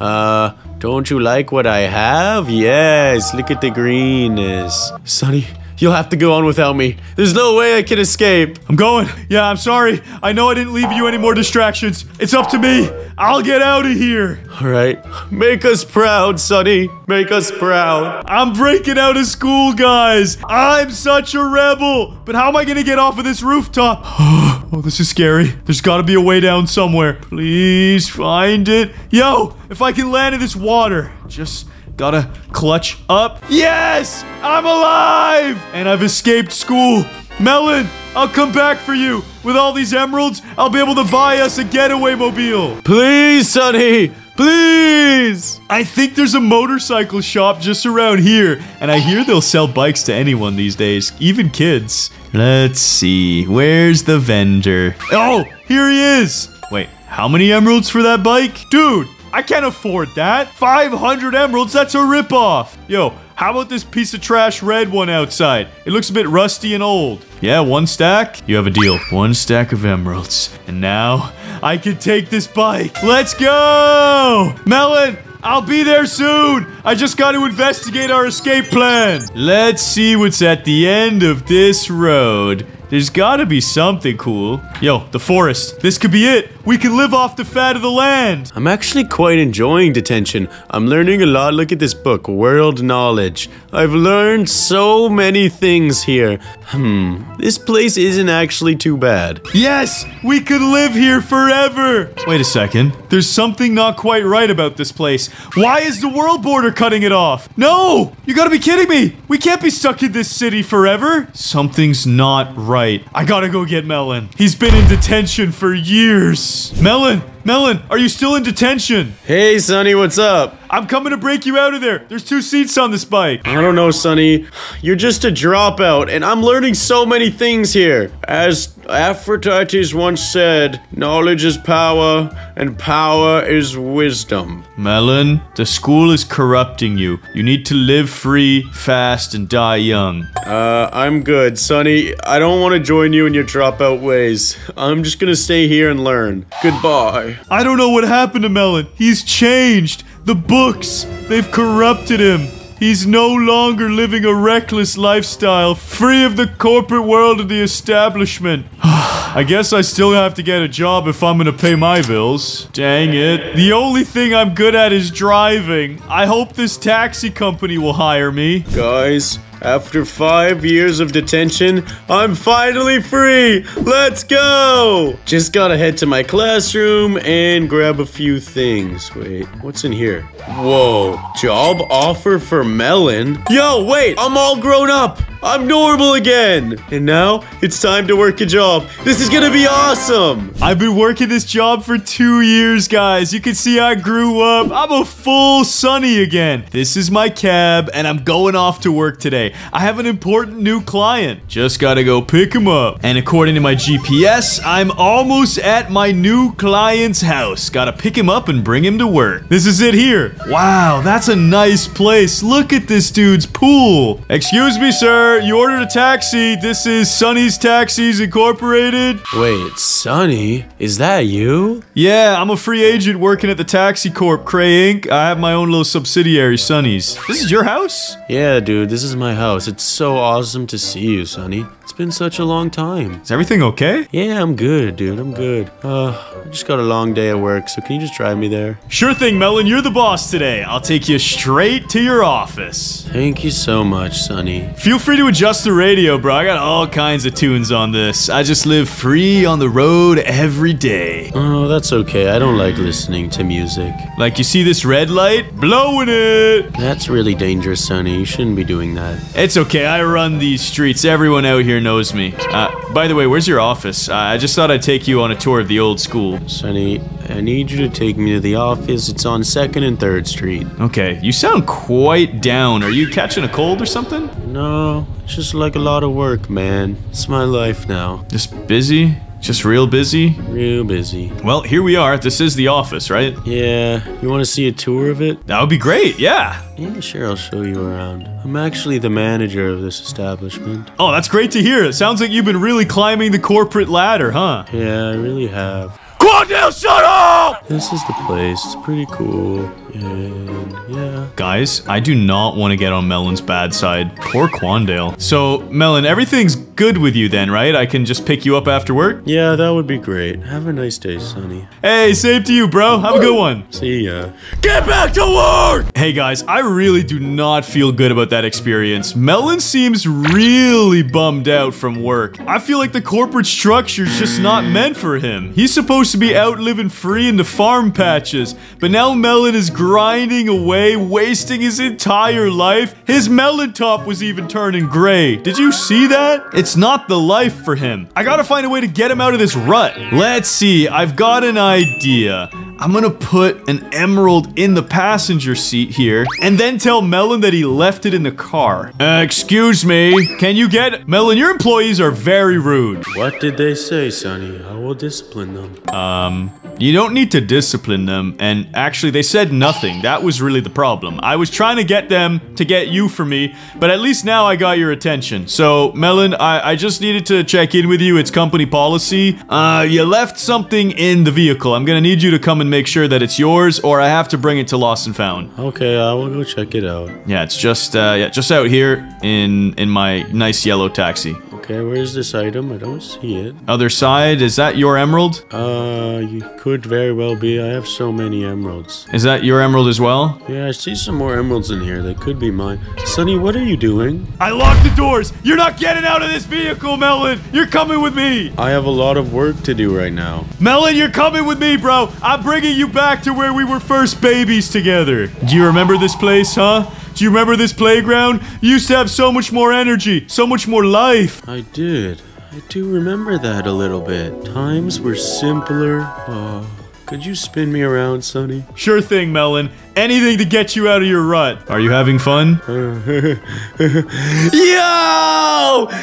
Uh, don't you like what I have? Yes, look at the greenness. Sunny, you'll have to go on without me. There's no way I can escape. I'm going. Yeah, I'm sorry. I know I didn't leave you any more distractions. It's up to me. I'll get out of here. All right. Make us proud, Sunny. Make us proud. I'm breaking out of school, guys. I'm such a rebel. But how am I gonna get off of this rooftop? oh, this is scary. There's gotta be a way down somewhere. Please find it. Yo, if I can land in this water, just gotta clutch up. Yes! I'm alive! And I've escaped school. Melon, I'll come back for you. With all these emeralds, I'll be able to buy us a getaway mobile. Please, Sunny. Please. I think there's a motorcycle shop just around here, and I hear they'll sell bikes to anyone these days, even kids. Let's see, where's the vendor? Oh, here he is! Wait, how many emeralds for that bike? Dude, I can't afford that. 500 emeralds, that's a ripoff. Yo, how about this piece of trash red one outside? It looks a bit rusty and old. Yeah, one stack? You have a deal. One stack of emeralds. And now, I can take this bike. Let's go! Melon, I'll be there soon. I just got to investigate our escape plan. Let's see what's at the end of this road. There's gotta be something cool. Yo, the forest. This could be it. We can live off the fat of the land. I'm actually quite enjoying detention. I'm learning a lot. Look at this book, World Knowledge. I've learned so many things here. Hmm, this place isn't actually too bad. Yes, we could live here forever. Wait a second. There's something not quite right about this place. Why is the world border cutting it off? No! You gotta be kidding me. We can't be stuck in this city forever. Something's not right. I gotta go get Melon. He's been in detention for years. Melon! Melon, are you still in detention? Hey, Sunny, what's up? I'm coming to break you out of there. There's two seats on this bike. I don't know, Sunny. You're just a dropout, and I'm learning so many things here. As Aphrodite once said, knowledge is power, and power is wisdom. Melon, the school is corrupting you. You need to live free, fast, and die young. Uh, I'm good, Sunny. I don't want to join you in your dropout ways. I'm just gonna stay here and learn. Goodbye. I don't know what happened to Melon. He's changed. The books, they've corrupted him. He's no longer living a reckless lifestyle, free of the corporate world and the establishment. I guess I still have to get a job if I'm gonna pay my bills. Dang it. The only thing I'm good at is driving. I hope this taxi company will hire me. Guys, After five years of detention, I'm finally free. Let's go. Just gotta head to my classroom and grab a few things. Wait, what's in here? Whoa, job offer for Melon? Yo, wait, I'm all grown up. I'm normal again. And now it's time to work a job. This is gonna be awesome. I've been working this job for two years, guys. You can see I grew up. I'm a full Sunny again. This is my cab, and I'm going off to work today. I have an important new client. Just gotta go pick him up. And according to my GPS, I'm almost at my new client's house. Gotta pick him up and bring him to work. This is it here. Wow, that's a nice place. Look at this dude's pool. Excuse me, sir. You ordered a taxi. This is Sunny's Taxis Incorporated. Wait, Sunny, is that you? Yeah, I'm a free agent working at the Taxi Corp, Cray Inc. I have my own little subsidiary, Sunny's. This is your house? Yeah, dude, this is my house. It's so awesome to see you, Sunny. It's been such a long time. Is everything okay? Yeah, I'm good, dude. I'm good. Uh, I just got a long day at work, so can you just drive me there? Sure thing, Melon. You're the boss today. I'll take you straight to your office. Thank you so much, Sunny. Feel free to adjust the radio, bro. I got all kinds of tunes on this. I just live free on the road every day. Oh, that's okay. I don't like listening to music. Like, you see this red light? Blowing it! That's really dangerous, Sunny. You shouldn't be doing that. It's okay. I run these streets. Everyone out here knows me. Uh, by the way, where's your office? Uh, I just thought I'd take you on a tour of the old school. Sunny, I need you to take me to the office. It's on 2nd and 3rd Street. Okay, you sound quite down. Are you catching a cold or something? No, it's just like a lot of work, man. It's my life now. Just busy? Just real busy? Real busy. Well, here we are. This is the office, right? Yeah, you want to see a tour of it? That would be great, yeah. Yeah, sure, I'll show you around. I'm actually the manager of this establishment. Oh, that's great to hear. It sounds like you've been really climbing the corporate ladder, huh? Yeah, I really have. Quandale, shut up! This is the place. It's pretty cool. And yeah. Guys, I do not want to get on Melon's bad side. Poor Quandale. So, Melon, everything's good with you then, right? I can just pick you up after work? Yeah, that would be great. Have a nice day, Sunny. Hey, same to you, bro. Have a good one. See ya. Get back to work! Hey guys, I really do not feel good about that experience. Melon seems really bummed out from work. I feel like the corporate structure's just not meant for him. He's supposed to be out living free in the farm patches, but now Melon is grinding away, wasting his entire life. His melon top was even turning gray. Did you see that? It's not the life for him. I gotta find a way to get him out of this rut. Let's see, I've got an idea. I'm gonna put an emerald in the passenger seat here and then tell Melon that he left it in the car. Uh, excuse me, can you get- Melon, your employees are very rude. What did they say, Sunny? I will discipline them. Um, you don't need to discipline them, and actually they said nothing. That was really the problem. I was trying to get them to get you for me, but at least now I got your attention. So, Melon, I, I just needed to check in with you. It's company policy. Uh, you left something in the vehicle. I'm gonna need you to come and make sure that it's yours, or I have to bring it to Lost and Found. Okay, I will go check it out. Yeah, it's just, uh, yeah, just out here in, in my nice yellow taxi. Okay, where's this item? I don't see it. Other side, is that your emerald? Uh, you could very well be. I have so many emeralds. Is that your emerald as well? Yeah, I see some more emeralds in here. They could be mine. Sunny, what are you doing? I locked the doors. You're not getting out of this vehicle, Melon. You're coming with me. I have a lot of work to do right now. Melon, you're coming with me, bro. I'm bringing you back to where we were first babies together. Do you remember this place, huh? Do you remember this playground? You used to have so much more energy, so much more life. I did. I do remember that a little bit. Times were simpler. Oh, could you spin me around, Sunny? Sure thing, Melon. Anything to get you out of your rut. Are you having fun? Yo!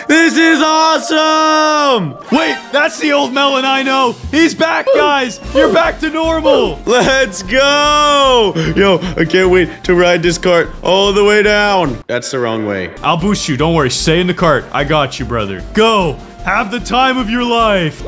This is awesome! Wait, that's the old Melon I know. He's back, guys. You're back to normal. Let's go! Yo, I can't wait to ride this cart all the way down. That's the wrong way. I'll boost you. Don't worry. Stay in the cart. I got you, brother. Go. Have the time of your life.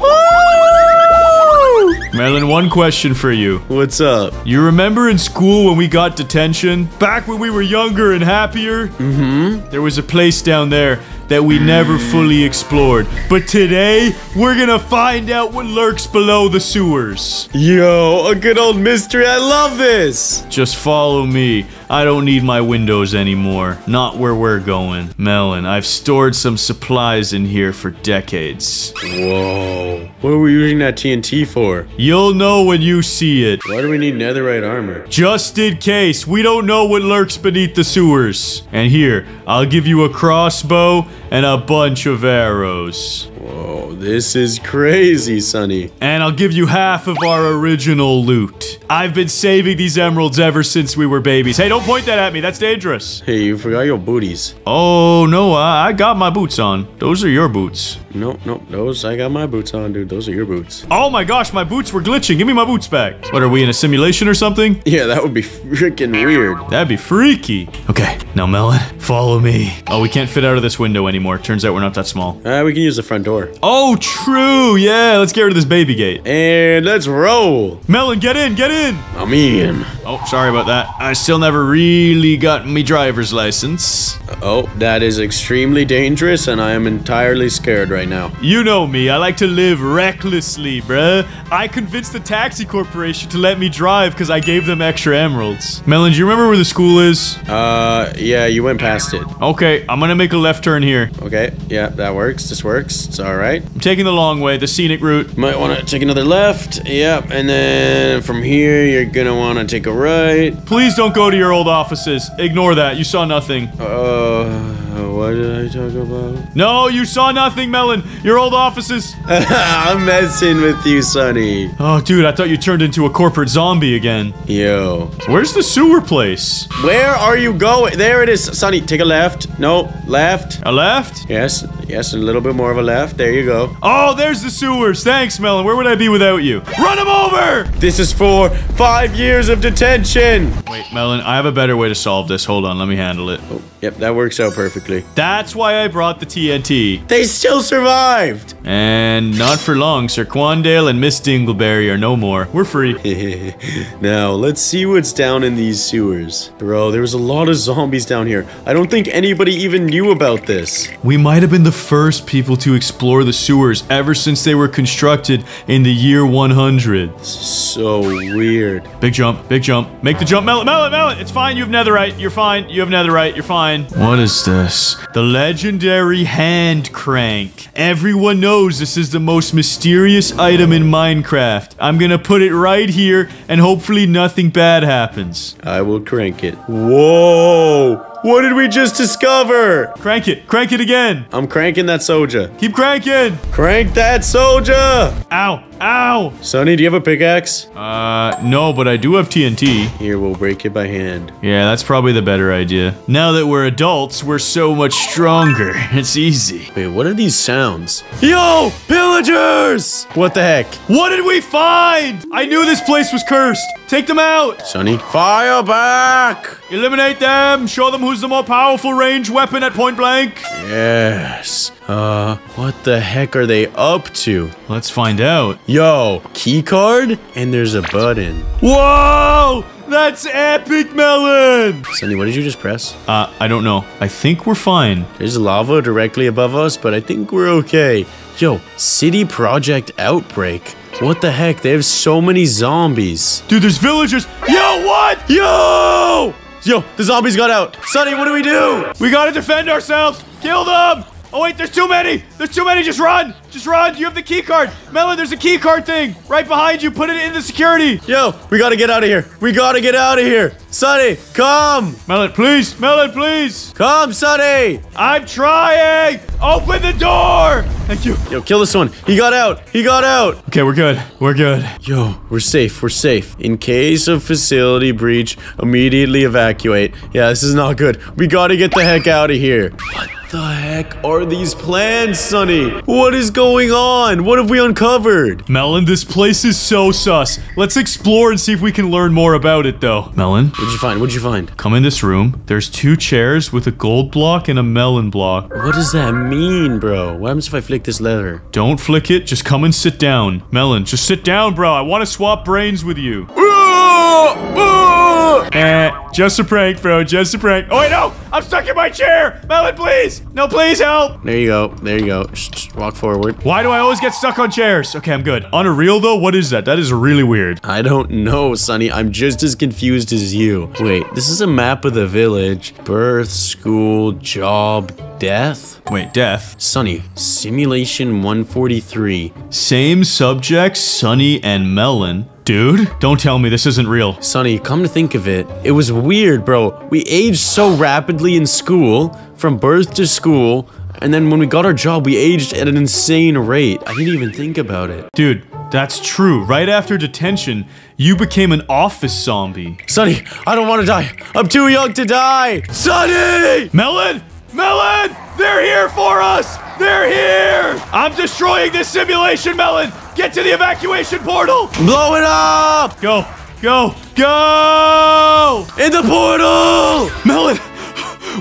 Melon, one question for you. What's up? You remember in school when we got detention? Back when we were younger and happier? Mm-hmm. There was a place down there that we never fully explored. But today, we're gonna find out what lurks below the sewers. Yo, a good old mystery. I love this. Just follow me. I don't need my windows anymore. Not where we're going. Melon, I've stored some supplies in here for decades. Whoa. What are we using that TNT for? You'll know when you see it. Why do we need netherite armor? Just in case, we don't know what lurks beneath the sewers. And here, I'll give you a crossbow and a bunch of arrows. Whoa, this is crazy, Sunny. And I'll give you half of our original loot. I've been saving these emeralds ever since we were babies. Hey, don't point that at me. That's dangerous. Hey, you forgot your booties. Oh, no, I, I got my boots on. Those are your boots. Nope, nope, those, I got my boots on, dude. Those are your boots. Oh my gosh, my boots were glitching. Give me my boots back. What, are we in a simulation or something? Yeah, that would be freaking weird. That'd be freaky. Okay, now Melon, follow me. Oh, we can't fit out of this window anymore. Turns out we're not that small. Uh, we can use the front door. Oh, true. Yeah, let's get rid of this baby gate. And let's roll. Melon, get in, get in. I'm in. Oh, sorry about that. I still never really got me driver's license. Oh, that is extremely dangerous, and I am entirely scared right now. You know me, I like to live recklessly, bruh. I convinced the taxi corporation to let me drive because I gave them extra emeralds. Melon, do you remember where the school is? Uh, yeah, you went past it. Okay, I'm gonna make a left turn here. Okay, yeah, that works. This works. It's all right. I'm taking the long way, the scenic route. Might want to take another left. Yep, and then from here, you're gonna want to take a right. Please don't go to your old offices. Ignore that. You saw nothing. Uh, Uh, what did I talk about? No, you saw nothing, Melon. Your old offices. I'm messing with you, Sunny. Oh, dude, I thought you turned into a corporate zombie again. Yo. Where's the sewer place? Where are you going? There it is, Sunny. Take a left. No, left. A left? Yes, yes, a little bit more of a left. There you go. Oh, there's the sewers. Thanks, Melon. Where would I be without you? Run him over! This is for five years of detention. Wait, Melon, I have a better way to solve this. Hold on, let me handle it. Oh, yep, that works out perfectly. That's why I brought the TNT. They still survived. And not for long, Sir Quandale and Miss Dingleberry are no more. We're free. now, let's see what's down in these sewers. Bro, there was a lot of zombies down here. I don't think anybody even knew about this. We might have been the first people to explore the sewers ever since they were constructed in the year 100. So weird. Big jump, big jump. Make the jump, Mallet, Mallet, Melon. It's fine. You have netherite. You're fine. You have netherite. You're fine. What is this? The legendary hand crank. Everyone knows this is the most mysterious item in Minecraft. I'm gonna put it right here, and hopefully nothing bad happens. I will crank it. Whoa! What did we just discover? Crank it. Crank it again. I'm cranking that Soulja. Keep cranking. Crank that Soulja! Ow. Ow. Sunny, do you have a pickaxe? Uh, no, but I do have TNT. Here, we'll break it by hand. Yeah, that's probably the better idea. Now that we're adults, we're so much stronger. It's easy. Wait, what are these sounds? Yo! Pillagers! What the heck? What did we find? I knew this place was cursed. Take them out. Sunny? Fire back! Eliminate them. Show them who's the more powerful range weapon at point blank. Yes. Uh, what the heck are they up to? Let's find out. Yo, key card? And there's a button. Whoa! That's epic, Melon! Sunny, what did you just press? Uh, I don't know. I think we're fine. There's lava directly above us, but I think we're okay. Yo, City Project Outbreak. What the heck? They have so many zombies. Dude, there's villagers. Yo, what? Yo! Yo, the zombies got out. Sunny, what do we do? We gotta defend ourselves. Kill them. Oh wait, there's too many. There's too many. Just run. Just run. You have the key card. Melon, there's a key card thing right behind you. Put it in the security. Yo, we gotta get out of here. We gotta get out of here. Sunny, come. Melon, please. Melon, please. Come, Sunny. I'm trying. Open the door. Thank you. Yo, kill this one. He got out. He got out. Okay, we're good. We're good. Yo, we're safe. We're safe. In case of facility breach, immediately evacuate. Yeah, this is not good. We gotta get the heck out of here. What the heck are these plans, Sunny? What is going on? What have we uncovered? Melon, this place is so sus. Let's explore and see if we can learn more about it, though. Melon, What'd you find? What'd you find? come in this room. There's two chairs with a gold block and a melon block. What does that mean, bro? What happens if I flick this leather? Don't flick it. Just come and sit down. Melon, just sit down, bro. I want to swap brains with you. Ah! Ah! Eh, just a prank, bro. Just a prank. Oh, wait, no! I'm stuck in my chair! Melon, please! No, please help! There you go. There you go. Shh, shh, walk forward. Why do I always get stuck on chairs? Okay, I'm good. On a reel, though, what is that? That is really weird. I don't know, Sunny. I'm just as confused as you. Wait, this is a map of the village. Birth, school, job, death? Wait, death. Sunny, simulation 143. Same subjects, Sunny and Melon. Dude, don't tell me this isn't real. Sunny, come to think of it, it was weird, bro. We aged so rapidly in school, from birth to school, and then when we got our job, we aged at an insane rate. I didn't even think about it. Dude, that's true. Right after detention, you became an office zombie. Sunny, I don't want to die. I'm too young to die. Sunny! Melon! Melon! They're here for us! They're here! I'm destroying this simulation, Melon! Get to the evacuation portal! Blow it up! Go! Go! Go! In the portal! Melon!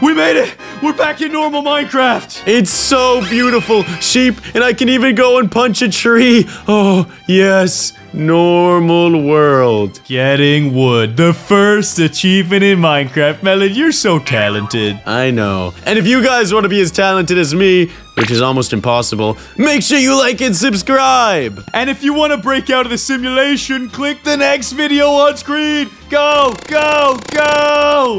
We made it! We're back in normal Minecraft! It's so beautiful. Sheep, and I can even go and punch a tree. Oh, yes. Normal world. Getting wood. The first achievement in Minecraft. Melon, you're so talented. I know. And if you guys want to be as talented as me, which is almost impossible, make sure you like and subscribe. And if you want to break out of the simulation, click the next video on screen. Go, go, go!